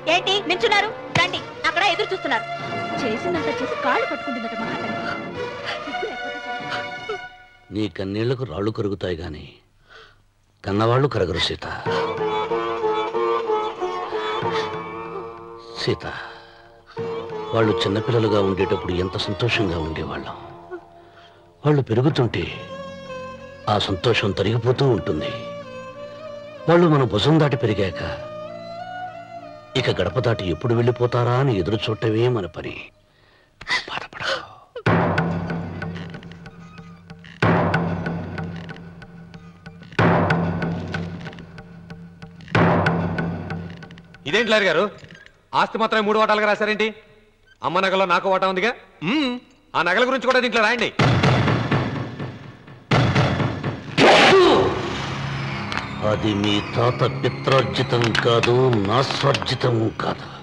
ఏంటి నించున్నారు రండి అక్కడ ఎదురు చూస్తున్నారు. చేసినంత చేసి కాళ్ళు పట్టుకుంటుందట మహాతల్లి. నీ కన్నీళ్ళకు రాళ్ళు కరుగుతాయి గాని కన్నవాళ్ళు కరగరు సీత. సీత వాళ్ళు చిన్నపిల్లలుగా ఉండేటప్పుడు ఎంత సంతోషంగా ఉండేవాళ్ళం. వాళ్ళు పెరుగుతుంటే ఆ సంతోషం తరిగిపోతూ ఉంటుంది. వాళ్ళు మన భుజం దాటి పెరిగాక ఇక గడప దాటి ఎప్పుడు వెళ్ళిపోతారా అని ఎదురు చూడటమే మన పని. ఇదేంటి లారి గారు? ఆస్తి మాత్రమే మూడు వాటాలుగా రాశారేంటి? అమ్మ నగలో నాకు వాటా ఉందిగా? ఆ నగల గురించి కూడా దీంట్లో రాయండి. అది మీ తాత పిత్రార్జితం కాదు నా స్వర్జితం కాదు.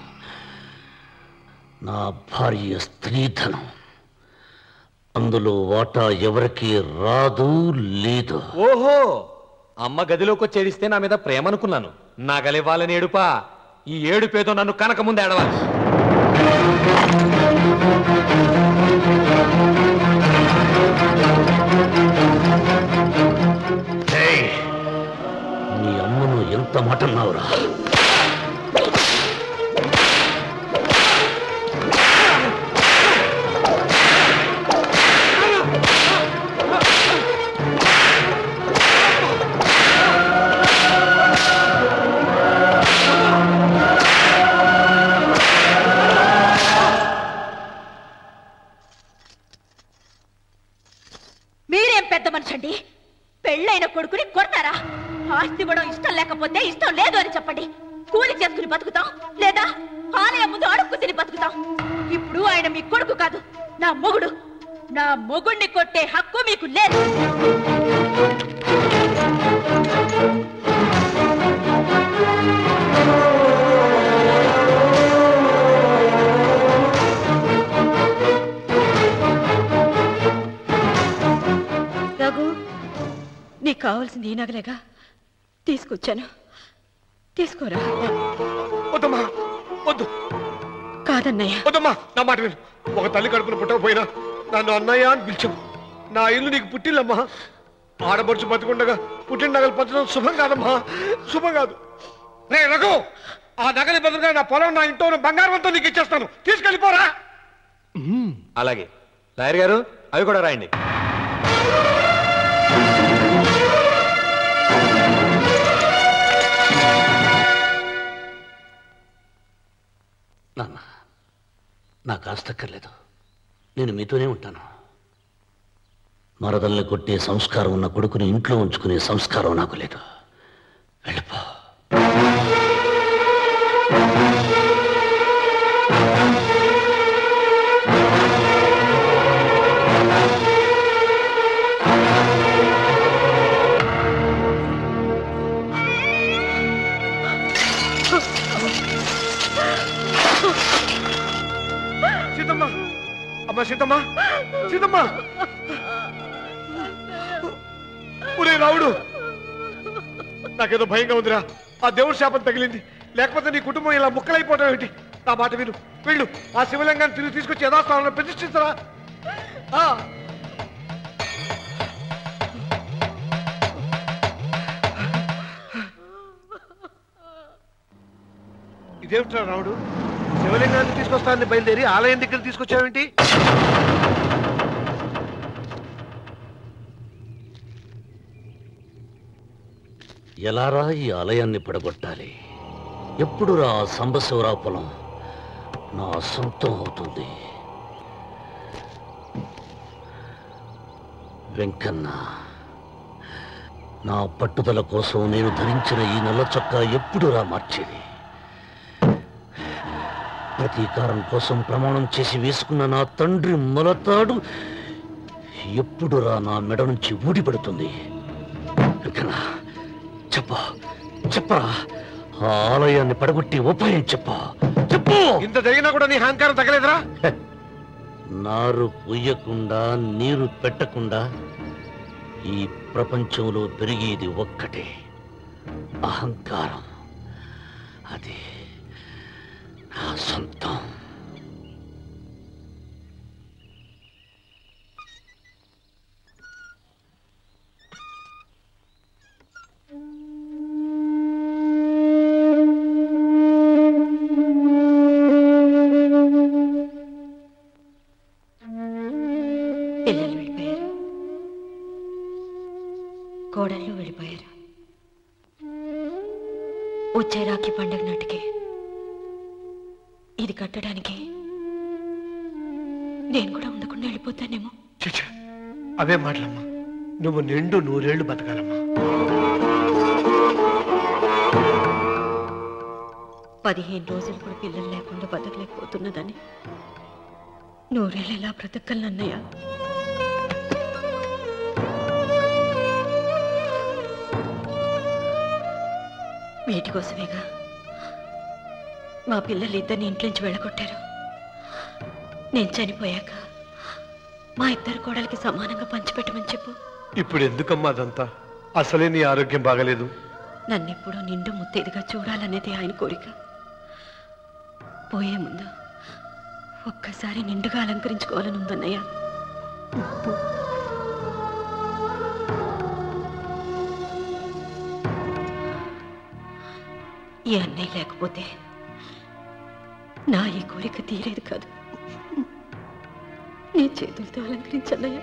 నా భార్య స్త్రీధనం. అందులో వాటా ఎవరికి రాదు లేదు. ఓహో! అమ్మ గదిలోకి వచ్చి నా మీద ప్రేమ అనుకున్నాను నగలివ్వాలని ఏడుపా. ఈ ఏడుపేదో నన్ను కనక ముందు ఏడవాలి. टमाटर ना हो रहा। ఆస్తి ఇవ్వడం ఇష్టం లేకపోతే ఇష్టం లేదు అని చెప్పండి. కూలి చేసుకుని బతుకుతాం లేదా ఆలయం ముందు అడుక్కు తిని బతుకుతాం. ఇప్పుడు ఆయన మీ కొడుకు కాదు నా మొగుడు. నా మొగుణ్ణి కొట్టే హక్కు మీకు లేదు. రఘు నీకు కావాల్సింది ఈ నగలేగా? తీసుకొచ్చాను. తీసుకోరా. వద్దమ్మా వద్దు. కాదన్నయ్య. వద్దమ్మా నా మాట విను. ఒక తల్లి కడుపున పుట్టకపోయినా నన్ను అన్నయ్య అని పిలిచావు నా ఇల్లు నీకు పుట్టిల్లమ్మా. ఆడపడుచు బతుకుండగా పుట్టిన నగలు పంచడం శుభం కాదమ్మా. శుభం కాదు. రే రఘు ఆ నగలి బదులుగా నా పొలం నా ఇంట్లో ఉన్న బంగారం అంతా నీకు ఇచ్చేస్తాను. తీసుకెళ్ళిపోరా. అలాగే. లాయర్ గారు అవి కూడా రాయండి. నాన్న నాకు ఆస్తక్కర్లేదు నేను మీతోనే ఉంటాను. మరదల్ని కొట్టే సంస్కారం ఉన్న కొడుకుని ఇంట్లో ఉంచుకునే సంస్కారం నాకు లేదు. వెళ్ళిపో. సీతమ్మ! అమ్మ సీతమ్మ! సీతమ్మ! ఒరే రావుడు! నాకేదో భయంగా ఉందిరా. ఆ దేవుడి శాపం తగిలింది. లేకపోతే నీ కుటుంబం ఇలా ముక్కలైపోవటం ఏమిటి నా మాట విను. వెళ్ళు. ఆ శివలింగాన్ని తిరిగి తీసుకొచ్చి యథాస్థానంలో ప్రతిష్ఠించరా. ఆ. ఇదేమిట్రా రావుడు? శివలింగాన్ని తీసుకొస్తానని బయలుదేరి ఆలయం దగ్గర తీసుకొచ్చావేంటి? ఎలారా ఈ ఆలయాన్ని పడగొట్టాలి? ఎప్పుడు రా సంబశివరావు పొలం? నా సొంతం అవుతుంది. వెంకన్న నా పట్టుదల కోసం నేను ధరించిన ఈ నల్ల చొక్కా ఎప్పుడురా మార్చేది? ప్రతీకారం కోసం ప్రమాణం చేసి వేసుకున్న నా తండ్రి మొలతాడు. ఎప్పుడురా నా మెడ నుంచి ఊడిపడుతుంది చెప్పు చెప్పరా? ఆ ఆలయాన్ని పడగొట్టి ఉపాయం చెప్పు చెప్పు! ఇంత జరిగినా కూడా నీ అహంకారం తగ్గలేదురా? నారు పుయ్యకుండా నీరు పెట్టకుండా ఈ ప్రపంచంలో పెరిగేది ఒక్కటే అహంకారం. అది నా సొంతం పిల్లలు వెళ్ళిపోయారు కోడళ్ళు వెళ్ళిపోయారు వచ్చే రాఖీ పండగ నాటికి ఇది కట్టడానికి. నేను కూడా ఉండకుండా వెళ్ళిపోతానేమో. అవే మాటలమ్మా. నువ్వు నిండు నూరేళ్ళు బతకాలమ్మా. పదిహేను రోజులు కూడా పిల్లలు లేకుండా బతకలేకపోతున్నదని. నూరేళ్ళు ఎలా బ్రతకగలనన్నయ్య వీటి కోసమేగా? మా పిల్లలు ఇద్దరిని ఇంట్లోంచి వెళ్ళగొట్టారు. నేను చనిపోయాక మా ఇద్దరు కోడలికి సమానంగా పంచిపెట్టమని చెప్పు. ఇప్పుడు ఎందుకమ్మా అదంతా? అసలే నీ ఆరోగ్యం బాగలేదు. నన్నెప్పుడూ నిండు ముత్తైదుగా చూడాలనేది ఆయన కోరిక. పోయే ముందు ఒక్కసారి నిండుగా అలంకరించుకోవాలని ఉందన్నయ్య. ఈ అన్నయ్య లేకపోతే నా ఈ కోరిక తీరేది కాదు. నీ చేతులతో అలంకరించన్నయ్య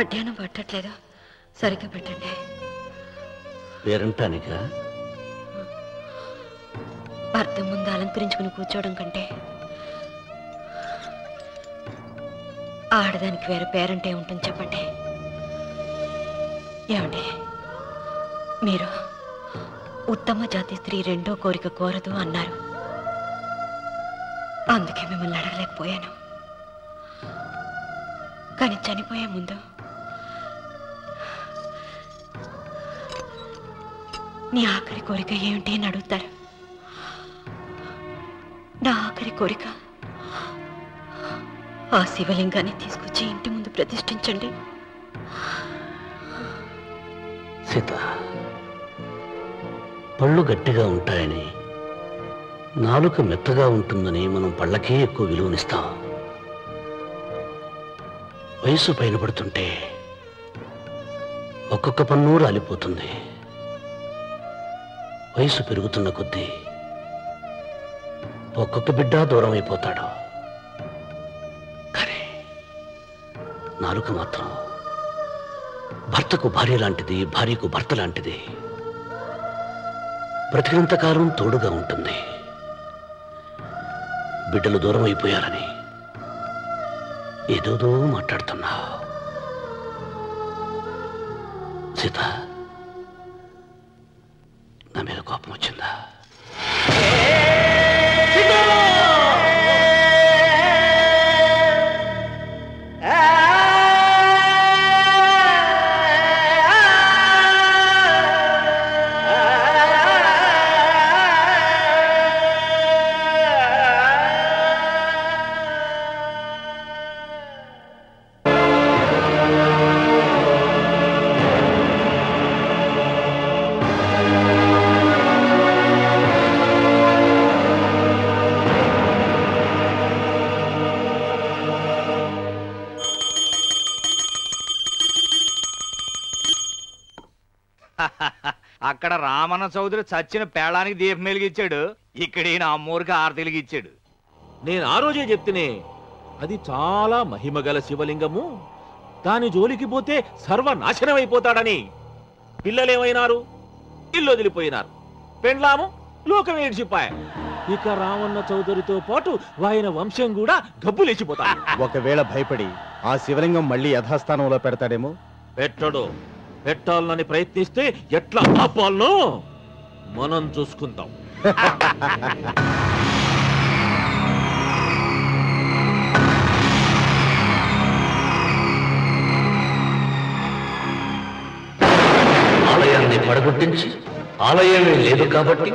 వడ్డానం పట్టట్లేదు? సరిగ్గా పెట్టండి. పేరంటానికా? భర్త ముందు అలంకరించుకుని కూర్చోవడం కంటే ఆడదానికి వేరే పేరంటే ఉంటుంది చెప్పండి. ఏమండి? మీరు ఉత్తమ జాతి స్త్రీ రెండో కోరిక కోరదు అన్నారు. అందుకే మిమ్మల్ని అడగలేకపోయాను. కానీ చనిపోయే ముందు నీ ఆఖరి కోరిక ఏమిటి అని అడుగుతారు. నా ఆఖరి కోరిక ఆ శివలింగాన్ని తీసుకొచ్చి ఇంటి ముందు ప్రతిష్ఠించండి. సీత పళ్ళు గట్టిగా ఉంటాయని నాలుక మెత్తగా ఉంటుందని మనం పళ్ళకే ఎక్కువ విలువనిస్తాం. వయసు పైన పడుతుంటే ఒక్కొక్క పన్ను రాలిపోతుంది. వయసు పెరుగుతున్న కొద్దీ ఒక్కొక్క బిడ్డ దూరం అయిపోతాడు. కానీ నాలుక మాత్రం భర్తకు భార్య లాంటిది భార్యకు భర్త లాంటిది. బ్రతికినంత కాలం తోడుగా ఉంటుంది. బిడ్డలు దూరం అయిపోయారని ఏదోదో మాట్లాడుతున్నా సీత. రామన్న చౌదరి చచ్చిన పేళానికి దీపం వెలిగించాడు. ఇక్కడ ఈయన అమ్మూరికి ఆరతి వెలిగించాడు. నేను ఆ రోజే చెప్తేనే అది చాలా మహిమగల శివలింగము. దాని జోలికి పోతే సర్వనాశనమైపోతాడని పిల్లలేమైనారు? ఇల్లు వదిలిపోయినారు. పెండ్లాము లోకం ఏడ్చిపాయ. ఇక రావణ చౌదరితో పాటు ఆయన వంశం కూడా గబ్బు లేచిపోతాడు ఒకవేళ భయపడి ఆ శివలింగం మళ్ళీ యథాస్థానంలో పెడతాడేమో? పెట్టడు. పెట్టాలని ప్రయత్నిస్తే ఎట్లా ఆపాలనో? మనం చూసుకుందాం. ఆలయాన్ని పడగొట్టించి ఆలయమే లేదు కాబట్టి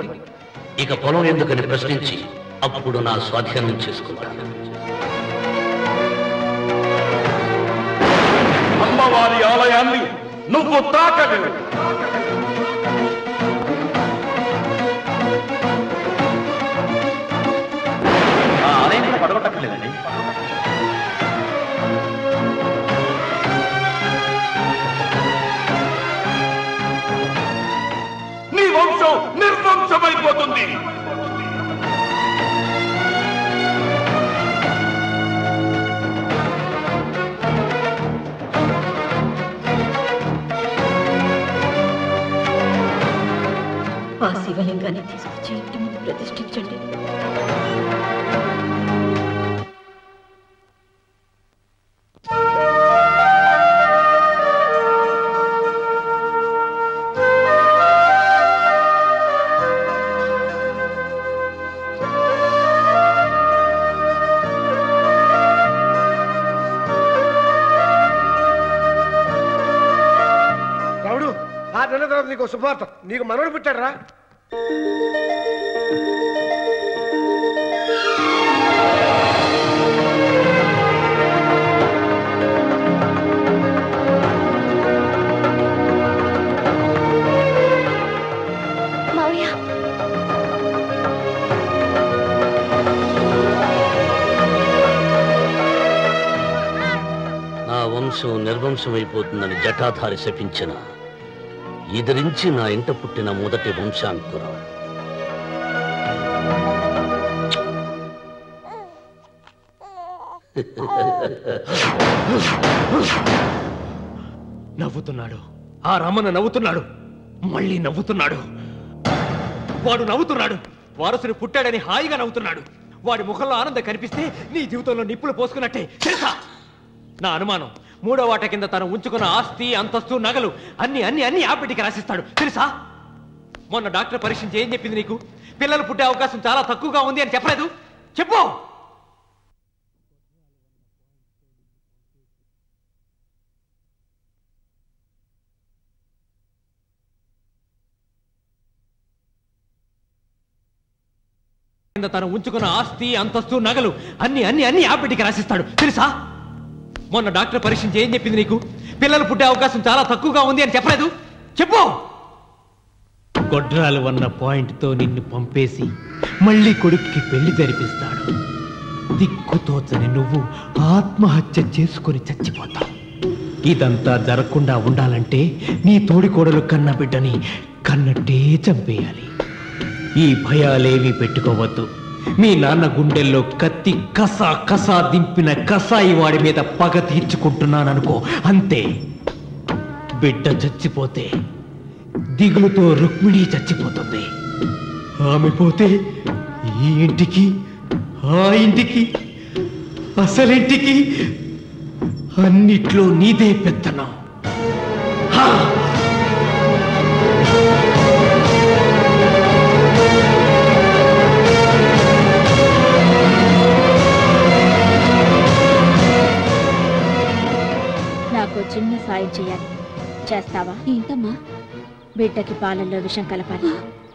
ఇక పొలం ఎందుకని ప్రశ్నించి అప్పుడు నా స్వాధీనం చేసుకుంటాను. అమ్మవారి ఆలయాన్ని నువ్వు తాకలేవు నిర్వంశమైపోతుంది ఆ శివలింగాన్ని తీసుకొచ్చి ఇంటి ముందు ప్రతిష్ఠించండి. నీకు శుభార్త నీకు మనవడు పుట్టాడరా. నా వంశం నిర్వంశమైపోతుందని జటాధారి శపించిన ఎదిరించి నా ఇంట పుట్టిన మొదటి వంశాంకురం నవ్వుతున్నాడు. ఆ రమణ నవ్వుతున్నాడు. మళ్ళీ నవ్వుతున్నాడు. వాడు నవ్వుతున్నాడు. వారసుని పుట్టాడని హాయిగా నవ్వుతున్నాడు. వాడి ముఖంలో ఆనందం కనిపిస్తే నీ జీవితంలో నిప్పులు పోసుకున్నట్టే. తెలుసా? నా అనుమానం. మూడో వాట కింద తను ఉంచుకున్న ఆస్తి అంతస్తు నగలు అన్ని అన్ని అన్ని ఆ పెట్టి రాసిస్తాడు. తెలుసా? మొన్న డాక్టర్ పరీక్షించి ఏం చెప్పింది నీకు? పిల్లలు పుట్టే అవకాశం చాలా తక్కువగా ఉంది అని చెప్పలేదు? చెప్పు! కింద తను ఉంచుకున్న ఆస్తి అంతస్తు నగలు అన్ని అన్ని అన్ని ఆ పెట్టి రాసిస్తాడు. తెలుసా? మొన్న డాక్టర్ పరీక్షించి ఏం చెప్పింది నీకు? పిల్లలు పుట్టే అవకాశం చాలా తక్కువగా ఉంది అని చెప్పలేదు? చెప్పు! గొడ్రాలు అన్న పాయింట్తో నిన్ను పంపేసి మళ్ళీ కొడుక్కి పెళ్ళి జరిపిస్తాడు. దిక్కుతోచని నువ్వు ఆత్మహత్య చేసుకొని చచ్చిపోతావు. ఇదంతా జరగకుండా ఉండాలంటే నీ తోడికోడలు కన్న బిడ్డని కన్నట్టే చంపేయాలి. ఈ భయాలేవి పెట్టుకోవద్దు. మీ నాన్న గుండెల్లో కత్తి కసా కసా దింపిన కసాయి వాడి మీద పగ తీర్చుకుంటున్నాననుకో అంతే. బిడ్డ చచ్చిపోతే దిగులుతో రుక్మిణి చచ్చిపోతుంది. ఆమె పోతే ఈ ఇంటికి ఆ ఇంటికి అసలింటికి అన్నిట్లో నీదే పెత్తనం. బిడ్డకి పాలల్లో విషం కలపాలి.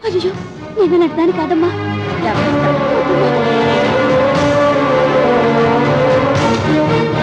అయ్యో నేను నడతాను కాదమ్మా. ఆ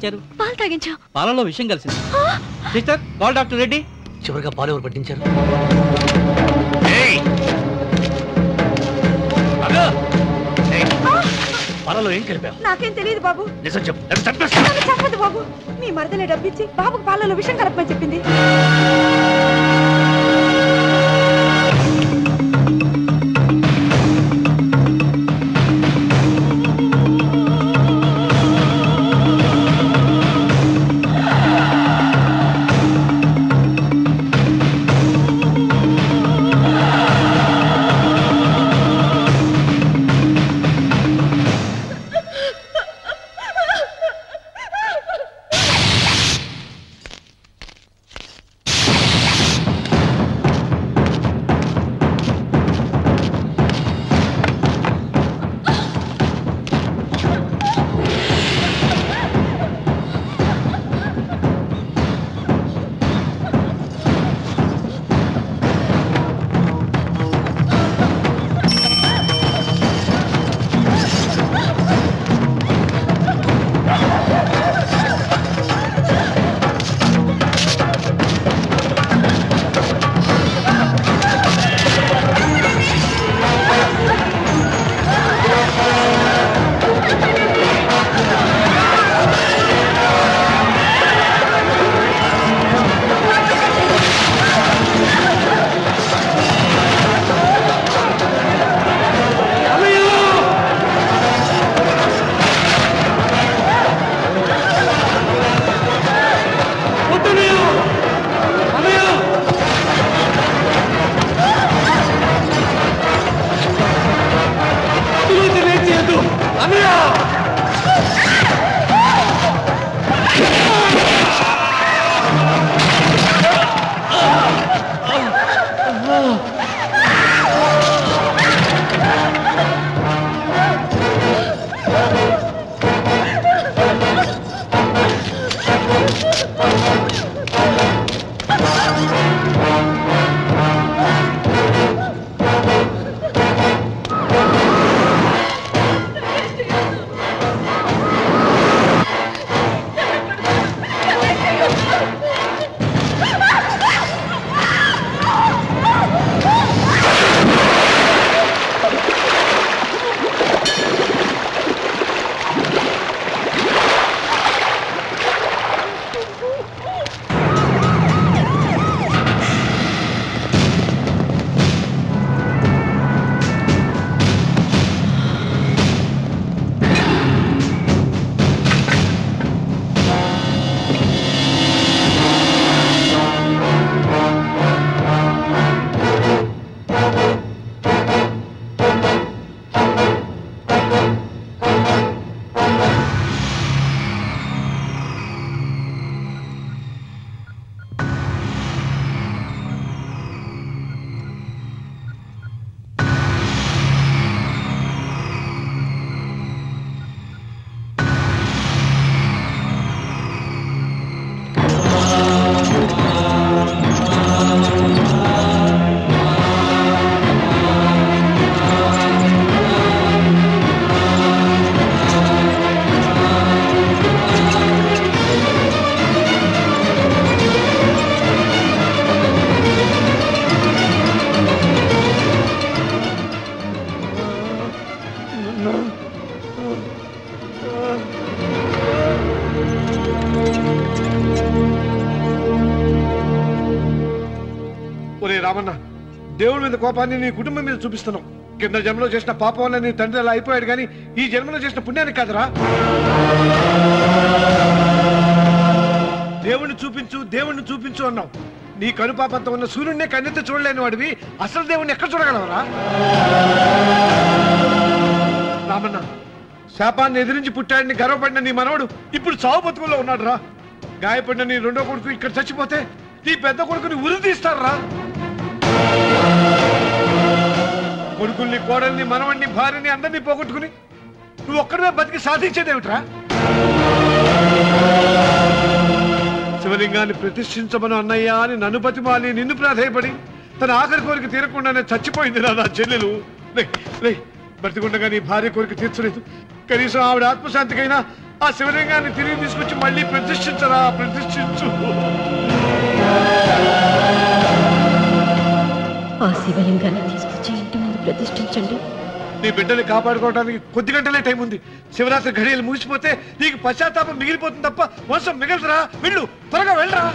పట్టించారు పాలు తాగించాం. పాలలో విషయం కలిసింది. Sister call doctor Reddy? చివరిగా పాలు ఎవరు పట్టించారు? పాలలో ఏం కలిపావు? నాకేం తెలియదు బాబు. నిజం చెప్పు. చెప్పదు బాబు. మీ మరదలే డబ్బిచ్చి బాబుకు పాలలో విషం కలపమని చెప్పింది. కోపాన్ని నీ కుటుంబం మీద చూపిస్తున్నావు కింద జన్మలో చేసిన పాపం వల్ల నీ తండ్రి అలా అయిపోయాడు కానీ ఈ జన్మలో చేసిన పుణ్యానికి కాదురా. దేవుణ్ణి చూపించు దేవుణ్ణి చూపించు అన్నావు. నీ కనుపాపంతో ఉన్న సూర్యుడినే కన్నెత్తి చూడలేని వాడివి. అసలు దేవుణ్ణి ఎక్కడ చూడగలవరా? రామన్న శాపాన్ని ఎదిరించి పుట్టాడని గర్వపడిన నీ మనవడు ఇప్పుడు చావు బతుకుల్లో ఉన్నాడు రా గాయపడిన నీ రెండో కొడుకు ఇక్కడ చచ్చిపోతే నీ పెద్ద కొడుకుని ఉరి తీస్తారా? కొడుకుల్ని కోడల్ని మనవణ్ణి భార్యని అందరినీ పోగొట్టుకుని నువ్వు ఒక్కడమే బతికి సాధించేదేమిట్రా? శివలింగాన్ని ప్రతిష్ఠించమను అన్నయ్య అని నన్ను బతిమాలి నిన్ను ప్రాధాయపడి తన ఆఖరి కోరిక తీరకుండానే చచ్చిపోయింది నా చెల్లెలు లే, బ్రతికుండగా నీ భార్య కోరిక తీర్చలేదు. కనీసం ఆవిడ ఆత్మశాంతికైనా ఆ శివలింగాన్ని తిరిగి తీసుకొచ్చి మళ్ళీ ప్రతిష్ఠించరా ప్రతిష్ఠించు. ఆ శివలింగాన్ని ప్రతిష్ఠించండి. నీ బిడ్డని కాపాడుకోవడానికి కొద్ది గంటలే టైం ఉంది. శివరాత్రి ఘడియలు ముగిసిపోతే నీకు పశ్చాత్తాపం మిగిలిపోతుంది తప్ప వంశం మిగలదురా. వెళ్ళు త్వరగా వెళ్ళరా.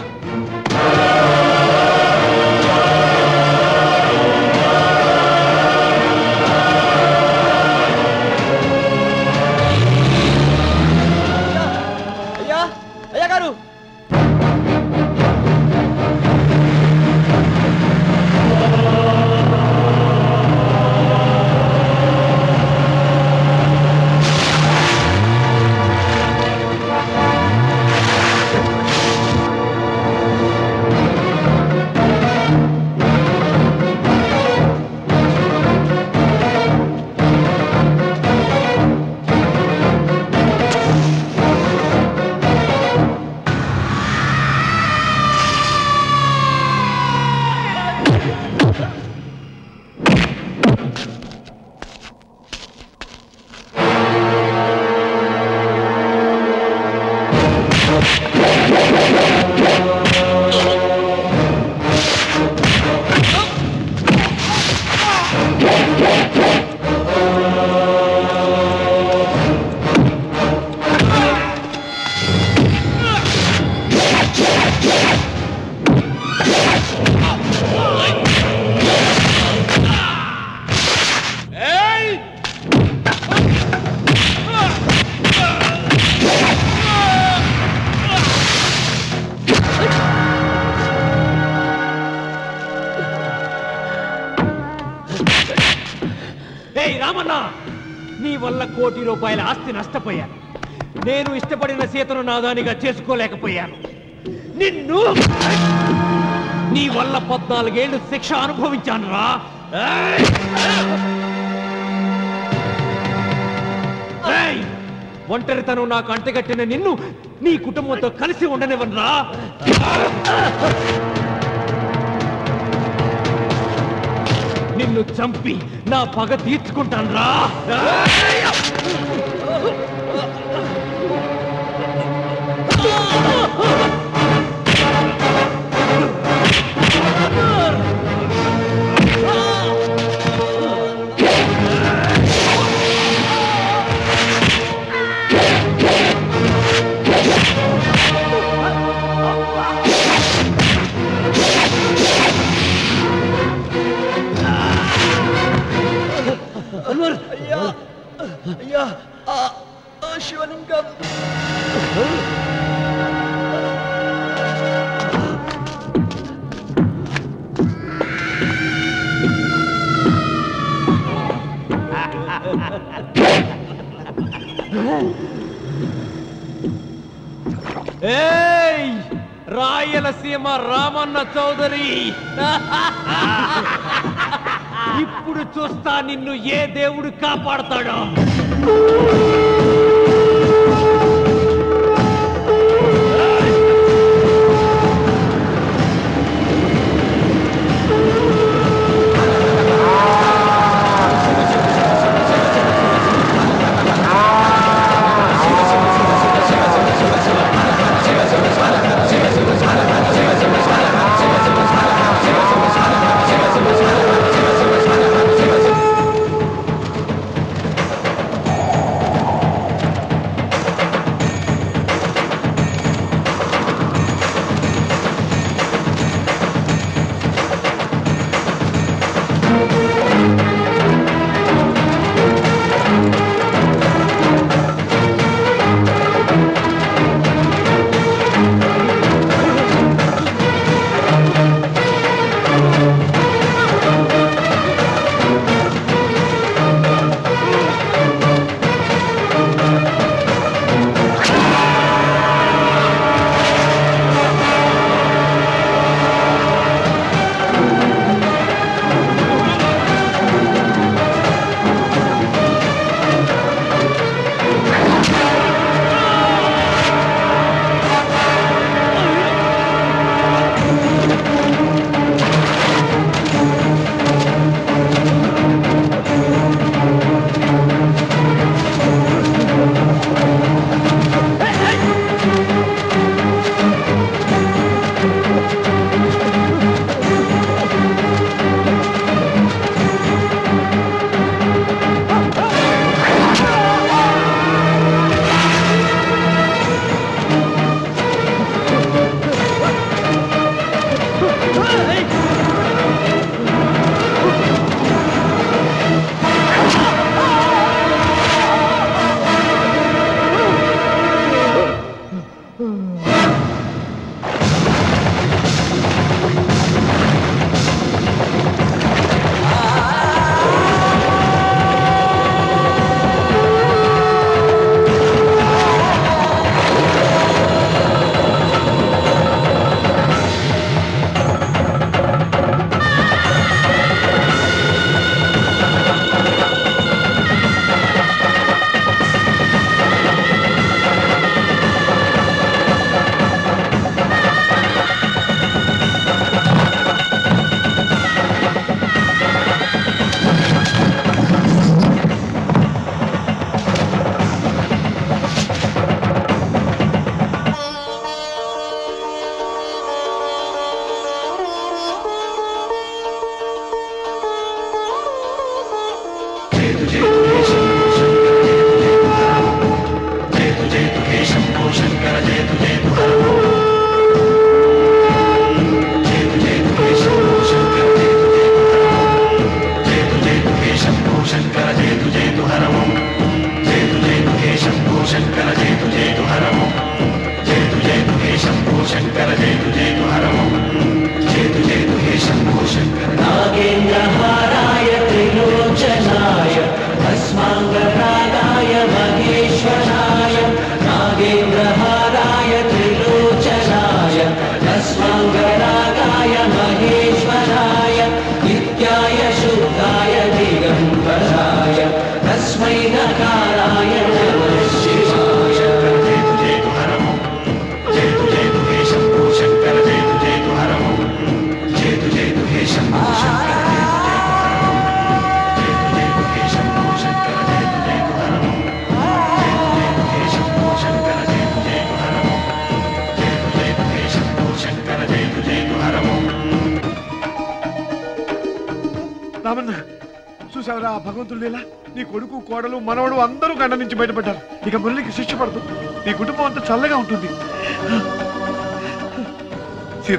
నాదానిగా చేసుకోలేకపోయాను. నిన్ను నీ వల్ల పద్నాలుగేళ్ళు శిక్ష అనుభవించాను రా. ఒంటరితనం నాకు అంటగట్టిన నిన్ను నీ కుటుంబంతో కలిసి ఉండనివ్వనరా నిన్ను చంపి నా పగ తీర్చుకుంటాను రా. అయ్యా ఆ ఆ శివలింగం ఏయ్ రాయలసీమ రామన్న చౌదరి ఇప్పుడు చూస్తా నిన్ను ఏ దేవుడు కాపాడతాడో.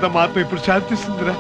సీతమ్మ ఆత్మ ఇప్పుడు శాంతిస్తుందిరా.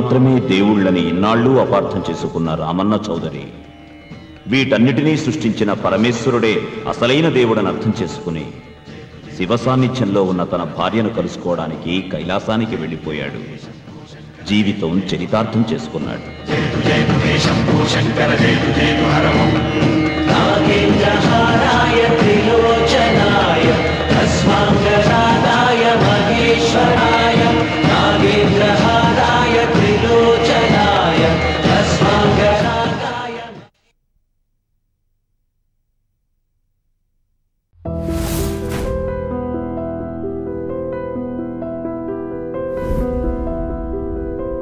మాత్రమే దేవుళ్ళని ఇన్నాళ్ళు అపార్థం చేసుకున్న రామన్న చౌదరి. వీటన్నిటినీ సృష్టించిన పరమేశ్వరుడే అసలైన దేవుడని అర్థం చేసుకుని శివ సాన్నిధ్యంలో ఉన్న తన భార్యను కలుసుకోవడానికి కైలాసానికి వెళ్ళిపోయాడు. జీవితం చరితార్థం చేసుకున్నాడు.